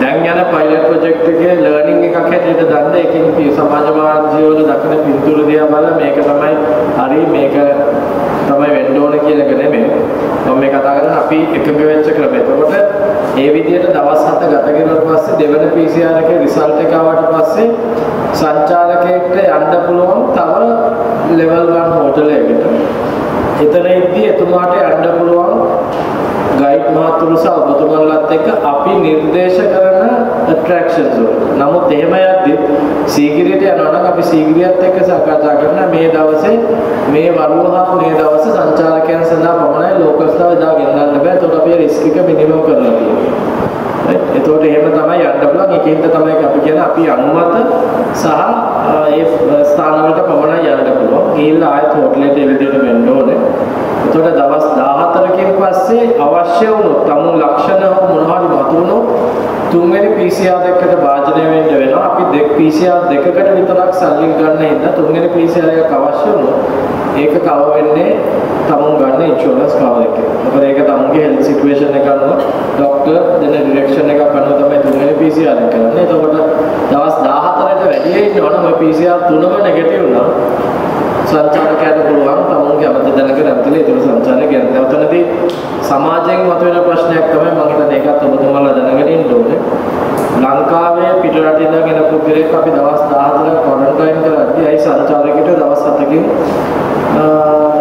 දැන් යන පයිලට් ප්‍රොජෙක්ට් එකේ ලර්නින් එකක් හැටියට ගන්න එකකින් පි- සමාජ මාධ්‍ය වල දක්වන පින්තූර දිහා බලලා මේක තමයි හරි මේක තමයි වෙන්න ඕන කියන එක නෙමෙයි. මම මේ කතා කරන්නේ අපි එකඟ වෙච්ච ක්‍රමය. එතකොට ඒ විදිහට දවස් 7 ගත කරුවාට පස්සේ දෙවන PCR එකේ රිසල්ට් එක ආවට පස්සේ සංචාරකයෙක්ට යන්න පුළුවන් තව ලෙවල් 1 හෝටල් එකකට. එතනදී එතුමාට යන්න පුළුවන් ගයිඩ් මහතුරු සහ ඔබතුමන්ලත් එක්ක අපි නිර්දේශ කරන ඇට්‍රැක්ෂන්ස් වල. නමුත් එහෙම යද්දි සීගිරියට යනවා නම් අපි සීගිරියත් එක්ක සාකච්ඡා කරන මේ දවසේ මේ වරුව හා මේ දවසේ සංචාරකයන් සඳහා පමණයි ලෝකස්ලා එදා ගෙන්නන්න බෑ. ඒකට අපි රිස්ක් එක මිනිමම් කරලා තියෙනවා. right? එතකොට එහෙම තමයි යන්න පුළුවන්. ඒකෙන්ද තමයි අපි කියන්නේ අපි අනුමත සහ අ, ඒ ස්ථාන වලට පමණයි යන්න පුළුවන්. ගිහිල්ලා ආයෙත් හෝටලෙට ඒ විදිහට වෙන්න ඕනේ. එතකොට දවස් 14කින් පස්සේ අවශ්‍ය වුණොත් තමුන් ලක්ෂණ හෝ මොනවා හරි මතුවුණොත් තුන්වෙනි PCR එකකට භාජනය වෙන්න වෙනවා. අපි දෙක PCR දෙකකට විතරක් සල්ලි ගන්න හින්දා තුන්වෙනි PCR එකක් අවශ්‍ය වුණොත් ඒක කව වෙන්නේ තමුන් ගන්න ඉන්ෂුරන්ස් කවර් එකේ. මොකද ඒක තමුන්ගේ හෙල්ත් සිටුේෂන් එක අනුව ડોක්ටර් දෙන ඩිරෙක්ෂන් එකක් අනුව තමයි තුන්වෙනි PCR එක කරන්නේ. එතකොට දවස් 14ට වැඩි ඉන්නවනම් ඔය PCR තුනම නෙගටිව් නම් සංචාරකයට පුළුවන් තමුන්ගේ අමත දැනක නැතිලා ඒතර සංචාරය ගැන. නැවතනදී සමාජයෙන් මතුවෙන ප්‍රශ්නයක් තමයි මම හිතන්නේ ඒකත් ඔබතුමාලා දැනගෙන ඉන්න ඕනේ. ලංකාවේ පිට රට ඉඳන් එන පුද්ගලයෙක් අපි දවස් 14ක් ක්වොරන්ටයින් කරද්දී අයි සංචාරකයට දවස් 7කින්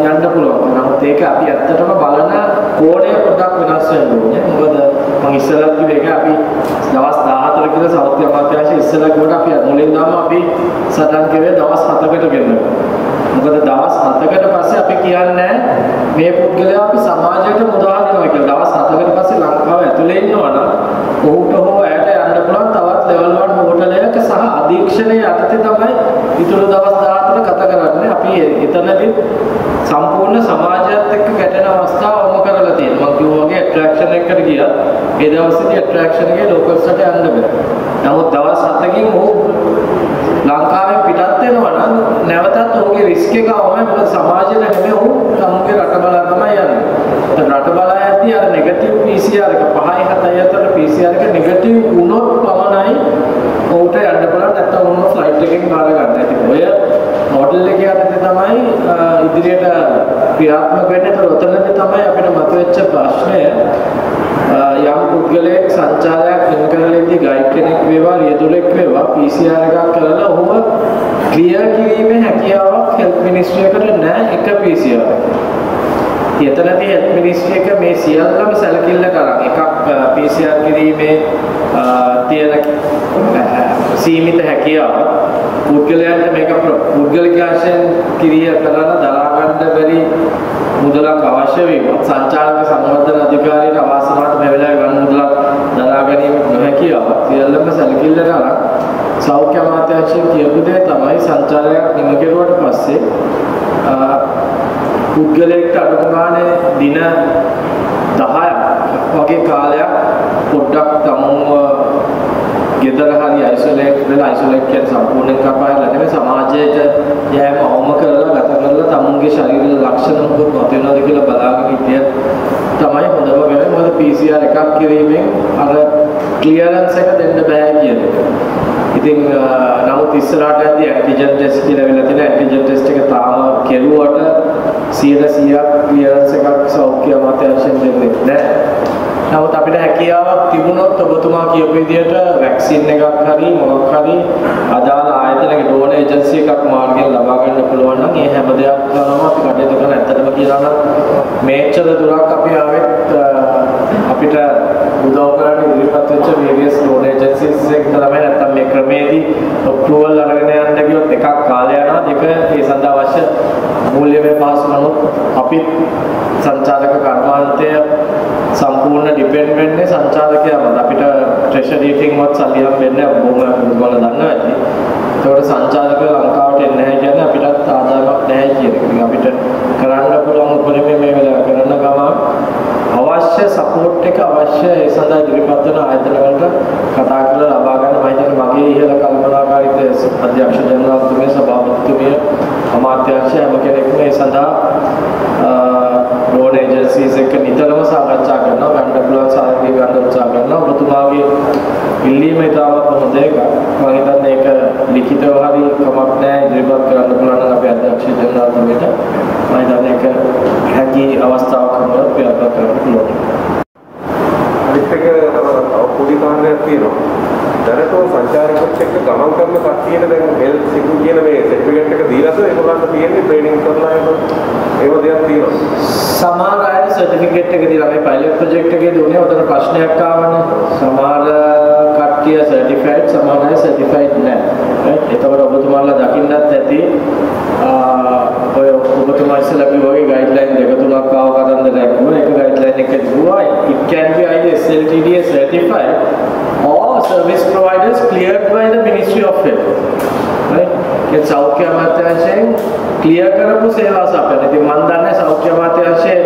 යන්න පුළුවන්. නමුත් ඒක අපි ඇත්තටම බලන කෝණය පොඩ්ඩක් වෙනස් වෙන්න ඕනේ. මොකද මම ඉස්සෙල්ලත් කිව්වේ ඒක අපි දවස් 14 කියලා සෞඛ්‍ය අමාත්‍යාංශය ඉස්සෙල්ලා කිව්වට අපි මුලින් දාම අපි සටන් කරේ දවස් 7කට ගෙන්නනවා. මොකද දවස් 7කට පස්සේ අපි කියන්නේ මේ පුද්ගලයා අපි සමාජයට මුදා දෙනවා කියලා. දවස් 7කට පස්සේ ලංකාව ඇතුලේ ඉන්නවා නම් ඔහුට හෝ ඇයට යන්න පුළුවන් තවත් ලෙවල් 1 හෝටලයක සහ අධීක්ෂණය යටතේ තමයි ඊටු දවස් 14 ගත කරන්නේ. අපි එතනදී සම්පූර්ණ සමාජයත් එක්ක ගැටෙන අවස්ථාව වම කරලා තියෙනවා. මම කිව්වා වගේ ඇට්‍රැක්ෂන් එකකට ගියා. ඒ දවසේදී ඇට්‍රැක්ෂන් එකේ ලෝකල්ස්ට යන්න බෑ. නමුත් දවස් 7කින් ඔහු ලංකාවෙන් පිටත් වෙනවා නම් නැවතත් ඔහුගේ රිස්ක් එක අවමයි මොකද සමාජයට නෙමෙයි ඔහු තමුන්ගේ රට බලා තමයි යන්නේ. දැන් රට බලා යද්දී අර නෙගටිව් PCR එක 5යි 7යි අතර PCR එක නෙගටිව් වුණොත් පමණයි ඔහුට යන්න පුළුවන් නැත්නම් ඔහුම ෆ්ලයිට් එකකින් බාර ගන්න. ඉතින් ඔය මොඩල් එක යටතේ තමයි අ, ඉදිරියට ක්‍රියාත්මක වෙන්නේ. ඒතර උතනදී තමයි අපිට මතුවෙච්ච ප්‍රශ්නය අ, යම් පුද්ගලයෙක් සංචාරයක් හිම කරලෙද්දී ගයිඩ් කෙනෙක් වේවා රියදුරෙක් වේවා PCR එකක් කරලා ඔහුව ක්ලියර් කිරීමේ හැකියාවක් හෙල්ත් මිනිස්ට්‍රි එකට නැහැ එක PCR එකක්. එතනදී හෙල්ත් මිනිස්ට්‍රි එක මේ සියල්ලම සැලකිල්ල කරන් එකක් අ, PCR කිරීමේ අ, තියෙන අ, සීමිත හැකියාව. පුද්ගලයන්ට මේක ප්‍ර- පුද්ගලික වශයෙන් කිරිය කරන දරා ගන්න බැරි මුදලක් අවශ්‍ය වීම සංචාලක සංවර්ධන අධිකාරියට අවාසනාවට මේ වෙලාවේ ගන්න මුදලක් දරා ගැනීම නොහැකියාව සියල්ලම සැලකිල්ල කරන් සෞඛ්‍ය අමාත්‍යාංශයෙන් කියපු දේ තමයි සංචාරයක් නිම කෙරුවට පස්සේ අ, පුද්ගලයෙක්ට අඩුම ගානේ දින 10ක් වගේ කාලයක් පොඩ්ඩක් තමුන්ව ගෙදර හරි අයිසොලේට් වෙලා අයිසොලේට් කියන්නේ සම්පූර්ණයෙන් කපායලා නෙමෙයි සමාජයට යෑම අවම කරලා ගත කරලා තමුන්ගේ ශරීර ලක්ෂණ මොකද මතුවෙනවද කියලා බලාගෙන හිටිය තමයි හොඳම වෙන්නේ මොකද PCR එකක් කිරීමෙන් අර ක්ලියරන්ස් එක දෙන්න බෑ කියන එක. ඉතින් අ, නමුත් ඉස්සරහට යද්දී ඇන්ටිජන් ටෙස්ට් කියලා වෙලා තියෙන ඇන්ටිජන් ටෙස්ට් එක තාම කෙරුවට 100%ක් ක්ලියරන්ස් එකක් සෞඛ්‍ය අමාත්‍යාංශයෙන් දෙන්නේ නැහැ. නමුත් අපිට හැකියාවක් තිබුණොත් ඔබතුමා කියපු විදිහට වැක්සින් එකක් හරි මොකක් හරි අදාළ ආයතනයක ඩෝන ඒජන්සි එකක් මාර්ගයෙන් ලබා ගන්න පුළුවන් නම් ඒ හැම දෙයක් කරනම අපි කටයුතු කරන ඇත්තටම කියනවා නම් මේච්චර දුරක් අපි ආවෙත් අ, අපිට උදව් කරන්න ඉදිරිපත් වෙච්ච various ඩෝන ඒජන්සිස් එක තමයි නැත්තම් මේ ක්‍රමේදී approval අරගෙන යන්න ගියොත් එකක් කාලය යනවා දෙක ඒ සඳහා අවශ්‍ය මූල්‍යමය පහසු නමුත් අපි සංචාලක කර්මාන්තය සම්පූර්ණ ඩිපෙන්ඩ් වෙන්නේ සංචාලකයාමද අපිට ට්‍රෙෂරි එකකින්වත් සල්ලි හම් වෙන්නේ බොහොම මොකද දන්නවා ඇති. ඒකට සංචාලක ලංකාවට එන්නේ නැහැ කියන්නේ අපිටත් ආදායමක් නැහැ කියන එක. ඉතින් අපිට කරන්න පුළුවන් උපරිමය මේ වෙලාව කරන ගමන් අවශ්‍ය සපෝට් එක අවශ්‍ය. ඒ සඳහා ඉදිරිපත් වෙන ආයතන වලට කතා කරලා ලබා ගන්න මම හිතන්නේ මගේ ඉහළ කල්පනාකාරීත්වය අධ්‍යක්ෂ ජනරාල්තුමිය සභාපතිතුමිය අමාත්‍යංශය හැම කෙනෙක්ම ඒ සඳහා රෝඩ් ඒජන්සීස් එක්ක නිතරම සාකච්ඡා කරනවා ගන්න පුළුවන් සාධක ගන්න උත්සාහ කරනවා. ඔබතුමාගේ ඉල්ලීම ඉතාමත් හොඳ එකක් මම හිතන්නේ ඒක ලිඛිතව හරි කමක් නැහැ. ඉදිරිපත් කරන්න පුළුවන් නම් අපේ අධ්‍යක්ෂ ජනරාල්තුමියට මම හිතන්නේ ඒක හැකි අවස්ථාවක් වුණොත් ක්‍රියාත්මක කරන්න පුළුවන් අනිත් එක තව පොඩි කාරණයක් තියෙනවා. දැනටෝ සංචාරකත් එක්ක ගමන් කරන කට්ටියට දැන් හෙල්ත් සිකු කියන මේ සර්ටිෆිකේට් එක දීලාද ඒගොල්ලන්ට තියෙන්නේ ට්‍රේනින් කරලා එහෙම ඒව දෙයක් තියෙනවා. සමහර අය සර්ටිෆිකේට් එක දීලා මේ පයිලට් ප්‍රොජෙක්ට් එකේදී උනේ උතන ප්‍රශ්නයක් ආවනේ. සමහර කට්ටිය සර්ටිෆයිඩ් සමහර අය සර්ටිෆයිඩ් නැහැ. රයිට්? එතකොට ඔබතුමාලා දකින්නත් ඇති ආ ඔය ඔබතුමා ඉස්සෙල්ලා කිව්වා වගේ ගයිඩ්ලයින් දෙක තුනක් ආව කතන්දරයක් වුණා. එක ගයිඩ්ලයින් එක කිව්වා it can be either SLTDA certified or service providers cleared by the Ministry of Health. right? ඒ සෞඛ්‍ය අමාත්‍යාංශයෙන් ක්ලියර් කරපු සේවා සපයන. ඉතින් මම දන්නේ සෞඛ්‍ය අමාත්‍යාංශයේ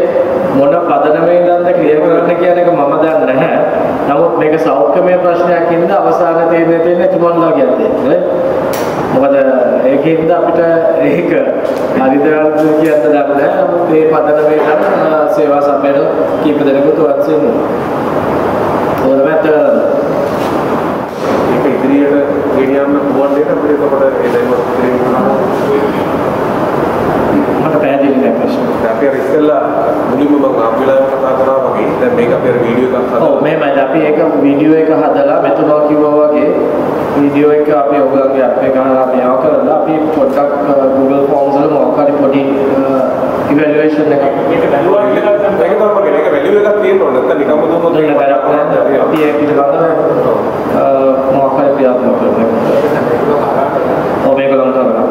මොන පදනමේ ඉඳන්ද ක්ලියර් කරන්න කියන එක මම දන්නේ නැහැ. නමුත් මේක සෞඛ්‍යමය ප්‍රශ්නයක් ඉඳ අවසාන තීරණය තියෙන්නේ තුමන්ලාගේ අතේ. right? මොකද ඒකෙන්ද අපිට ඒක හරිද වැරදිද කියන්න දන්නේ නැහැ. නමුත් මේ පදනමේ නම් සේවා සපයන කීප දෙනෙකුට වත්සේ ඉන්නවා. ඒකට ඒක ඉදිරියට ගෙනියන්න පුළුවන් දෙයක් අපිට එතකොට ඒ දැනුවත් කිරීම මට පැහැදිලි නැහැ ප්‍රශ්නේ. අපි අර ඉස්සෙල්ලා මුලින්ම මම ආම්බුලන්ස් කතා කරා වගේ දැන් මේක අපි අර වීඩියෝ එකක් ඔව් හදලා මේමයි අපි ඒක වීඩියෝ එක හදලා මෙතුමා කිව්වා වගේ වීඩියෝ එක අපි ඔයගොල්ලන්ගේ ඇප් එක හරහා මේවා කරලා අපි පොඩ්ඩක් Google Forms වල මොකක් හරි පොඩි ඉවැලුවේෂන් එකක් මේක වැලුවා කියලා ඒක තමයි මගේ ඒක වැලියු එකක් තියෙන්න ඕන. නැත්නම් නිකම්ම දුන්නොත් දෙන්න වැඩක් නැහැ. අපි ඒක පිළිබඳව මොකක් හරි ක්‍රියාත්මක කරනවා ඔව් මේක ලං කරනවා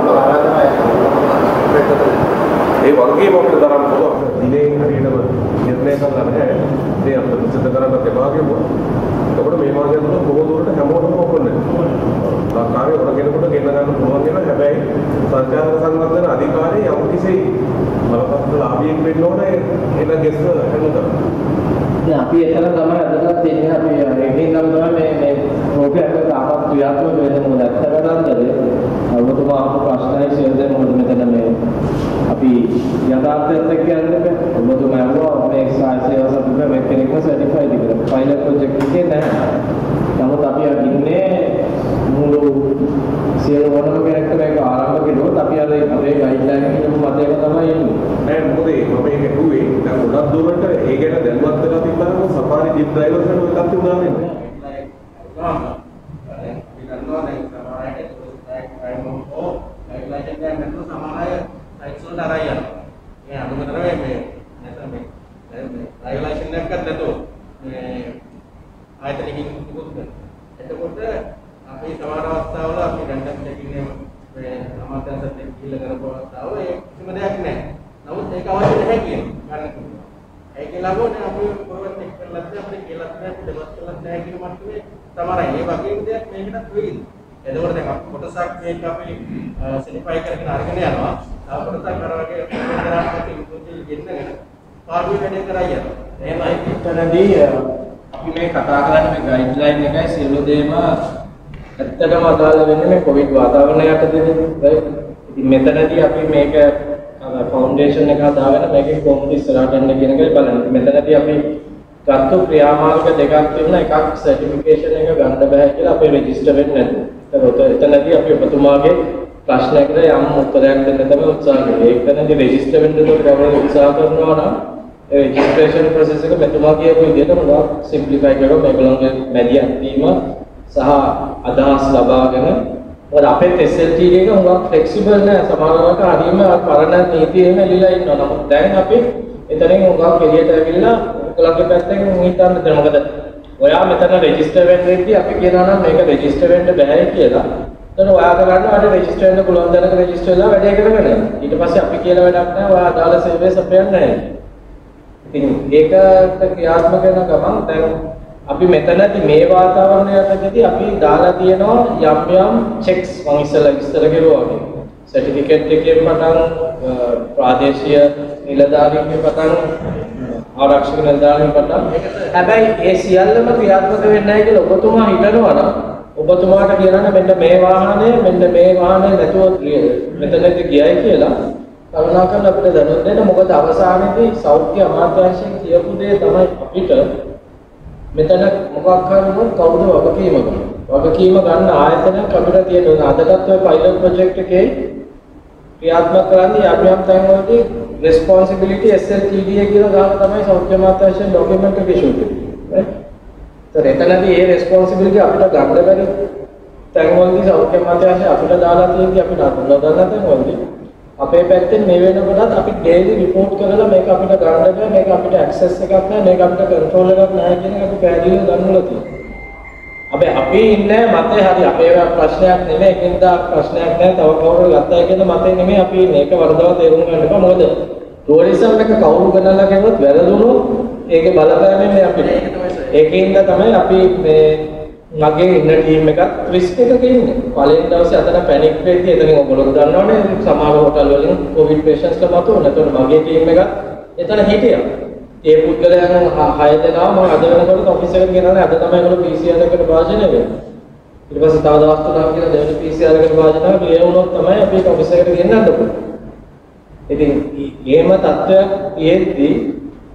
ඒ වගේම අපිට තරම් පුළුවන් දිනේ හරියටම නිර්ණය කරලා නැහැ. ඒ අපිට විසඳ කරන්න දෙපාගෙම එතකොට මේ මාර්ගය තුළ බොහෝ දුරට හැමෝටම ඔපන්නේ ලංකාවේ ඔර කෙනෙකුට ගෙන්න ගන්න පුළුවන් වෙන හැබැයි සංචාරක සංවර්ධන අධිකාරිය යම් කිසි බලපත්‍ර ලාභියෙක් වෙන්න ඕනේ එන ගෙස්ස හැමෝටම. දැන් අපි එතන තමයි අදටත් ඉන්නේ අපි ඒකෙන් නම් තමයි මේ මේ ප්‍රෝග්‍රෑම් එක ආපත් ක්‍රියාත්මක වෙන්නේ මොකද ඇත්තටම ඔබතුමා අහපු ප්‍රශ්නයි සියල්ල මොකද මෙතන මේ අපි යථාර්ථයත් එක්ක යන්නේ ඔබතුමා අහුවා මේ සාහිත්‍ය සතුට මේ කෙනෙක්ම සර්ටිෆයිඩ් කියලා. පයිලට් ප්‍රොජෙක්ට් එකේ නැහැ නමුත් අපි අදින්නේ මුළු සියලු ඕනම කෙනෙක්ට මේක ආරම්භ කළොත් අපි අර අපේ ගයිඩ්ලයින් එකේ මතයක තමයි ඉන්නේ. නෑ මොකද ඒ මම මේක ඇහුවේ දැන් ගොඩක් දුරට ඒ ගැන දැනුවත් වෙලා තිබ්බම සෆාරි ජිප් ඩ්‍රයිවර්ස් වෙන එකක් තිබුණා නේද එතකොට අපි සමහර අවස්ථාවල අපි රැන්ඩම් චෙකින් මේ අමාත්‍යංශත් එක්ක ගිහිල්ලා කරපු අවස්ථාවල ඒ කිසිම දෙයක් නැහැ. නමුත් ඒක අවශ්‍ය නැහැ කියන්නේ ගන්න පුළුවන්. ඒක ළඟෝනේ අපි කොරවත් එක්ක කරලා නැහැ අපිට කියලා නැහැ දෙවත් කරලා නැහැ කියන මට්ටමේ තමයි. ඒ වගේම දෙයක් මේකටත් වෙයිද? එතකොට දැන් අපි කොටසක් මේක අපි සිලිෆයි කරගෙන අරගෙන යනවා. තව කොටසක් අර වගේ කරාට අපි ඉන්පුට් ගෙන්නගෙන පාර්ලිමේන්තු වැඩේ කරා යනවා. එහෙමයි. එතනදී අපි මේ කතා කරන්නේ මේ ගයිඩ්ලයින් එකයි. සියලු දේම ඇත්තටම අදාළ වෙන්නේ මේ කොවිඩ් වාතාවරණය යටතේදී right ඉතින් මෙතනදී අපි මේක ෆවුන්ඩේෂන් එක හදාගෙන මේකේ කොහොමද ඉස්සරහට යන්න කියන එකයි බලන්නේ. මෙතනදී අපි ගත්ත ක්‍රියාමාර්ග දෙකක් තිබුණා එකක් සර්ටිෆිකේෂන් එක ගන්න බෑ කියලා අපේ රෙජිස්ටර් වෙන්නේ නැතුව එතනදී අපි ඔබතුමාගේ ප්‍රශ්නයකට යම් උත්තරයක් දෙන්න තමයි උත්සාහ කළේ ඒකනදී රෙජිස්ටර් වෙන්න උදව් උත්සාහ කරනවා නම් ඒ රෙජිස්ට්‍රේෂන් ප්‍රොසෙස් එක මෙතුමා කියපු විදිහට මොකක් සිම්ප්ලිෆයි කරලා මේගොල්ලන්ගේ මැදිහත් වීම සහ අදහස් ලබාගෙන මොකද අපේ SLT එක හුඟක් ෆ්ලෙක්සිබල් නෑ. සමහරවිට හරියම පරණ නීතියෙම එලිලා ඉන්නවා. නමුත් දැන් අපි එතනින් හුඟක් එළියට ඇවිල්ලා ඔයගොල්ලන්ගේ පැත්තෙන් හිතන්න? දෙන්න මොකද ඔයා මෙතන රෙජිස්ටර් වෙන්නේදී අපි කියනවා නම් මේක රෙජිස්ටර් වෙන්න බෑ කියලා. එතන ඔයා කරන්න අර රෙජිස්ටර් වෙන්න පුළුවන් දැනක රෙජිස්ටර් වෙලා වැඩේ කරගෙන ඊට පස්සේ අපි කියලා වැඩක් නෑ ඔයා අදාළ සේවය සපයන්නේ නැහැ. ඉතින් ඒකට ක්‍රියාත්මක වෙන ගමන් දැන් අපි මෙතනදී මේ වාතාවරණය යටතේදී අපි දාලා තියෙනවා යම් යම් චෙක්ස් මම ඉස්සෙල්ලා විස්තර කරුවා වගේ. සර්ටිෆිකේට් එකේ පටන් ප්‍රාදේශීය නිලධාරීන්ගේ පටන් ආරක්ෂක නිලධාරීන් පටන්. හැබැයි ඒ සියල්ලම ක්‍රියාත්මක වෙන්නේ නැහැ කියලා ඔබතුමා හිතනවා නම් ඔබතුමාට කියනනම් මෙන්න මේ වාහනය මෙන්න මේ වාහනය නැතුව මෙතනදී ගියයි කියලා කරුණාකරලා අපිට දැනුම් දෙන්න මොකද අවසානයේදී සෞඛ්‍ය අමාත්‍යාංශයෙන් කියපු දේ තමයි අපිට මෙතන මොකක් හරි වුණොත් කවුද වගකීම ගන්න. වගකීම ගන්න ආයතනයක් අපිට තියෙනවා. අදටත් ඔය පයිලට් ප්‍රොජෙක්ට් එකේ ක්‍රියාත්මක කරන්නේ යම් යම් තැන්වලදී responsibility SLTDA කියලා දාලා තමයි සෞඛ්‍ය අමාත්‍යාංශයෙන් ડોකියුමන්ට් එක ඉෂුව කරන්නේ. ඒතර එතනදී ඒ responsibility අපිට ගන්න බැරි. තැන්වලදී සෞඛ්‍ය අමාත්‍යාංශය අපිට දාලා තියෙන්නේ අපි නඩුලා ගන්න තැන්වලදී අපේ පැත්තෙන් මේ වෙනකොටත් අපි ඩේලි රිපෝට් කරලා මේක අපිට ගන්න බෑ මේක අපිට ඇක්සස් එකක් නැහැ මේක අපිට කන්ට්‍රෝල් එකක් නැහැ කියන එක අපි පැහැදිලිව දන්වලා තියෙනවා. හැබැයි අපි ඉන්නේ මතේ හරි අපේ ප්‍රශ්නයක් නෙමෙයි ඒකින්ද ප්‍රශ්නයක් නැහැ තව කවුරු ගත්තා කියන මතේ නෙමෙයි අපි ඉන්නේ. ඒක වරදවා තේරුම් ගන්න එපා. මොකද ටූරිසම් එක කවුරු ගණනලා ගෙවුවත් වැරදුනොත් ඒකේ බලපෑමෙන් නේ අපිට ඒකින්ද තමයි අපි මේ මගේ ඉන්න ටීම් එකත් රිස්ක් එකක ඉන්නේ. පළවෙනි දවසේ අතන පැනික් වෙද්දී එතනින් ඔයගොල්ලෝ දන්නවනේ සමහර හොටල් වලින් කොවිඩ් පේෂන්ට්ස්ලා මතුවන. ඒතකොට මගේ ටීම් එක එතන හිටියා. ඒ පුද්ගලයන් හය දෙනා මම අද වෙනකොට ඔෆිස් එකට ගෙනල්ලා අද තමයි ඒගොල්ලෝ PCR එකට භාජනය වෙන්නේ. ඊට පස්සේ තව දවස් තුනක් කියලා දෙවෙනි PCR එකට භාජනය වෙලා ඒ වුණොත් තමයි අපි ඒක ඔෆිස් එකට ගෙන්නන්න පුළුවන්. ඉතින් එහෙම තත්ත්වයක් තියෙද්දී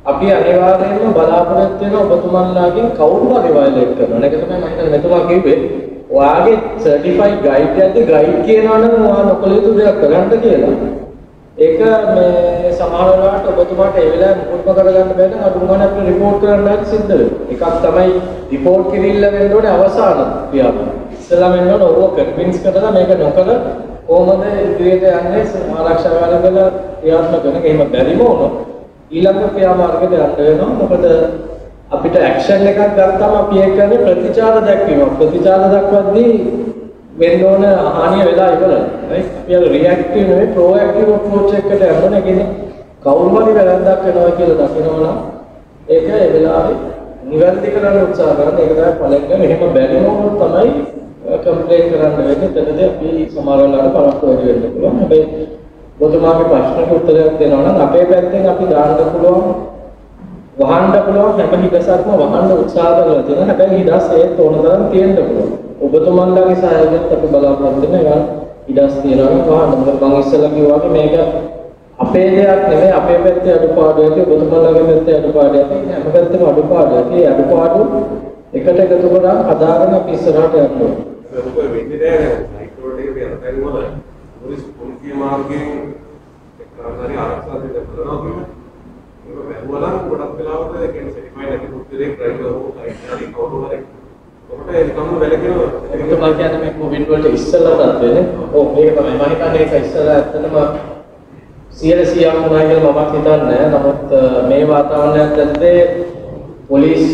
අපි අනිවාර්යයෙන්ම බලාපොරොත්තු වෙන ඔබතුමන්ලාගෙන් කවුරු හරි වයලේට් කරනවා. ඒක තමයි මම හිතන්නේ මෙතුමා කිව්වේ. ඔයාගේ සර්ටිෆයිඩ් ගයිඩ් එකක්ද ගයිඩ් කියනවා නම් ඔයා නොකළ යුතු දෙයක් කරන්න කියලා. ඒක මේ සමහර වෙලාවට ඔබතුමාට ඒ වෙලාවේ මුකුත්ම කරගන්න බැහැ නම් අඩු ගන්න අපිට රිපෝට් කරන්න හරි සිද්ධ වෙනවා. එකක් තමයි රිපෝට් කිරිල්ල වෙන්න ඕනේ අවසාන ක්‍රියාව. ඉස්සෙල්ලා වෙන්න ඕනේ ඔබ කන්වින්ස් කරලා මේක නොකර කොහොමද ඉදිරියට යන්නේ ආරක්ෂා කාර්යවල ක්‍රියාත්මක වෙන එක. එහෙම බැරිම වුණොත් ඊළඟ ක්‍රියාමාර්ගයට යන්න වෙනවා. මොකද අපිට ඇක්ෂන් එකක් ගත්තාම අපි ඒක කරන්නේ ප්‍රතිචාර දැක්වීම. ප්‍රතිචාර දක්වද්දී වෙන්න ඕන හානිය වෙලා ඉවරයි. right? අපි අර රියැක්ටිව් නෙවෙයි ප්‍රෝඇක්ටිව් අප්‍රෝච් එකකට යන්න ඕනේ. කියන්නේ කවුරු හරි වැරද්දක් වෙනවා කියලා දකිනවනම් ඒක ඒ වෙලාවේ නිවැරදි කරන්න උත්සාහ කරන්න. ඒක තමයි පළවෙනි එහෙම බැරි වුණොත් තමයි කම්ප්ලේන්ට් කරන්න වෙන්නේ. එතනදී අපි සමහර වෙලාවට පරක්කු වැඩි වෙන්න පුළුවන්. හැබැයි ඔබතුමාගේ ප්‍රශ්නට උත්තරයක් දෙනවා නම් අපේ පැත්තෙන් අපි දාන්න පුළුවන් වහන්න පුළුවන් හැම හිඩසක්ම වහන්න උත්සාහ කරලා තියෙනවා. හැබැයි හිඩස් ඒත් ඕන තරම් තියෙන්න පුළුවන්. ඔබතුමන්ලාගේ සහයෝගයත් අපි බලාපොරොත්තු වෙනවා. හිඩස් තියනවා නම් වහන්න. මොකද මම ඉස්සෙල්ලා කිව්වා වගේ මේක අපේ දෙයක් නෙමෙයි අපේ පැත්තේ අඩුපාඩු ඇති ඔබතුමන්ලාගේ පැත්තේ අඩුපාඩු ඇති හැම පැත්තෙම අඩුපාඩු ඇති ඒ අඩුපාඩු එකට එකතු කරලා හදාගෙන අපි ඉස්සරහට යන්න ඕනේ. ඒක වෙන්නේ නැහැ සයිකෝඩ් එකේ යන තැන් වල පොලිස් පොලිසිය මාර්ගයෙන් එක්තරාකාරී ආරක්ෂා දෙන්න කරනවා කියන්නේ. ඒක බැලුවා නම් ගොඩක් වෙලාවට ඒ කියන්නේ සර්ටිෆයිඩ් නැති පුද්ගලයෙක් ඩ්‍රයිවර් හෝ සයිකෝඩ් කවුරු හරි ඔකට ඒ නිකම්ම වැලකෙනවා. ඔබතුමා කියන්නේ මේ කොවිඩ් වලට ඉස්සෙල්ලා තත්ත්වනේ. ඔව් මේක තමයි මම හිතන්නේ ඒක ඉස්සෙල්ලා ඇත්තටම 100%ක් වුණා කියලා මමත් හිතන්නේ නැහැ. නමුත් මේ වාතාවරණයක් ඇත්තේ පොලිස්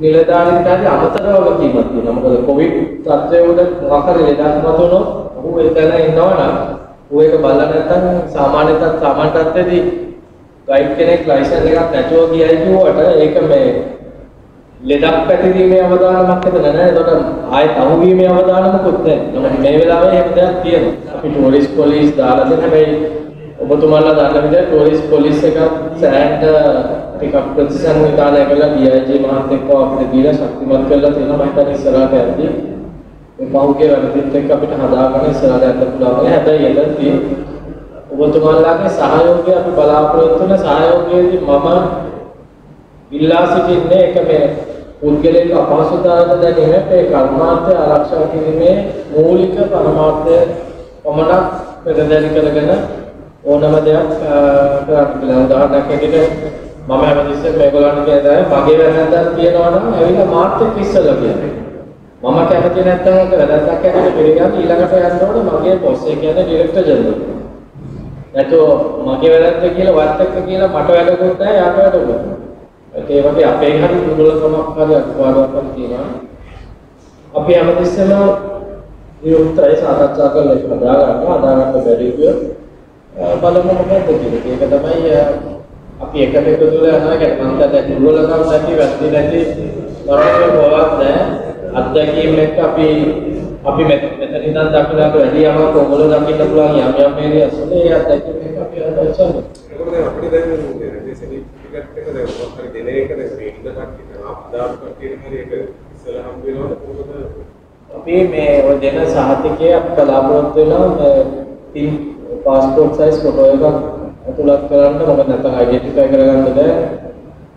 නිලධාරීන්ට හරි අමතර වගකීමක් තියෙනවා. මොකද කොවිඩ් තත්ත්වය උඩ මොකක් හරි ලෙඩක් මතුනොත් ඔහු එතන ඉන්නවනම් ඌ ඒක බලලා නැත්නම් සාමාන්‍ය තත් සාමාන්‍ය තත්ත්වෙදී ගයිඩ් කෙනෙක් ලයිසන්ස් එකක් නැතුව ගියයි කිව්වට ඒක මේ ලෙඩක් පැතිරීමේ අවදානමක් එතන නැහැ. ඒකට ආයෙත් අහුවීමේ අවදානමකුත් නැහැ. නමුත් මේ වෙලාවේ එහෙම දෙයක් තියෙනවා. අපි ටූරිස්ට් පොලිස් දාලා තියෙන හැබැයි ඔබතුමාලා දන්න විදිහට ටූරිස්ට් පොලිස් එක සෑහෙන්න ටිකක් ප්‍රතිසංවිධානය කරලා DIG මහත්තයෙක්ව අපිට දීලා ශක්තිමත් කරලා තියෙනවා. මම හිතන්නේ ඉස්සරහට යද්දී මේ පහුගිය වැඩිත් එක්ක අපිට හදාගන්න ඉස්සරහට යන්න පුළුවන්. හැබැයි එතනදී ඔබතුමාලාගේ සහයෝගය අපි බලාපොරොත්තු වෙන සහයෝගයේදී මම ඉල්ලා සිටින්නේ එක මේ පුද්ගලික අපහසුතාවද දැනීම මේ කර්මාන්තය ආරක්ෂා කිරීමේ මූලික පරමාර්ථය පමණක් පෙරදැරි කරගෙන ඕනම දෙයක් කරන්න කියලා. උදාහරණයක් ඇටියට මම හැමතිස්සෙම මේගොල්ලන්ට කියන්නේ මගේ වැරද්දක් තියෙනවා නම් ඇවිල්ලා මාත් එක්ක ඉස්සලා කියන්නේ. මම කැමති නැත්නම් ඒක වැරද්දක් ඇටියට පිළිගන්න ඊළඟට යන්න ඕනේ මගේ බොස් ඒ කියන්නේ ඩිරෙක්ටර් ජනරල්. නැතෝ මගේ වැරද්ද කියලා වත් එක්ක කියලා මට වැඩකුත් නැහැ යාට වැඩකුත් නැහැ. ඒ වගේ අපේ හරි දුර්වලකමක් හරි අත්වාදයක් හරි තියෙනවා. අපි හැමතිස්සෙම විරුක්තයි සාකච්ඡා කරලා ඒක හදා ගන්නවා. හදාගන්න බැරි කිව්වොත් බලමු මොකද කියලා. ඒක තමයි අපි එකට එකතු වෙලා යනවා කියන්නේ මම දැන් දුර්වලකම් නැති වැරදි නැති වරදක් බවක් නැහැ. අත්දැකීම් එක්ක අපි අපි මෙතන ඉඳන් දකින්නට වැඩි යමක් ඔයගොල්ලෝ දකින්න පුළුවන්? යම් යම් ඒරියාස් වල ඒ අත්දැකීම් එක්ක අපි හදාගන්නවා. ඒකෝද අපිට දැන් මේ සර්ටිෆිකට් එක දැන් මොකක් හරි දෙන එක දැන් මේ ඉන්න කට්ටියට ආදාප කට්ටියට හරි ඒක ඉස්සරහම වෙනවද? කොහොමද අපි මේ ඔය දෙන සහතිකයේ අපි බලාපොරොත්තු වෙනවා තින් પાස්පෝර්ට් සයිස් ෆොටෝ එකක් අතුලත් කරන්න. මොකද නැත්නම් අයිඩෙන්ටිෆයි කරගන්න බෑ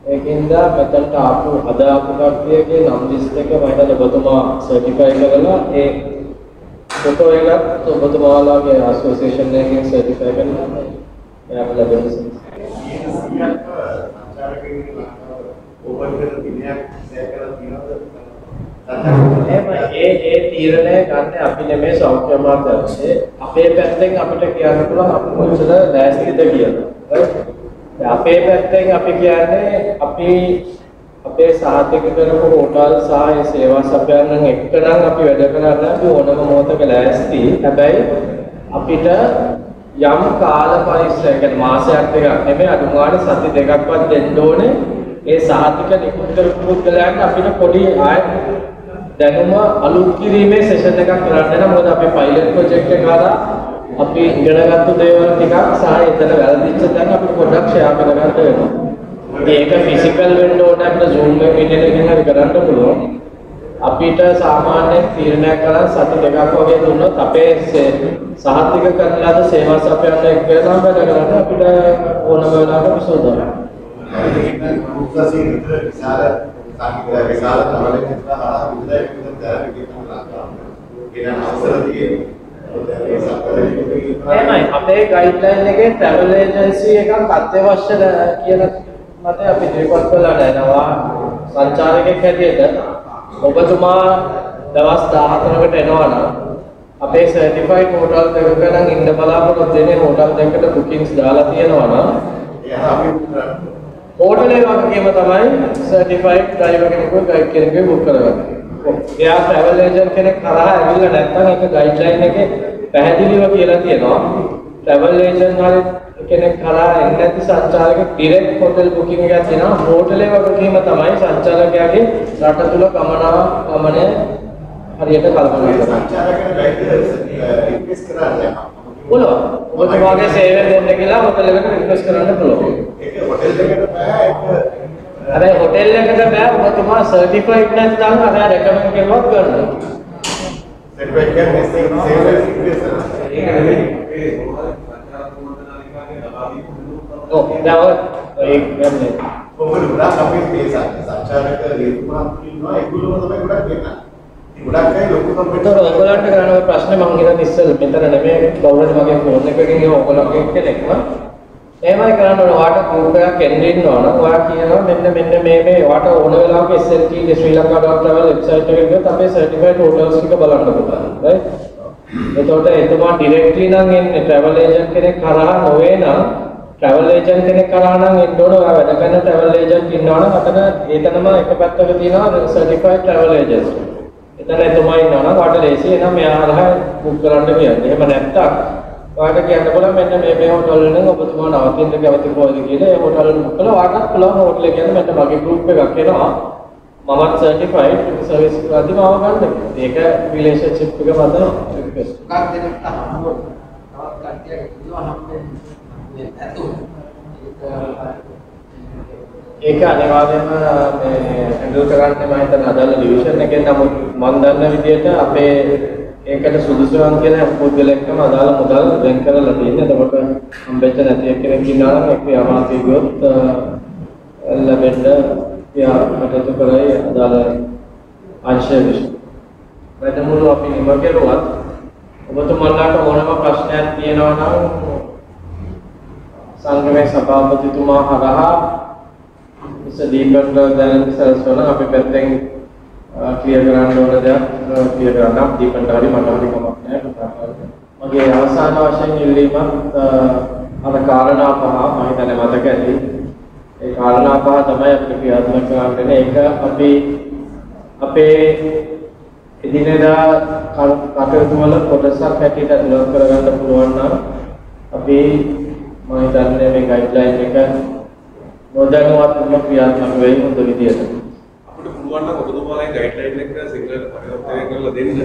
ඒකින්ද මෙතනට ආපු අද ආපු කට්ටියගේ නම් ලිස්ට් එක මම හිතන්නේ ඔබතුමා සර්ටිෆයි කරලා ඒ ෆොටෝ එකත් ඔබතුමාලාගේ ඇසෝසියේෂන් එකකින් සර්ටිෆයි කරලා එයාට ලැබෙන එහෙම ඒ ඒ තීරණය ගන්න අපි නෙමෙයි සෞඛ්‍ය අමාත්‍යාංශය. අපේ පැත්තෙන් අපිට කියන්න පුළුවන් අපි කොච්චර ලෑස්තිද කියලා. Right? අපේ පැත්තෙන් අපි කියන්නේ අපි අපේ සහතික කරපු හෝටල් සහ ඒ සේවා සපයන්නන් එක්කනම් අපි වැඩ කරන්න අපි ඕනම මොහොතක ලෑස්ති. හැබැයි අපිට යම් කාල පරිස්සය කියන්නේ මාසයක් දෙකක් නෙමෙයි අඩු ගානේ සති දෙකක්වත් දෙන්න ඕනේ. ඒ සහතික නිකුත් කරපු පුද්ගලයන්ට අපිට පොඩි ආය දැනුම අලුත් කිරීමේ සෙෂන් එකක් කරන්න නම් මොකද අපි පයිලට් ප්‍රොජෙක්ට් එක හරහා අපි ඉගෙනගත්තු දේවල් ටිකක් සහ එතන වැරදිච්ච තැන් අපිට පොඩ්ඩක් ෂෙයා කරගන්න වෙනවා. ඒක ෆිසිකල් වෙන්න ඕන අපිට Zoom මීටින් එකකින් හරි කරන්න පුළුවන්. අපිට සාමාන්‍යයෙන් තීරණයක් කරන් සති දෙකක් වගේ දුන්නොත් අපේ සහතික කරන ලද සේවා සපයන්න එක්කනම් වැඩ කරන්න අපිට ඕනම වෙලාවක විසඳනවා. විශාල තමලෙන් හරහා විද්‍යාවේ විද්‍යාව දැරගෙන ගෙනන අවසර තියෙනවා. එහෙමයි අපේ ගයිඩ්ලයින් එකේ ට්‍රැවල් ඒජන්සි එකක් අත්‍යවශ්‍ය කියන මතය අපි ඉදිරිපත් කළා නේනවා සංචාරකයෙක් හැටියට ඔබතුමා දවස් 14කට එනවා නම් අපේ සර්ටිෆයිඩ් හෝටල් දෙකක නම් ඉන්න බලාපොරොත්තු වෙන්නේ හෝටල් දෙකකට බුකින්ග්ස් දාලා තියෙනවා නම් එයා අපි හෝටලේ වගකීම තමයි සර්ටිෆයිඩ් ඩ්‍රයිවර් කෙනෙකුව ගයිඩ් කෙනෙකුව බුක් කරගන්න. එයා ට්‍රැවල් ඒජන්ට් කෙනෙක් කරා ඇවිල්ලා නැත්නම් ඒක ගයිඩ්ලයින් එකේ පැහැදිලිව කියලා තියෙනවා. ට්‍රැවල් ඒජන්ට් හරි කෙනෙක් කරා එන්නේ නැති සංචාරකෙක් ඩිරෙක්ට් හෝටල් බුකින් එකක් දෙනවා. හෝටලේ වගකීම තමයි සංචාරකයාගේ රට තුල ගමනාව ගමනය හරියට කල්පනා කරන්න. සංචාරකයන් ගයිඩ් රික්වෙස්ට් කරන්නේ පුළුවන්. ඔබතුමාගේ සේවය දෙන්න කියලා හෝටල් එකට රික්වෙස්ට් කරන්න පුළුවන්. ඒක හොටෙල් එකට බෑ ඒක හැබැයි හොටෙල් එකට බෑ ඔබතුමා සර්ටිෆයිඩ් නැත්නම් අර රෙකමන්ඩ් කරුවත් ගන්න. සර්ටිෆයිඩ් කියන්නේ සේවය රික්වෙස්ට් ඒක නෙමෙයි. ඔව් දැන් ඔය ඒ කියන්නේ කොහොමද ගොඩක් අපි මේ සංචාරක හේතුමාත් ඉන්නවා. ඒගොල්ලෝම තමයි ගොඩක් වෙන්නේ. ගොඩක් අය ලොකු කම්පියුටර් ඔයගොල්ලන්ට කරන්න ඔය ප්‍රශ්නේ මම හිතන්නේ ඉස්සෙල් මෙතන නෙමෙයි. කවුරුද මගේ ෆෝන් එකකින් ඒ ඔයගොල්ලෝගේ කෙනෙක්ම එහෙමයි කරන්න ඕන. ඔයාට ගෲප් එකක් එන්න ඉන්නවා නම් ඔයා කියනවා මෙන්න මෙන්න මේ මේ ඔයාට ඕන වෙලාවක SLT ශ්‍රී ලංකා.travel වෙබ්සයිට් එකට ගියොත් අපේ සර්ටිෆයිඩ් හෝටල්ස් ටික බලන්න පුළුවන්. right? එතකොට එතුමා ඩිරෙක්ට්ලි නම් එන්නේ travel agent කෙනෙක් කරා නොවේ නම් travel agent කෙනෙක් කරා නම් එන්න ඕන. ඔයා වැඩ කරන travel agent ඉන්නවා නම් අතන ඒතනම එක පැත්තක තියෙනවා certified travel agents. එතන එතුමා ඉන්නවා නම් ඔයාලට ලේසි එනම් මෙයා හරහා බුක් කරන්න කියන්නේ. එහෙම නැත්තම් ඔයාලට කියන්න පුළුවන් මෙන්න මේ මේ හෝටල් වලින් ඔබතුමා නවතින්න කැමති කොහෙද කියලා ඒ හෝටල් වල බුක් කළා ඔයාලට පුළුවන් හෝටල් එක කියන්නේ මෙන්න මගේ ගෲප් එකක් එනවා. මමත් සර්ටිෆයිඩ් සර්විස් කරද්දි මාව ගන්න. ඒක රිලේෂන්ෂිප් එක මත රික්වෙස්ට්. මොකක් දෙනෙක් හම්බුනොත් තවත් කට්ටියක් ඉන්නවා හම්බෙන්නේ නැතු. ඒක අනිවාර්යයෙන්ම මේ හැන්ඩල් කරන්න මම හිතන අදාළ ඩිවිෂන් එකෙන් නමුත් මම දන්න විදිහට අපේ ඒකට සුදුසුවන් කියන පුද්ගලයෙක්ම අදාළ මුදල් වෙන් කරලා තියෙනවා. එතකොට හම්බෙච්ච නැති කෙනෙක් ඉන්නවා නම් ඒක අමාත්‍ය ගියොත් ලැබෙන්න යා කටයුතු කරයි අදාළ අංශය විසින්. වැඩමුළු අපි නිම කෙරුවත් ඔබතුමන්ලාට ඕනම ප්‍රශ්නයක් තියෙනවා නම් සංගමේ සභාපතිතුමා හරහා ඉස්ස දීපකට දැනෙන සල්සෝන අපි පැත්තෙන් ක්ලියර් කරන්න ඕන දෙයක් ක්ලියර් කරන්න දීපකට හරි මට හරි කමක් නැහැ කතා කරන්න. මගේ අවසාන වශයෙන් ඉල්ලීමක් අර කාරණා පහ මම හිතන්නේ මතක ඇති. ඒ කාරණා පහ තමයි අපිට ක්‍රියාත්මක කරන්න වෙන්නේ. ඒක අපි අපේ එදිනෙදා කටයුතු වල කොටසක් හැටියට අනුගත කරගන්න පුළුවන් නම් අපි මම හිතන්නේ මේ ගයිඩ්ලයින් එක නොදැනුවත්වම ක්‍රියාත්මක වෙයි හොඳ විදියට. පුළුවන් නම් ඔබතුමාලගේ ගයිඩ්ලයින් එක සිංහලට පරිවර්තනය කරලා දෙන්න.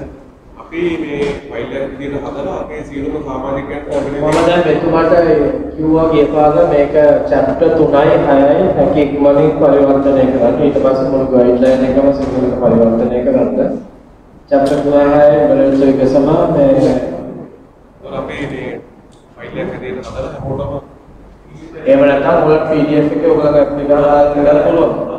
අපි මේ ෆයිල් එකක් විදිහට හදලා අපේ සියලුම සමාජිකයන්ට මම දැන් මෙතුමාට කිව්වා ගිය පාර මේක chapter 3යි 6යි හැකි ඉක්මනින් පරිවර්තනය කරන්න. ඊට පස්සේ මුළු ගයිඩ්ලයින් එකම සිංහලට පරිවර්තනය කරන්න. Chapter 3යි බලන්න එක සම මේ අපි මේ ෆයිල් එකක් විදිහට හදලා හැමෝටම එහෙම නැත්නම් ඔයාලා PDF එකේ ඔයාලා ඇප්ලිකේෂන් ගන්න පුළුවන්